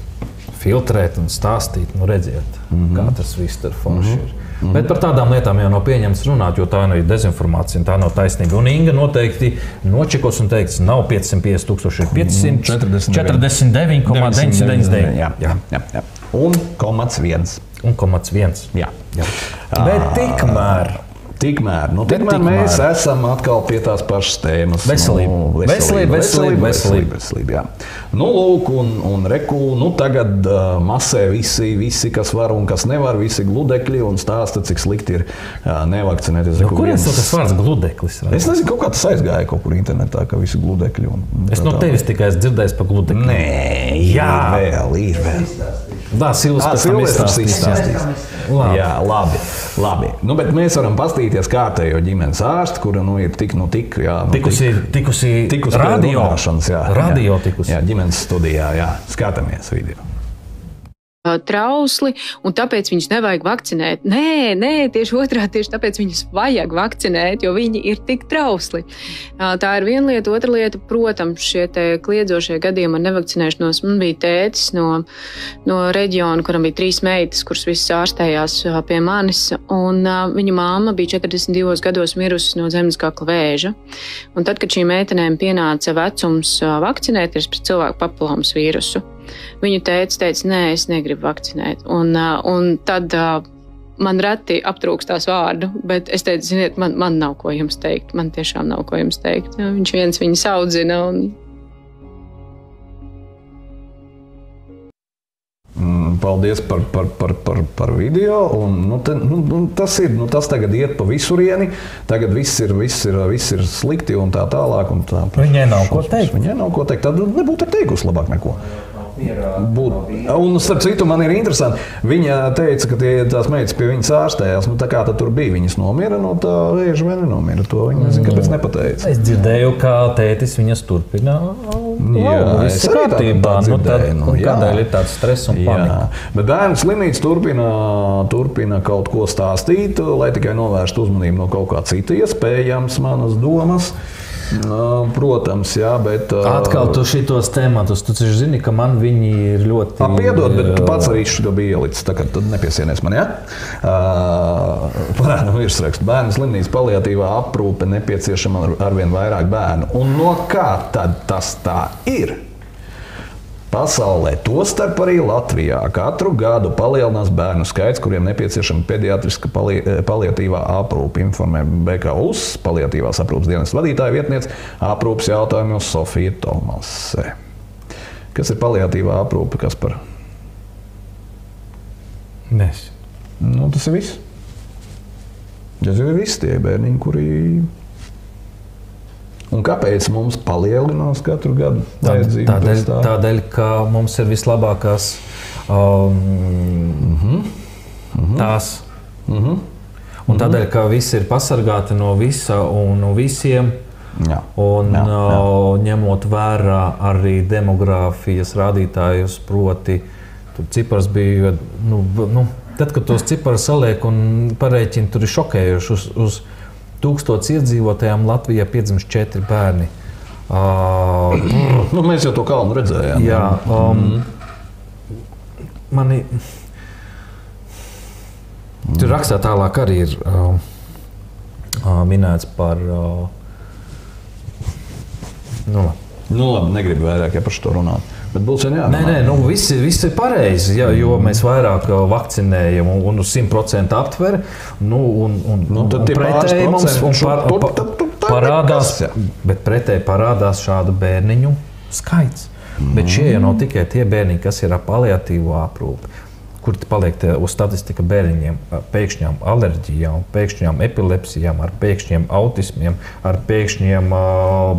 filtrēt un stāstīt. Nu, redziet, mm -hmm. kā tas viss tur forši ir. Mm -hmm. Bet par tādām lietām jau nav pieņemts runāt, jo tā arī dezinformācija, tā nav taisnība. Un Inga noteikti nočekos un teiks, nav 550 tūkstoši, ir 549,999. Jā, jā, jā, jā. Un komats viens. Un komats viens. Jā. jā. Bet tikmēr. Tikmēr, nu, tikmēr tikmēr. mēs esam atkal pie tās pašas tēmas. Veselība. Nu, Veselība, veselība, veselība. veselība jā. nu, lūk, un, un reku, nu, tagad uh, masē visi, visi, kas var un kas nevar, visi gludekļi un stāsta, cik slikti ir uh, nevakcinēties. No Reku kurienes viens- tas vārds gludeklis? Es nezinu, kaut kā tas aizgāja kaut kur internetā, ka visi gludekļi. Un, Es tā no tevis tikai esmu dzirdējis par gludekli. Nē, jā, vēl ir. Vēl. Tā Silvestrs izstāstīs. Labi. Jā, labi. labi. Nu, bet mēs varam paskatīties kārtējo ģimenes ārstu, kura nu, ir tik, nu, tik, jā, nu, Tikusi, tikusi tikusi radio. jā, Radio tikusi. jā, ģimenes studijā. Jā. Skatāmies video. Trausli, un tāpēc viņus nevajag vakcinēt. Nē, nē, tieši otrādi, tieši tāpēc viņus vajag vakcinēt, jo viņi ir tik trausli. Tā ir viena lieta. Otra lieta, protams, šie kliedzošie gadījumi ar nevakcinēšanos. Man bija tētis no, no reģiona, kuram bija trīs meitas, kuras visas ārstējās pie manis, un viņa māma bija 42 gados mirusi no zemes kakla vēža. Un tad, kad šīm meitenēm pienāca vecums vakcinēties pret cilvēku papillomas vīrusu, Viņu teica, teica, nē, es negribu vakcinēt. Un, un tad man reti aptrūkstās vārdu, bet es teicu, ziniet, man, man nav ko jums teikt. Man tiešām nav ko jums teikt. Viņš viens viņu audzina. Un... Mm, paldies par, par, par, par, par video. Un, nu, te, nu, nu, tas, ir, nu, tas tagad iet pa visurieni. Tagad viss ir, viss ir, viss ir slikti un tā tālāk. Un tā, Viņai nav ko teikt. Viņai nav ko teikt. Tad nebūtu teikusi labāk neko. Būt. Un, starp citu, man ir interesanti. Viņa teica, ka tie, tās meitas pie viņas ārstējās. Nu, kā tur bija? Viņas nomira no tā vēža vai nenomira? To viņa nezina, kāpēc nepateica. Es dzirdēju, ka tētis viņas turpina. Jā, tas ir kārtībā. Nu, tad, nu, kādēļ ir tāds stress un panika? Bet bērns slimnīca turpina, turpina kaut ko stāstīt, lai tikai novērstu uzmanību no kaut kā cita iespējams manas domas. Nu, protams, jā, bet. Atkal tu šitos tematus, tu taču zini, ka man viņi ir ļoti. A, piedod, bet tu pats arī šo biji ielicis. Tā kā tad nepiesienies man, jā? Parādu virsrakstu. Bērnu slimnīcas paliatīvā aprūpe nepieciešama arvien vairāk bērnu. Un no kā tad tas tā ir? Pasaulē, tostarp arī Latvijā, katru gadu palielinās bērnu skaits, kuriem nepieciešama pediatriska pali paliatīvā aprūpe. Informē BKUS, paliatīvās aprūpes dienas vadītāja vietniece, aprūpes jautājumos Sofija Tomase. Kas ir paliatīvā aprūpe? Kas par? Nes. Nu, tas ir viss. Tas ir viss tie bērniņi, kuri Un kāpēc mums palielinās katru gadu vajadzību? Tādēļ, tā? tādēļ, ka mums ir vislabākās um, mm -hmm. Mm -hmm. tās. Mm -hmm. Un tādēļ, ka visi ir pasargāti no visa un no visiem. Jā. Un, jā, jā. Uh, ņemot vērā arī demogrāfijas rādītājus, proti, tur cipars bija. Nu, nu, tad, kad tos ciparus saliek un pareiķina, tur ir šokējoši. Uz, uz, tūkstotis iedzīvotājiem Latvijā piedzimst četri bērni. Uh, nu, mēs jau to kalnu redzējām. Jā, um, mm. mani, mm. tur rakstā tālāk arī ir uh, uh, minēts par. Uh, nu, nu, labi, negribu vairāk ja par šo runāt. Bet būs jāņem. Nē, nē, nu, viss, viss ir pareizi. Ja, jo mēs vairāk vakcinējam un, un uz 100% aptver. Nu, un, un, nu, tad un pretēji mums un par, pa, parādās, bet pretēji parādās šādu bērniņu skaits. Mm. Bet šie jau nav tikai tie bērni, kas ir ap paliatīvo aprūpi kur paliek uz statistika bērniņiem ar pēkšņām alerģijām, pēkšņām epilepsijām, ar pēkšņiem autismiem, ar pēkšņiem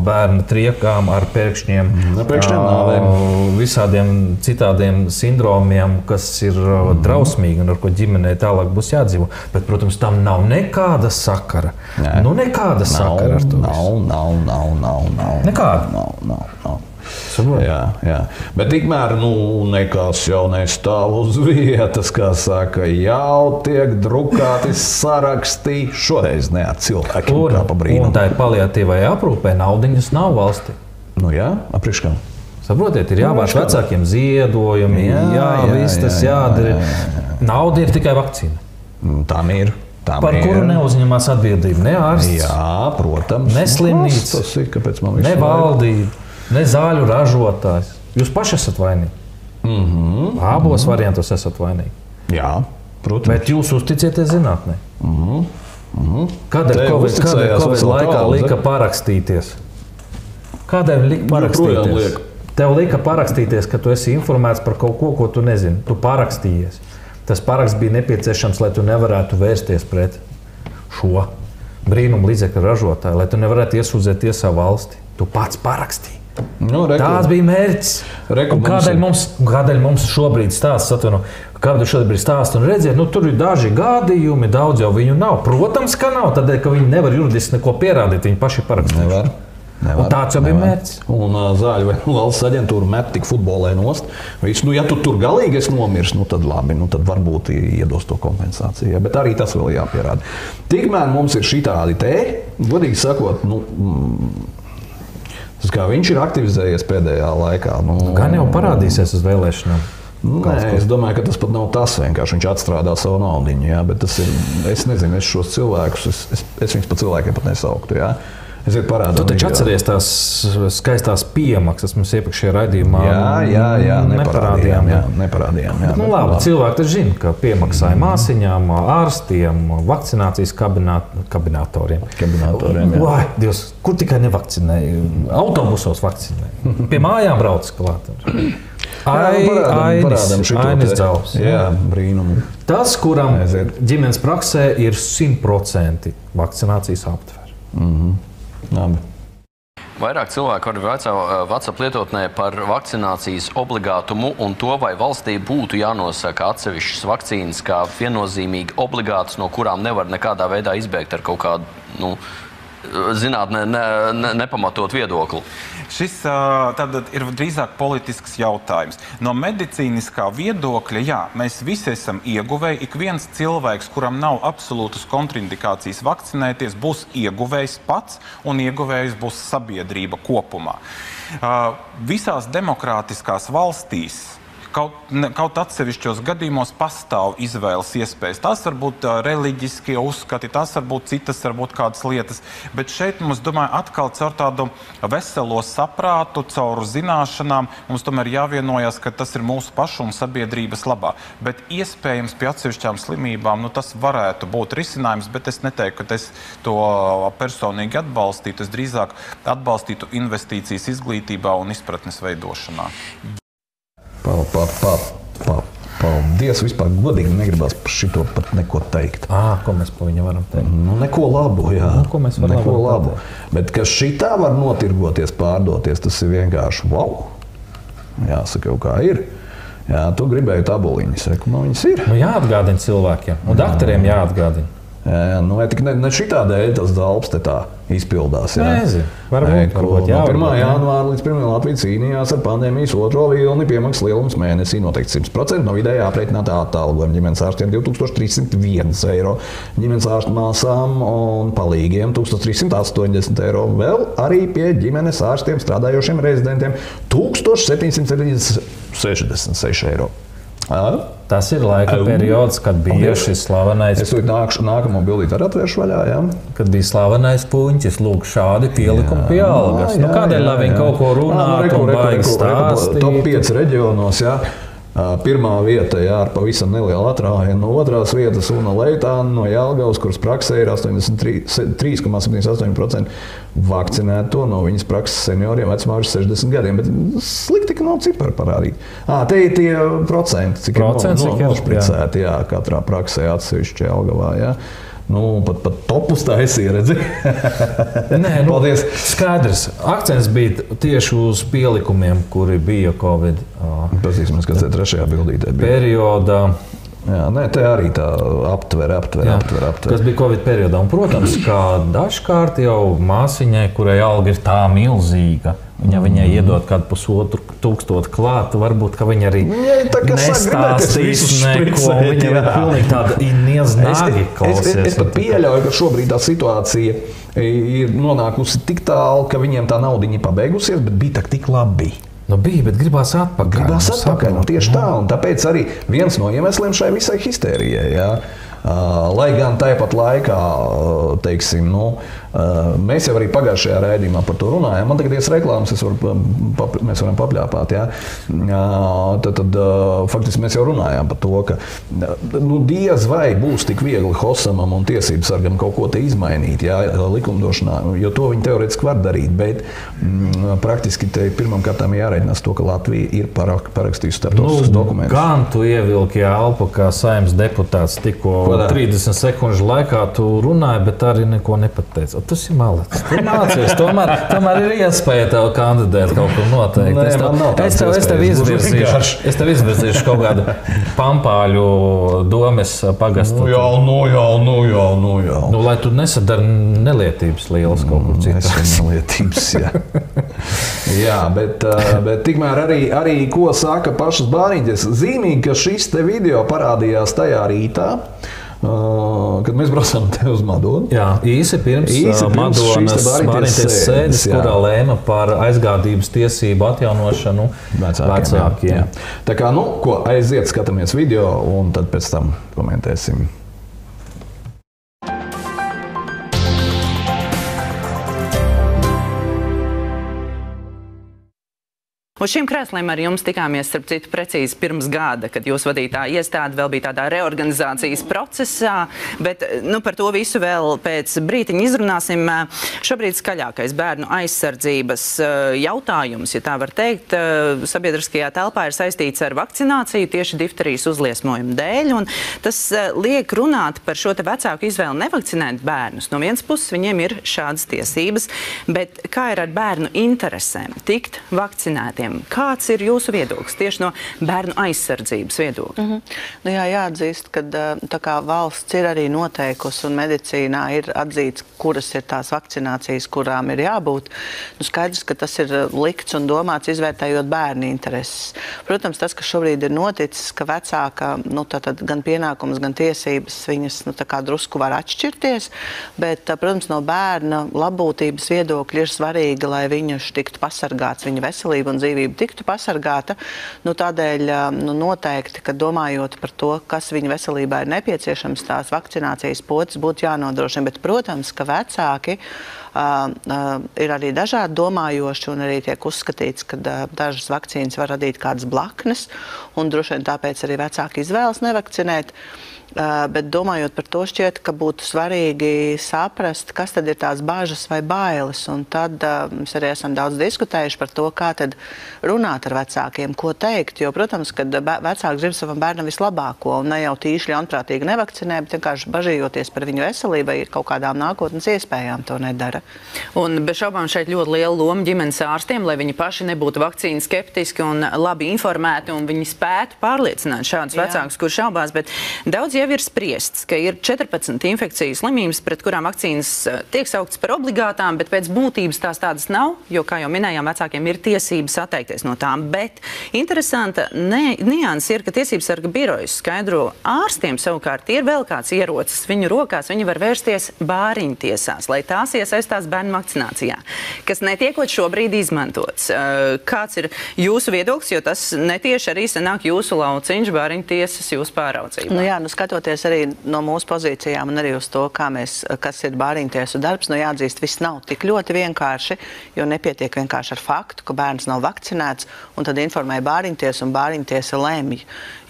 bērnu triekām, ar pēkšņiem, mm, uh, visādiem citādiem sindromiem, kas ir mm. drausmīgi un ar ko ģimenei tālāk būs jādzīvo. Bet, protams, tam nav nekāda sakara. Nē. Nu, nekāda nav, sakara ar to. Nav, nav, nav, nav, nav. Nekāda. Nav, nav. Jā, jā. Bet tikmēr nu, nekas jau nestāv uz vietas, kā saka, jau tiek drukāti sarakstī. Šoreiz ne ar cilvēkiem, un, kā pa brīnumu. Tā ir paliatīvai aprūpē, naudiņas nav valstī. Nu jā, apriškam. Saprotiet, ir jāvāc vecākiem ziedojumi, jā, jā, jā, viss tas jādara. Jā, jā, jā. Nauda ir tikai vakcīna. Tā ir. Tā par kuru neuzņemās atbildību? Ne ārsts, jā, protams, ne slimnīca, tas ir, kāpēc man ne valdība ne zāļu ražotājs. Jūs paši esat vainīgi. Mm -hmm. Abos mm -hmm. variantos esat vainīgi. Jā, protams. Bet jūs uzticieties zinātnē. Mm -hmm. Mm -hmm. Kādēļ Covid, kādēļ COVID laikā kaudze? lika parakstīties? Kādēļ lika parakstīties? Liek. Tev lika parakstīties, ka tu esi informēts par kaut ko, ko tu nezini. Tu parakstījies. Tas paraksts bija nepieciešams, lai tu nevarētu vērsties pret šo brīnumu līdzekļu ražotāju, lai tu nevarētu iesūdzēt tiesā valsti. Tu pats parakstīji. Nu, reku, Tāds bija mērķis. Reku, kādēļ, mums, kādēļ mums šobrīd stāsta, atvaino, kāda šobrīd stāsta un redziet, nu, tur ir daži gadījumi, daudz jau viņu nav. Protams, ka nav, tādēļ, ka viņi nevar juridiski neko pierādīt, viņi paši parakstīja. Nevar, tāds jau bija nevar. mērķis. Un uh, zāļu valsts aģentūra met tik futbolē nost. Viss, nu, ja tu tur galīgi esi nomiris, nu, tad labi, nu, tad varbūt iedos to kompensāciju. Ja? Bet arī tas vēl jāpierāda. Tikmēr mums ir šitādi te, godīgi sakot, nu, mm, tas kā viņš ir aktivizējies pēdējā laikā. Nu, Gan jau parādīsies uz vēlēšanām. Nē, es domāju, ka tas pat nav tas vienkārši. Viņš atstrādā savu naudu. Ir. Es nezinu, es šos cilvēkus, es, es, es viņus par cilvēkiem pat nesauktu. Jā. Es ir parādījis. Tu taču atceries tās skaistās piemaksas mums iepriekšējā raidījumā. Jā, jā, jā, neparādījām. Jā, jā. neparādījām jā, Bet, nu, labi, cilvēki taču zina, ka piemaksāja māsiņām, ārstiem, vakcinācijas kabināt. Kabinatoriem, jā. Vai, Dievs, kur tikai nevakcinēja? Autobusos vakcinēja. Pie mājām brauc klāt. Ai, šito ainis te. dzels. Jā, brīnumu. Tas, kuram ģimenes praksē ir 100% vakcinācijas aptver. Mm -hmm. Labi. Vairāk cilvēku var vecā, WhatsApp lietotnē par vakcinācijas obligātumu un to, vai valstī būtu jānosaka atsevišķas vakcīnas kā viennozīmīgi obligātas, no kurām nevar nekādā veidā izbēgt ar kaut kādu nu, zinātnē ne, ne, nepamatot viedokli. Šis tātad ir drīzāk politisks jautājums. No medicīniskā viedokļa, jā, mēs visi esam ieguvēji. Ik viens cilvēks, kuram nav absolūtas kontraindikācijas vakcinēties, būs ieguvējs pats un ieguvējs būs sabiedrība kopumā. Visās demokrātiskās valstīs Kaut, ne, kaut atsevišķos gadījumos pastāv izvēles iespējas. Tas var būt uh, reliģiskie uzskati, tas var būt citas, varbūt kādas lietas. Bet šeit mums, domāju, atkal caur tādu veselo saprātu, caur zināšanām, mums tomēr jāvienojas, ka tas ir mūsu pašu un sabiedrības labā. Bet iespējams pie atsevišķām slimībām nu, tas varētu būt risinājums, bet es neteiktu, ka es to personīgi atbalstītu. Es drīzāk atbalstītu investīcijas izglītībā un izpratnes veidošanā. Pa, pa, pa, pa, paldies. Vispār godīgi negribas par šito pat neko teikt. À, ko mēs par viņu varam teikt? Nu, neko labu, jā. Nu, ko mēs varam neko labu labu. Bet ka šitā var notirgoties, pārdoties, tas ir vienkārši wow. Jāsaka, jau kā ir. Jā, tu gribēji tabuliņas, reku, nu viņas ir. Nu, jāatgādina cilvēkiem, un doktoriem jāatgādina. Jā, jā, nu, ne, ne šitā dēļ tas darbs te tā izpildās. Jā. Nezinu, varbūt, Nē, varbūt, jā, no 1. varbūt, jā. janvāra līdz 1. Latvijas cīnījās ar pandēmijas otro vilni. Piemaksas lielums mēnesī noteikti 100% no vidējā aprēķinātā atalgojuma. Ģimenes ārstiem 2301 eiro, ģimenes ārstu māsām un palīgiem 1380 eiro. Vēl arī pie ģimenes ārstiem strādājošiem rezidentiem 1766 eiro. A? Tas ir laika Au. periods, kad bija Paldies. šis slavenais. Es tur nākšu, nākamo bildīti arī atvēršu vaļā. Jā. Kad bija slavenais puņķis, lūk, šādi pielikumi pie algas. Nu, kādēļ viņi kaut ko runātu un baigi stāstītu? Top 5 reģionos. Jā. Pirmā vieta jā, ar pavisam nelielu atrājienu, no otrās vietas Una Leitāna no Jālgavas, kuras praksē ir 83,78% vakcinēto no viņas prakses senioriem vecumā virs 60 gadiem. Bet slikti, ka nav cipari parādīti. À, te ir tie procenti, cik ir no, no, nošpricēti jā, katrā praksē atsevišķi Jālgavā. Jā. Nu, pat, pat topus taisīja, redzi. Nē, nu, Paldies. Skaidrs. Akcents bija tieši uz pielikumiem, kuri bija Covid Pazīsimies, kas ir trešajā bildītē. bija. periodā. Jā, nē, te arī tā aptver, aptver, Jā, aptver. aptver. kas bija Covid periodā. Un, protams, kā dažkārt jau māsiņai, kurai alga ir tā milzīga, viņa viņai iedod kādu pusotru tūkstošu klātu, varbūt ka viņa arī Ja, nestāstīs neko. Viņa ir pilnīgi tāda Es, nieznāgi es, es, es pat pieļauju, ka šobrīd tā situācija ir nonākusi tik tālu, ka viņiem tā nauda ir pabeigusies, bet bija tak tik labi. Nu, bija, bet gribās atpakaļ. Gribās Nu, atpakaļ. Nu, tieši nu. tā. Un tāpēc arī viens no iemesliem šai visai histērijai. Jā. Lai gan tāpat laikā, teiksim, nu, mēs jau arī pagājušajā raidījumā par to runājām. Man tagad ir reklāmas, varu, um, pap, mēs varam papļāpāt. Jā. Uh, tad, tad faktiski mēs jau runājām par to, ka nu, diez vai būs tik viegli Hosamam un tiesību sargam kaut ko te izmainīt jā, likumdošanā, jo to viņi teorētiski var darīt. Bet mm, praktiski pirmām kārtām jāreikinās to, ka Latvija ir parak, parakstījusi starptautiskus Nu, dokumentus. gan tu ievilki elpu, kā saimnes deputāts tikko Ko tā? 30 sekundžu laikā tu runāji, bet arī neko nepateici. Tas ir malicis. Tu mācies. Tomēr, tomēr ir iespēja tev kandidēt kaut kur noteikti. Nē, es tev, es tev, es tev izvirzīšu, es tev izvirzīšu kaut kādu pampāļu domes pagastu. Nu jau, nu jau, nu jau, nu jau. Nu, lai tu nesadari nelietības lielas kaut kur citur. Nelietības, jā. jā, bet, bet tikmēr arī, arī ko saka pašas bāriņas. Zīmīgi, ka šis te video parādījās tajā rītā. Uh, kad mēs braucām te uz Madonu. Jā, īsi pirms, Īsi īsi pirms Madonas Bāriņties sēdes, jā. kurā lēma par aizgādības tiesību atjaunošanu Vecākiem. vecākiem. Jā. Tā kā, nu, ko aiziet, skatāmies video, un tad pēc tam komentēsim. Uz šīm krēsliem ar jums tikāmies, starp citu, precīzi pirms gada, kad jūs vadītā iestāde vēl bija tādā reorganizācijas procesā, bet nu, par to visu vēl pēc brītiņa izrunāsim. Šobrīd skaļākais bērnu aizsardzības eh, jautājums, ja tā var teikt, eh, sabiedriskajā telpā ir saistīts ar vakcināciju tieši difterijas uzliesmojumu dēļ, un tas eh, liek runāt par šo te vecāku izvēli nevakcinēt bērnus. No vienas puses viņiem ir šādas tiesības, bet kā ir ar bērnu interesēm tikt vakcinētiem? Kāds ir jūsu viedoklis tieši no bērnu aizsardzības viedokļa? Mm -hmm. nu, jā, jāatzīst, ka valsts ir arī noteikusi un medicīnā ir atzīts, kuras ir tās vakcinācijas, kurām ir jābūt. Nu, skaidrs, ka tas ir likts un domāts izvērtējot bērnu intereses. Protams, tas, kas šobrīd ir noticis, ka vecāka nu, tātad, gan pienākums, gan tiesības viņas nu, drusku var atšķirties, bet, protams, no bērna labbūtības viedokļa ir svarīgi, lai viņš tiktu pasargāts, viņa veselība un dzīvība tiktu pasargāta. Nu, tādēļ nu, noteikti, ka domājot par to, kas viņa veselībā ir nepieciešams, tās vakcinācijas pocis būtu jānodrošina. Bet, protams, ka vecāki uh, uh, ir arī dažādi domājoši un arī tiek uzskatīts, ka uh, dažas vakcīnas var radīt kādas blaknes, un droši vien tāpēc arī vecāki izvēlas nevakcinēt. Uh, bet domājot par to, šķiet, ka būtu svarīgi saprast, kas tad ir tās bažas vai bailes. Un tad mēs arī esam daudz diskutējuši par to, kā tad runāt ar vecākiem, ko teikt. Jo, protams, kad vecāks grib savam bērnam vislabāko un ne jau tīši ļaunprātīgi nevakcinē, bet vienkārši bažījoties par viņu veselību vai kaut kādām nākotnes iespējām to nedara. Un bez šaubām šeit ļoti liela loma ģimenes ārstiem, lai viņi paši nebūtu vakcīnu skeptiski un labi informēti, un viņi spētu pārliecināt šādus vecākus, kurš šaubās. Bet daudz jau ir spriests, ka ir 14 infekcijas slimības, pret kurām vakcīnas eh, tiek sauktas par obligātām, bet pēc būtības tās tādas nav, jo, kā jau minējām, vecākiem ir tiesības atteikties no tām. Bet interesanta ne- nianses ir, ka tiesības sarga birojas skaidro ārstiem savukārt ir vēl kāds ierocis viņu rokās. Viņi var vērsties bāriņtiesās, lai tās iesaistās bērnu vakcinācijā, kas netiekot šobrīd izmantots. Eh, Kāds ir jūsu viedoklis, jo tas netieši arī sanāk jūsu lauciņš bāriņtiesas jūsu pāraudzībā? Nu, jā, nu, skatoties arī no mūsu pozīcijām un arī uz to, mēs, kas ir bāriņtiesu darbs, nu, jāatzīst, viss nav tik ļoti vienkārši, jo nepietiek vienkārši ar faktu, ka bērns nav vakcinēts, un tad informē bāriņtiesu, un bāriņtiesa lemj.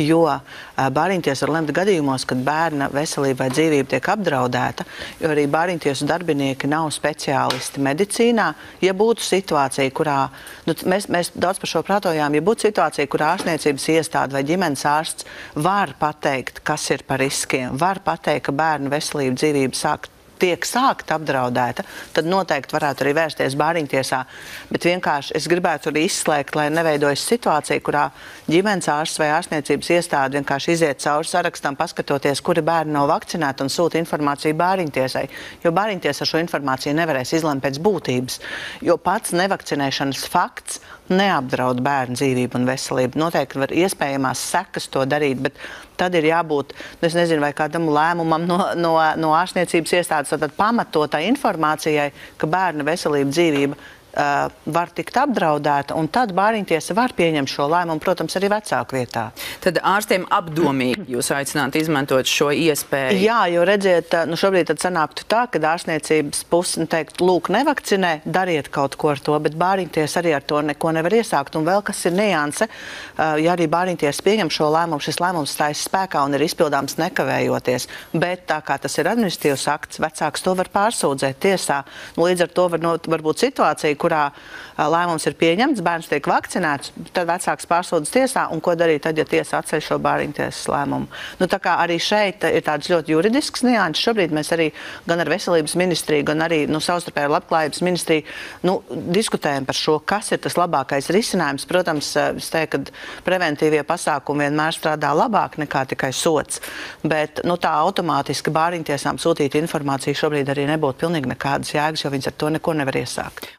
Jo ā, bāriņtiesa var lemt gadījumos, kad bērna veselība vai dzīvība tiek apdraudēta, jo arī bāriņtiesu darbinieki nav speciālisti medicīnā. Ja būtu situācija, kurā nu, mēs, mēs daudz par šo prātojām, ja būtu situācija, kurā ārstniecības iestāde vai ģimenes ārsts var pateikt, kas ir par riskiem, var pateikt, ka bērnu veselība, dzīvība sāk tiek sākta apdraudēta, tad noteikti varētu arī vērsties bāriņtiesā. Bet vienkārši es gribētu arī izslēgt, lai neveidojas situācija, kurā ģimenes ārsts vai ārstniecības iestāde vienkārši iziet cauri sarakstam, paskatoties, kuri bērni nav vakcinēti un sūta informāciju bāriņtiesai. Jo bāriņtiesa šo informāciju nevarēs izlemt pēc būtības. Jo pats nevakcinēšanas fakts neapdraud bērnu dzīvību un veselību. Noteikti var iespējamās sekas to darīt, bet tad ir jābūt, nu, nezinu, vai kādam lēmumam no, no, no ārstniecības iestādes, pamatotai informācijai, ka bērna veselība, dzīvība uh, var tikt apdraudēta, un tad bāriņtiesa var pieņemt šo lēmumu, protams, arī vecāku vietā. Tad ārstiem apdomīgi jūs aicināt izmantot šo iespēju. Jā, jo redziet, nu šobrīd tad sanāktu tā, ka ārstniecības puse nu, teikt, lūk, nevakcinē, dariet kaut ko ar to, bet bāriņties arī ar to neko nevar iesākt. Un vēl kas ir nianse, uh, ja arī bāriņties pieņem šo lēmumu, šis lēmums stājas spēkā un ir izpildāms nekavējoties. Bet tā kā tas ir administratīvs akts, vecāks to var pārsūdzēt tiesā. Nu, līdz ar to var, no, var būt situācija, kurā lēmums ir pieņemts, bērns tiek vakcinēts, tad vecāks pārsūdzas tiesā, un ko darīt tad, ja tiesa atceļ šo bāriņu tiesas lēmumu. Nu, tā kā arī šeit ir tāds ļoti juridisks nianses. Šobrīd mēs arī gan ar veselības ministriju, gan arī nu, savstarpēju labklājības ministriju nu, diskutējam par šo, kas ir tas labākais risinājums. Protams, es teiktu, ka preventīvie pasākumi vienmēr strādā labāk nekā tikai sots, bet nu, tā automātiski bāriņtiesām sūtīt informāciju šobrīd arī nebūtu pilnīgi nekādas jēgas, jo viņas ar to neko nevar iesākt.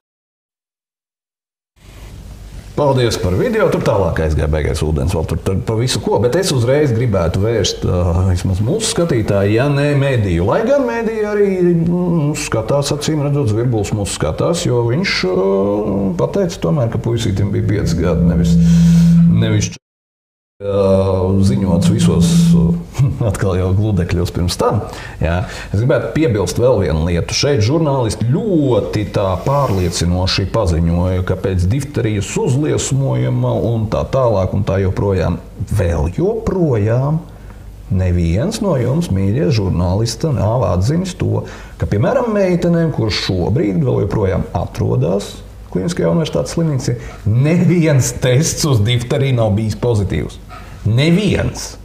Paldies par video. Tur tālāk aizgāja beigās ūdens, vēl tur, tur par visu ko. Bet es uzreiz gribētu vērst uh, mūsu skatītāju, ja ne mediju. Lai gan mediji arī mm, skatās, acīm redzot, zvirbulis mūsu skatās, jo viņš uh, pateica tomēr, ka puisītim bija 5 gadi, nevis, nevis ziņots visos atkal jau gludekļos pirms tam. Jā. Es gribētu piebilst vēl vienu lietu. Šeit žurnālisti ļoti pārliecinoši paziņoja, ka pēc difterijas uzliesmojuma un tā tālāk un tā joprojām, vēl joprojām neviens no jums, mīļie žurnālisti, nav atzinis to, ka, piemēram, meitenēm, kuras šobrīd vēl joprojām atrodas Kliniskajā universitātes slimnīcā, neviens tests uz difteriju nav bijis pozitīvs. Neviens.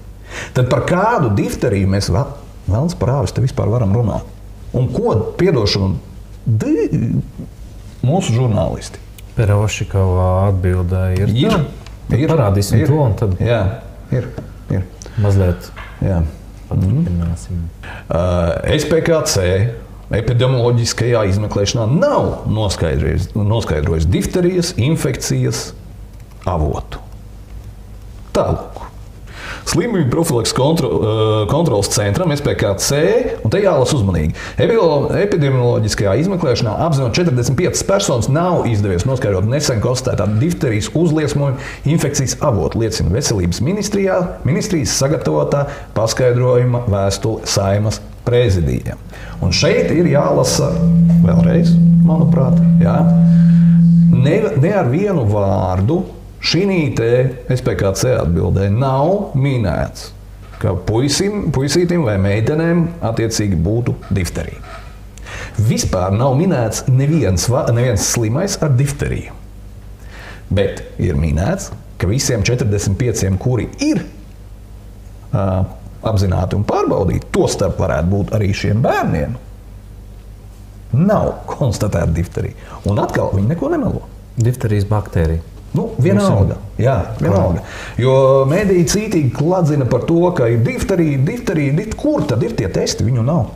Tad par kādu difteriju mēs vēl, vēlamies par ārstu vispār varam runāt? Un ko piedošanu mūsu žurnālisti? Perošikavā atbildēja ir. Ir. Tā? ir Parādīsim ir. to un tad. Jā, ir. ir. Mazliet. Jā. Paturpināsim. Uh, SPKC epidemioloģiskajā izmeklēšanā nav noskaidrojis, noskaidrojis difterijas infekcijas avotu. Tālāk. Slimību profilaks kontro, uh, kontrolas centram, SPKC, un te jālasa uzmanīgi. Epidemioloģiskajā izmeklēšanā apzinot 45 personas nav izdevies noskaidrot nesen konstatētā difterijas uzliesmojuma infekcijas avotu, liecina Veselības ministrijā, ministrijas sagatavotā paskaidrojuma vēstule Saimas prezidijam. Un šeit ir jālasa vēlreiz, manuprāt, jā, ne, ne ar vienu vārdu Šī SPKC atbildē nav minēts, ka puisim, puisītim vai meitenēm attiecīgi būtu difterija. Vispār nav minēts neviens, neviens slimais ar difteriju. Bet ir minēts, ka visiem 45, kuri ir uh, apzināti un pārbaudīti, tostarp varētu būt arī šiem bērniem, nav konstatēta difterija. Un atkal viņi neko nemelo. Difterijas baktērija. Nu, vienalga. Jā, vienalga. Jo mēdīņi cītīgi kladzina par to, ka ir difterija, difterija, difterija. Kur tad ir tie testi? Viņu nav.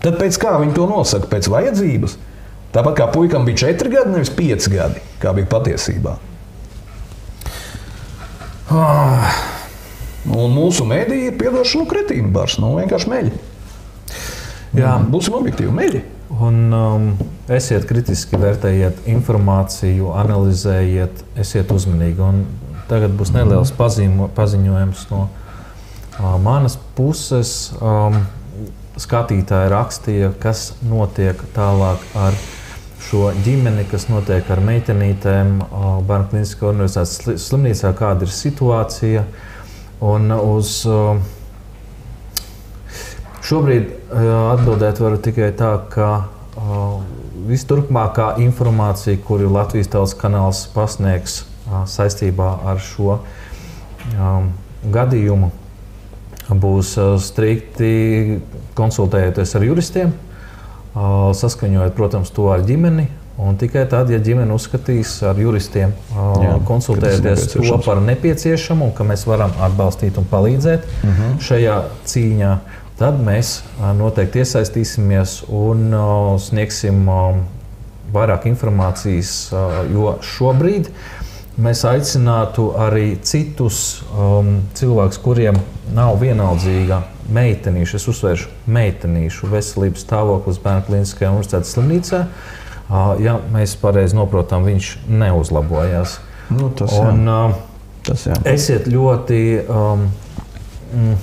Tad pēc kā viņi to nosaka? Pēc vajadzības. Tāpat kā puikam bija 4 gadi, nevis 5 gadi, kā bija patiesībā. Ah. Un mūsu mēdīja ir piedošana kretīna bars, nu vienkārši meļi. Jā. Būsim objektīvi meļi. Un, um, esiet kritiski, vērtējiet informāciju, analizējiet, esiet uzmanīgi. Un tagad būs neliels pazīmo, paziņojums no uh, manas puses. Um, skatītāji rakstīja, kas notiek tālāk ar šo ģimeni, kas notiek ar meitenītēm uh, Bērnu Kliniskā universitātes slimnīcā, kāda ir situācija. Un uz, uh, Šobrīd atbildēt varu tikai tā, ka visturpmākā informācija, kuru Latvijas televīzijas kanāls pasniegs saistībā ar šo gadījumu, būs strikti konsultējoties ar juristiem, saskaņojot, protams, to ar ģimeni. Un tikai tad, ja ģimene uzskatīs ar juristiem, Jā, konsultēties to par nepieciešamu ka mēs varam atbalstīt un palīdzēt uh mhm. -huh. šajā cīņā, tad mēs noteikti iesaistīsimies un sniegsim vairāk informācijas, jo šobrīd mēs aicinātu arī citus um, cilvēkus, kuriem nav vienaldzīga meitenīša, es uzsvēršu meitenīšu veselības stāvoklis Bērnu Kliniskajā universitātes slimnīcā. Uh, ja mēs pareizi saprotam, viņš neuzlabojās. Nu, tas, un, jā. Uh, tas jā. Esiet ļoti um, mm,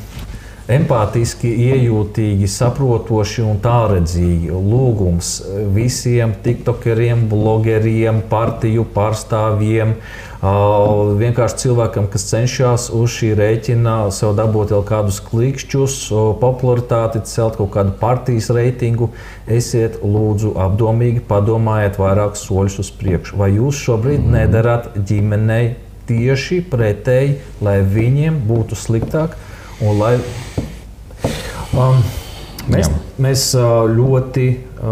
empātiski, iejūtīgi, saprotoši un tālredzīgi. Lūgums visiem tiktokeriem, blogeriem, partiju pārstāvjiem, vienkārši cilvēkam, kas cenšas uz šī rēķina sev dabūt vēl kādus klikšķus, popularitāti, celt kaut kādu partijas reitingu, esiet lūdzu apdomīgi, padomājiet vairāk soļus uz priekšu. Vai jūs šobrīd mm. nedarat ģimenei tieši pretēji, lai viņiem būtu sliktāk un lai um, mēs, Jā. mēs ļoti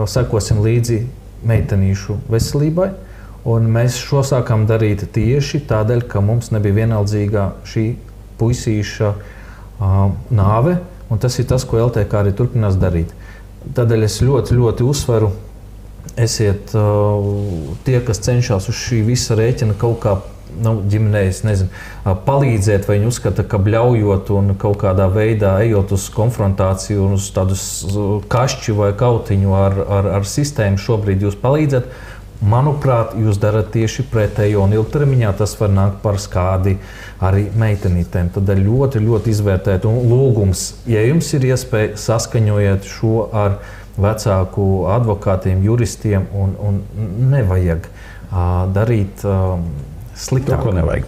sekosim līdzi meitenīšu veselībai. Un mēs šo sākām darīt tieši tādēļ, ka mums nebija vienaldzīga šī puisīša uh, nāve, un tas ir tas, ko LTK arī turpinās darīt. Tādēļ es ļoti, ļoti uzsveru, esiet uh, tie, kas cenšas uz šī visa rēķina kaut kā nu, ģimenei nezinu, palīdzēt, vai viņi uzskata, ka bļaujot un kaut kādā veidā ejot uz konfrontāciju un uz tādu kašķi vai kautiņu ar, ar, ar sistēmu, šobrīd jūs palīdzat. Manuprāt, jūs darat tieši pretējo, un ilgtermiņā tas var nākt par skādi arī meitenītēm. Tad ļoti, ļoti izvērtēt, un lūgums, ja jums ir iespēja, saskaņojiet šo ar vecāku advokātiem, juristiem, un, un nevajag darīt. Sliktāk. To nevajag.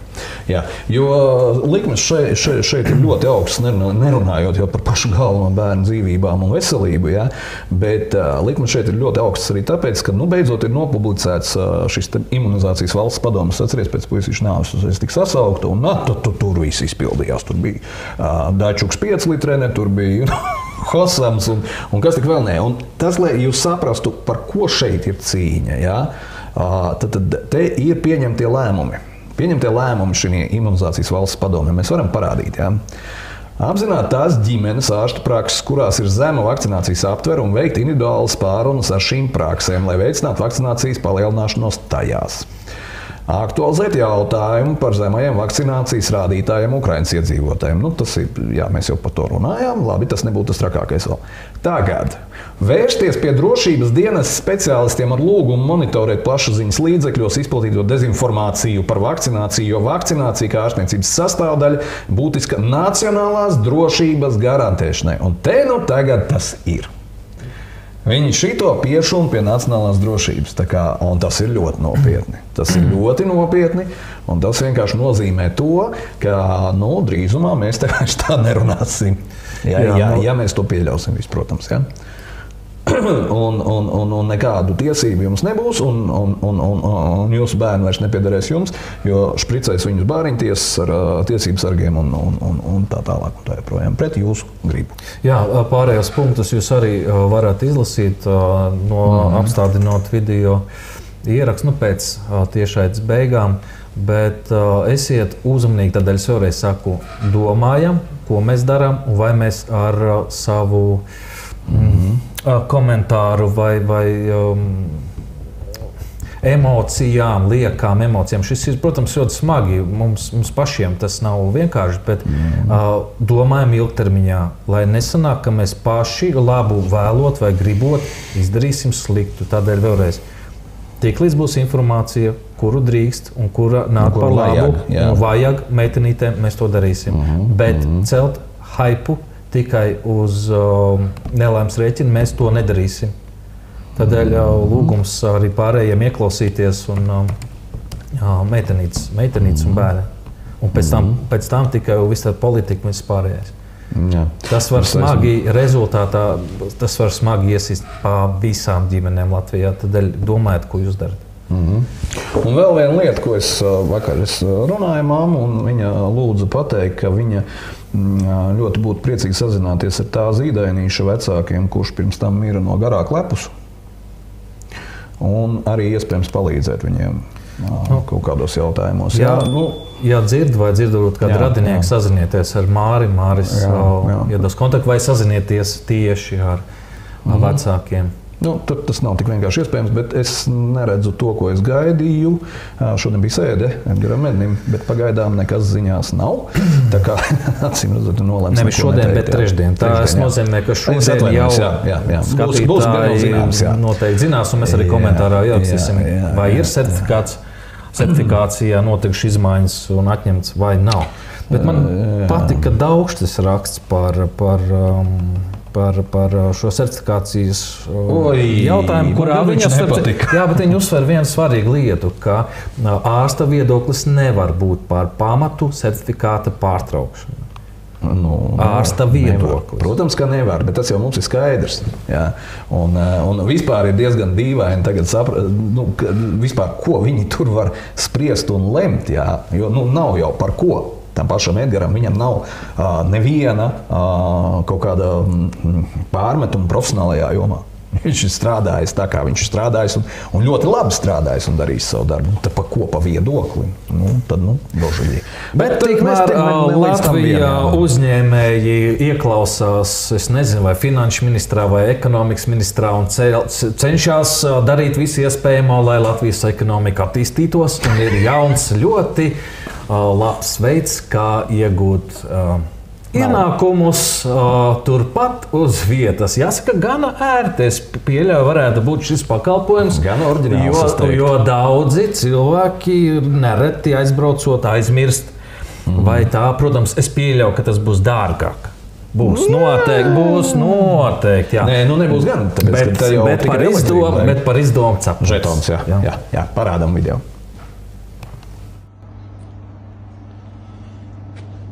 Jā, jo uh, likmes šeit, šeit, šeit ir ļoti augsts, nerunājot par pašu galveno bērnu dzīvībām un veselību. Ja? Bet uh, likmes šeit ir ļoti augsts arī tāpēc, ka nu, beidzot ir nopublicēts uh, šis imunizācijas valsts padomus. Atcerieties, pēc puikas nāves uzreiz tika sasaukta un na, tu, tu, tur viss izpildījās. Tur bija uh, Dačuks 5 litrene, tur bija. Hosams un, un kas tik vēl nē. Un tas, lai jūs saprastu, par ko šeit ir cīņa. Ja? Tad, tad te ir pieņemtie lēmumi. Pieņemtie lēmumi šī imunizācijas valsts padomē mēs varam parādīt. Ja? Apzināt tās ģimenes ārstu prakses, kurās ir zema vakcinācijas aptvere un veikt individuālas pārunas ar šīm praksēm, lai veicinātu vakcinācijas palielināšanos tajās aktualizēt jautājumu par zemajiem vakcinācijas rādītājiem Ukraiņas iedzīvotājiem. Nu, tas ir, jā, mēs jau par to runājām, labi, tas nebūtu tas trakākais vēl. Tagad vērsties pie drošības dienas speciālistiem ar lūgumu monitorēt plašsaziņas līdzekļos izplatīto dezinformāciju par vakcināciju, jo vakcinācija kā ārstniecības sastāvdaļa būtiska nacionālās drošības garantēšanai. Un te nu tagad tas ir. Viņi šito piešūna pie nacionālās drošības. Kā, tas ir ļoti nopietni. Tas ir ļoti nopietni. Tas vienkārši nozīmē to, ka nu, drīzumā mēs tā nerunāsim. Ja, jā, ja, ja mēs to pieļausim, vis, protams. Ja. un, un, un, un nekādu tiesību jums nebūs, un, un, un, un, un jūsu bērni vairs nepiedarēs jums, jo špricēs viņus bāriņtiesas ar tiesību sargiem un, un, un, un tā tālāk. Un tā joprojām pret jūsu gribu. Jā, pārējos punktus jūs arī varat izlasīt no mm. apstādinot video ierakstu nu, pēc tiešaitas beigām. Bet uh, esiet uzmanīgi, tādēļ es vēlreiz saku, domājam, ko mēs darām vai mēs ar uh, savu mm -hmm komentāru vai, vai um, emocijām, liekām emocijām. Šis ir, protams, ļoti smagi. Mums, mums pašiem tas nav vienkārši, bet mm. uh, domājam ilgtermiņā, lai nesanāk, ka mēs paši labu vēlot vai gribot izdarīsim sliktu. Tādēļ vēlreiz. Tiklīdz būs informācija, kuru drīkst un kura nāk nu, par labu, vajag, un vajag meitenītēm, mēs to darīsim. Mm -hmm, Bet mm -hmm. celt hypu tikai uz uh, nelaimes rēķina, mēs to nedarīsim. Tādēļ uh, lūgums arī pārējiem ieklausīties un uh, meitenītes, meitenītes un bērni. Un pēc tam, mhm. pēc tam tikai viss tā politika un viss pārējais. Jā. Tas var es smagi esmu. rezultātā, tas var smagi iesist pa visām ģimenēm Latvijā. Tādēļ domājiet, ko jūs darat. Mm -hmm. Un vēl viena lieta, ko es uh, vakar es uh, runāju māmu, un viņa lūdza pateikt, ka viņa Mm, ļoti būtu priecīgi sazināties ar tā zīdainīša vecākiem, kurš pirms tam mira no garā klepus. Un arī iespējams palīdzēt viņiem nu, kaut kādos jautājumos. Jā, jā, nu, jā dzird vai dzirdot kādu radinieku, sazinieties ar Māri, Māris, iedos kontaktu vai sazinieties tieši ar mm -hmm. vecākiem. Nu, tas nav tik vienkārši iespējams, bet es neredzu to, ko es gaidīju. Šodien bija sēde Edgars Mednim, bet pagaidām nekas ziņās nav. Tā kā acīm redzot, nolēmts. Nevis šodien, neteikt, bet trešdien. Tā trešdien, nozīmē, ka šodien jau jā, jā, jā. Būs, būs zināms, jā. noteikti zinās, un mēs arī komentārā ierakstīsim, vai ir certifikāts, certifikācijā notikušas izmaiņas un atņemts vai nav. Bet man patika daudz tas raksts par, par um, par, par šo certifikācijas Oi, jautājumu, kurā man viņš nepatika. Jā, bet viņi uzsver vienu svarīgu lietu, ka ā, ārsta viedoklis nevar būt par pamatu certifikāta pārtraukšanai. Nu, Ārsta viedoklis. Protams, ka nevar, bet tas jau mums ir skaidrs. Jā. Un, un vispār ir diezgan dīvaini tagad saprast, nu, vispār, ko viņi tur var spriest un lemt. Jā. Jo nu, nav jau par ko. Tam pašam Edgars viņam nav uh, neviena uh, kaut kāda mm, pārmetuma profesionālajā jomā. Viņš ir strādājis tā, kā viņš ir strādājis, un, un ļoti labi strādājis un darījis savu darbu. Nu, Tad pa ko pa viedokli? Nu, tad, nu, dožīgi. Bet tikmēr Latvijā uzņēmēji ieklausās, es nezinu, vai finanšu ministrā vai ekonomikas ministrā un cenšas darīt visu iespējamo, lai Latvijas ekonomika attīstītos. Un ir jauns, ļoti labs veids, kā iegūt. ā, Ienākumus uh, turpat uz vietas. Jāsaka, gana ērti. Es pieļauju, varētu būt šis pakalpojums. Gan oriģināls, Jo, teiktu. jo daudzi cilvēki nereti aizbraucot, aizmirst. Mhm. Vai tā, protams, es pieļauju, ka tas būs dārgāk. Būs noteikti, būs noteikti. Jā. Nē, nu nebūs gan, tāpēc, bet, jau bet, par izdomu, bet par izdomu cepures. Žetons, jā, jā. jā, jā parādām video.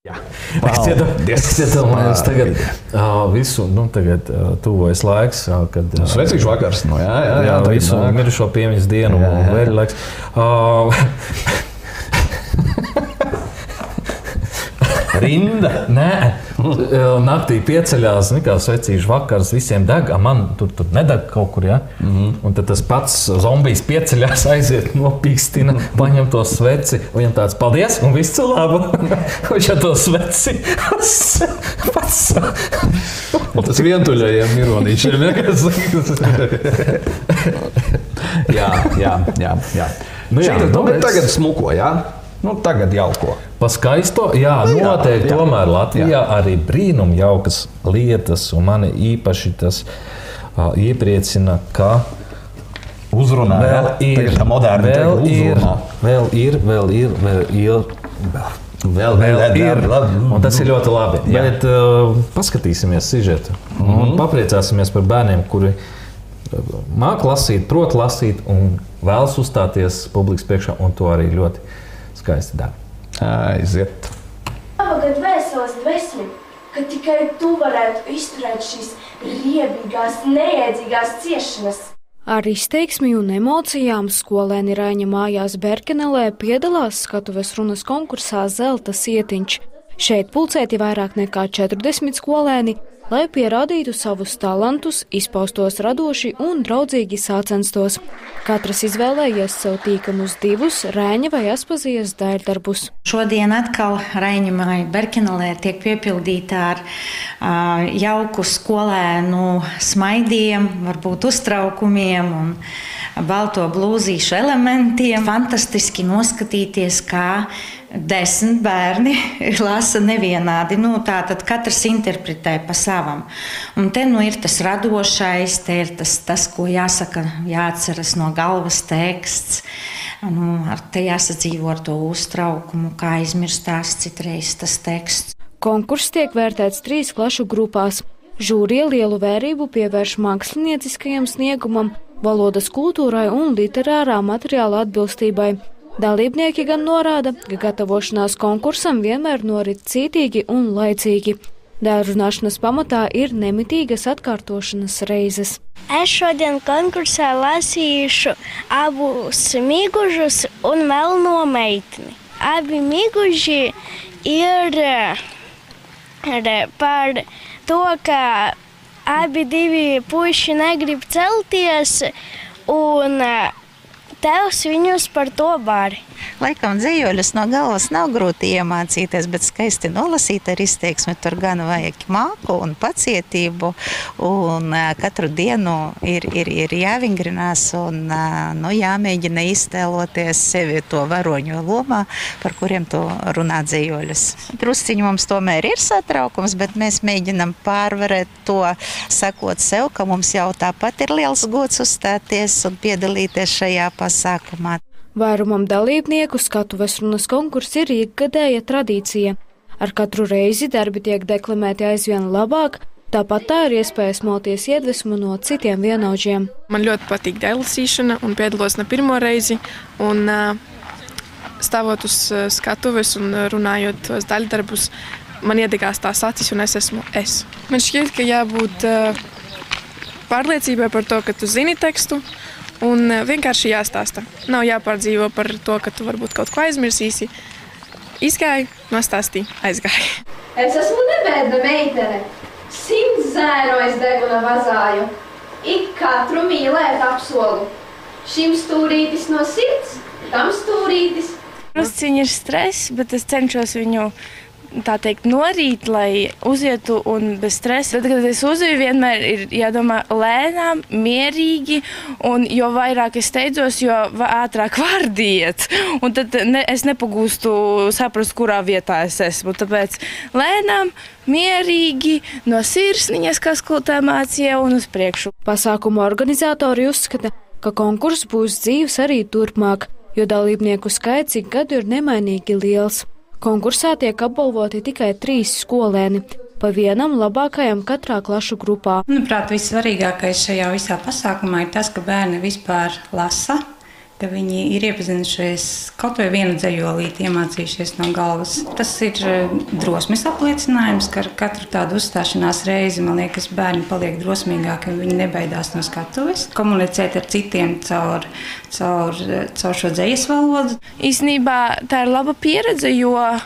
Es iedomājos, es iedomājos tagad uh, visu, nu, tagad uh, tuvojas laiks, uh, kad. Uh, Svecīšu vakars, nu, jā, jā, jā, tagad visu nāk. mirušo piemiņas dienu, Jā, jā. vēl laiks. Uh, Rinda. Nē, naktī pieceļās, kā svecīšu vakars, visiem deg. a, Man tur, tur nedeg kaut kur, ja? Mm. -hmm. Un tad tas pats zombijs pieceļās, aiziet, nopīkstina, paņem to sveci. Viņam tāds paldies, un viss cilvēks. Viņš ar to sveci pats. Un tas vientuļajiem kas- jā, jā, jā. jā. Nu jā, Šī, nu, tagad smuko, jā? Nu, tagad jauko. Pa skaisto, jā, Nu, jā, noteikti. jā. Tomēr Latvijā arī brīnum jaukas lietas, un mani īpaši tas uh, iepriecina, ka Uzrunā, vēl jā? ir, tā moderni vēl ir, vēl ir, vēl ir, vēl ir. Vēl, vēl vēl, ir, un tas ir ļoti labi. Jā. Bet uh, paskatīsimies sižetu un Mhm. papriecāsimies par bērniem, kuri māca lasīt, prot lasīt un vēlas uzstāties publikas priekšā, un to arī ļoti skaisti dara. Aiziet! Pagad vēseles dvēsmi, ka tikai tu varētu izturēt šīs riebīgās, neiedzīgās ciešanas. Ar izteiksmi un emocijām skolēni Raņa mājās Berkenelē piedalās skatuves runas konkursā Zelta sietiņš. Šeit pulcēti vairāk nekā 40 skolēni, lai pierādītu savus talantus, izpaustos radoši un draudzīgi sacenstos. Katrs izvēlējies sev tīkamus divus rēņa vai aspazijas dēļdarbus. Šodien atkal Raņģimai Berkenelē tiek piepildīta ar uh, jauku skolēnu smaidiem, varbūt uztraukumiem un balto blūzīšu elementiem. Fantastiski noskatīties, kā desmit bērni lasa nevienādi. Nu, Tātad katrs interpretē pa savam. Un te nu ir tas radošais, te ir tas, tas ko jāsaka, jāatceras no galvas teksts. Nu, ar te jāsadzīvo ar to uztraukumu, kā aizmirstās citreiz tas teksts. Konkurss tiek vērtēts trīs klašu grupās. Žūrija lielu vērību pievērš mākslinieckajam sniegumam, valodas kultūrai un literārā materiāla atbilstībai. Dalībnieki gan norāda, ka gatavošanās konkursam vienmēr norit cītīgi un laicīgi. Dārunāšanas pamatā ir nemitīgas atkārtošanas reizes. Es šodien konkursā lasīšu abus mīgužus un melno meitni. Abi mīguži ir ir par to, ka abi divi puiši negrib celties un tevs viņus par to bari. Laikam dzīvoļus no galvas nav grūti iemācīties, bet skaisti nolasīt ar izteiksmi tur gan vajag māku un pacietību. Un katru dienu ir, ir, ir jāvingrinās un nu, jāmēģina iztēloties sevi to varoņu lomā, par kuriem tu runā dzīvoļus. Drusciņi mums tomēr ir satraukums, bet mēs mēģinam pārvarēt to, sakot sev, ka mums jau tāpat ir liels gods uzstāties un piedalīties šajā pasākumā. Vairumam dalībnieku skatuves runas konkurss ir ikgadēja tradīcija. Ar katru reizi darbi tiek deklamēti aizvien labāk, tāpat tā ir iespēja smalties iedvesmu no citiem vienaudžiem. Man ļoti patīk delasīšana un piedalos ne pirmo reizi. Un, stāvot uz skatuves un runājot tos daļdarbus, man iedegās tās acis un es esmu es. Man šķiet, ka jābūt pārliecībai par to, ka tu zini tekstu, Un vienkārši jāstāsta. Nav jāpārdzīvo par to, ka tu varbūt kaut ko aizmirsīsi. Izgāja, nostāstīja, aizgāja. Es esmu nevēda meitene. Simts zēno es deguna vazāju. Ik katru mīlēt apsolu. Šim stūrītis no sirds, tam stūrītis. Drusciņi ir stress, bet es cenšos viņu tā teikt, norīt, lai uzietu un bez stresa. Tad, kad es uzēju, vienmēr ir jādomā lēnām, mierīgi, un jo vairāk es steidzos, jo ātrāk vārdiet. Un tad ne, es nepagūstu saprast, kurā vietā es esmu. Tāpēc lēnām, mierīgi, no sirsniņas, kas tā mācīja, un uz priekšu. Pasākuma organizatori uzskata, ka konkurss būs dzīves arī turpmāk, jo dalībnieku skaits ik gadu ir nemainīgi liels. Konkursā tiek apbalvoti tikai trīs skolēni. Pa vienam labākajam katrā klašu grupā. Manuprāt, vissvarīgākais šajā visā pasākumā ir tas, ka bērni vispār lasa, ka viņi ir iepazinušies kaut vai vienu dzējolīti, iemācījušies no galvas. Tas ir eh, drosmes apliecinājums, ka ar katru tādu uzstāšanās reizi, man liekas, bērni paliek drosmīgāki un viņi nebaidās no skatuves. Komunicēt ar citiem caur, caur, caur šo dzējas valodu. Īsnībā tā ir laba pieredze, jo uh,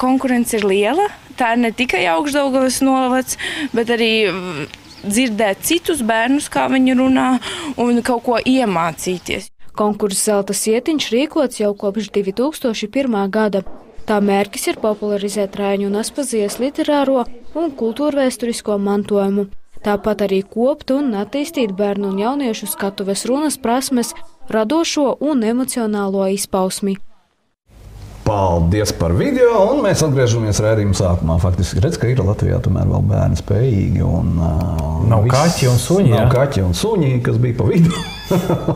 konkurence ir liela. Tā ir ne tikai augšdaugavas novads, bet arī dzirdēt citus bērnus, kā viņi runā, un kaut ko iemācīties. Konkurss Zelta sietiņš rīkots jau kopš 2001. gada. Tā mērķis ir popularizēt Rāņu un Aspazijas literāro un kultūrvēsturisko mantojumu. Tāpat arī kopt un attīstīt bērnu un jauniešu skatuves runas prasmes, radošo un emocionālo izpausmi. Paldies par video, un mēs atgriežamies redzējuma sākumā. Faktiski redz, ka ir Latvijā tomēr vēl bērni spējīgi. Un, uh, nav viss, kaķi un suņi. Nav jā. kaķi un suņi, kas bija pa vidu.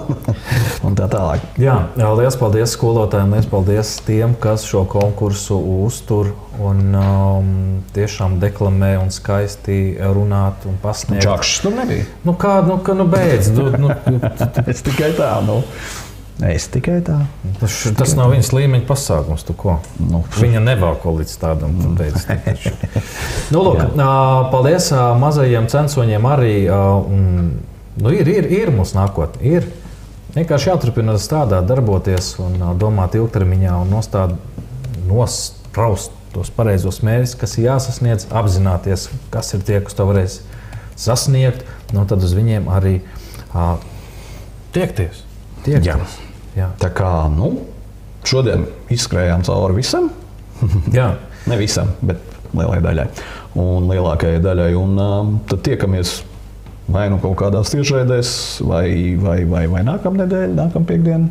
un tā tālāk. Jā, liels paldies skolotājiem, liels paldies tiem, kas šo konkursu uztur un um, tiešām deklamē un skaisti runāt un pasniegt. Čakšs tur nebija. Nu kā, nu, ka, nu beidz. Nu, nu, es tikai tā, nu. Es tikai tā. Tas, tas nav viņas līmeņa pasākums. Nu, Viņa nevalko līdz tādam. Teic, nu, lūk, paldies mazajiem censoņiem arī. Un, nu, ir, ir, ir mums nākotnē. Ir. Vienkārši jāturpina strādāt, darboties un domāt ilgtermiņā un nostād, nospraust tos pareizos mērķus, kas ir jāsasniedz, apzināties, kas ir tie, kas to varēs sasniegt, un nu, tad uz viņiem arī uh, tiekties. tiekties. Jā. Tā kā nu, šodien izskrējām cauri visam. Jā. ne visam, bet lielai daļai. Un lielākajai daļai. Un um, tad tiekamies vai nu kaut kādās tiešraidēs, vai, vai, vai, vai nākamnedēļ, nākamā piekdiena.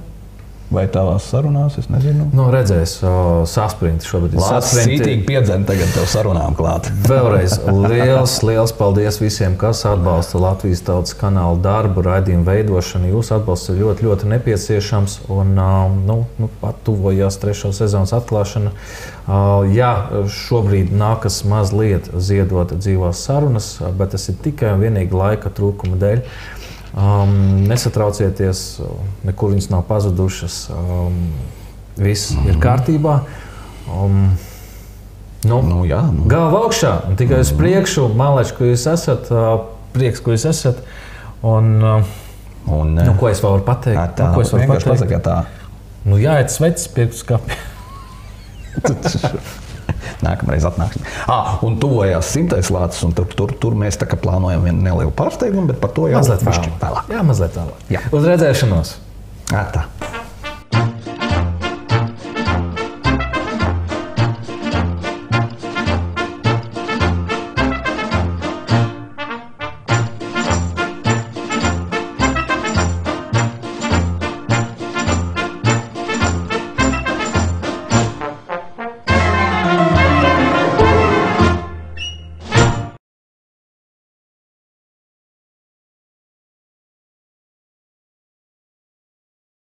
Vai tavās sarunās, es nezinu. Nu, redzēs, uh, saspringti šobrīd. Sāpīgi piedzēni tagad tev sarunām klāt. Vēlreiz liels, liels paldies visiem, kas atbalsta Latvijas tautas kanāla darbu, raidījumu veidošanu. Jūsu atbalsts ir ļoti, ļoti nepieciešams. Un, nu, nu, pat tuvojās trešo sezonas atklāšana. Jā, šobrīd nākas mazliet ziedot dzīvās sarunas, bet tas ir tikai un vienīgi laika trūkuma dēļ. Um, nesatraucieties, nekur viņas nav pazudušas. Um, viss mm -hmm. ir mhm. kārtībā. Um, nu, nu, jā, nu. Galva augšā, tikai uz priekšu, mālēš, ka jūs esat, uh, prieks, ka jūs esat. Un, uh, un, nu, ko es varu pateikt? Tā, nu, ko es varu pateikt? Pasaka, tā. Nu, jāiet svecis pie skapja. Nākamreiz atnāksim. Ah, un tuvojās simtais lācis, un tur, tur, tur mēs plānojam vienu nelielu pārsteigumu, bet par to jau mazliet vēlāk. Jā, mazliet vēlāk. Jā. Uz redzēšanos! À, tā.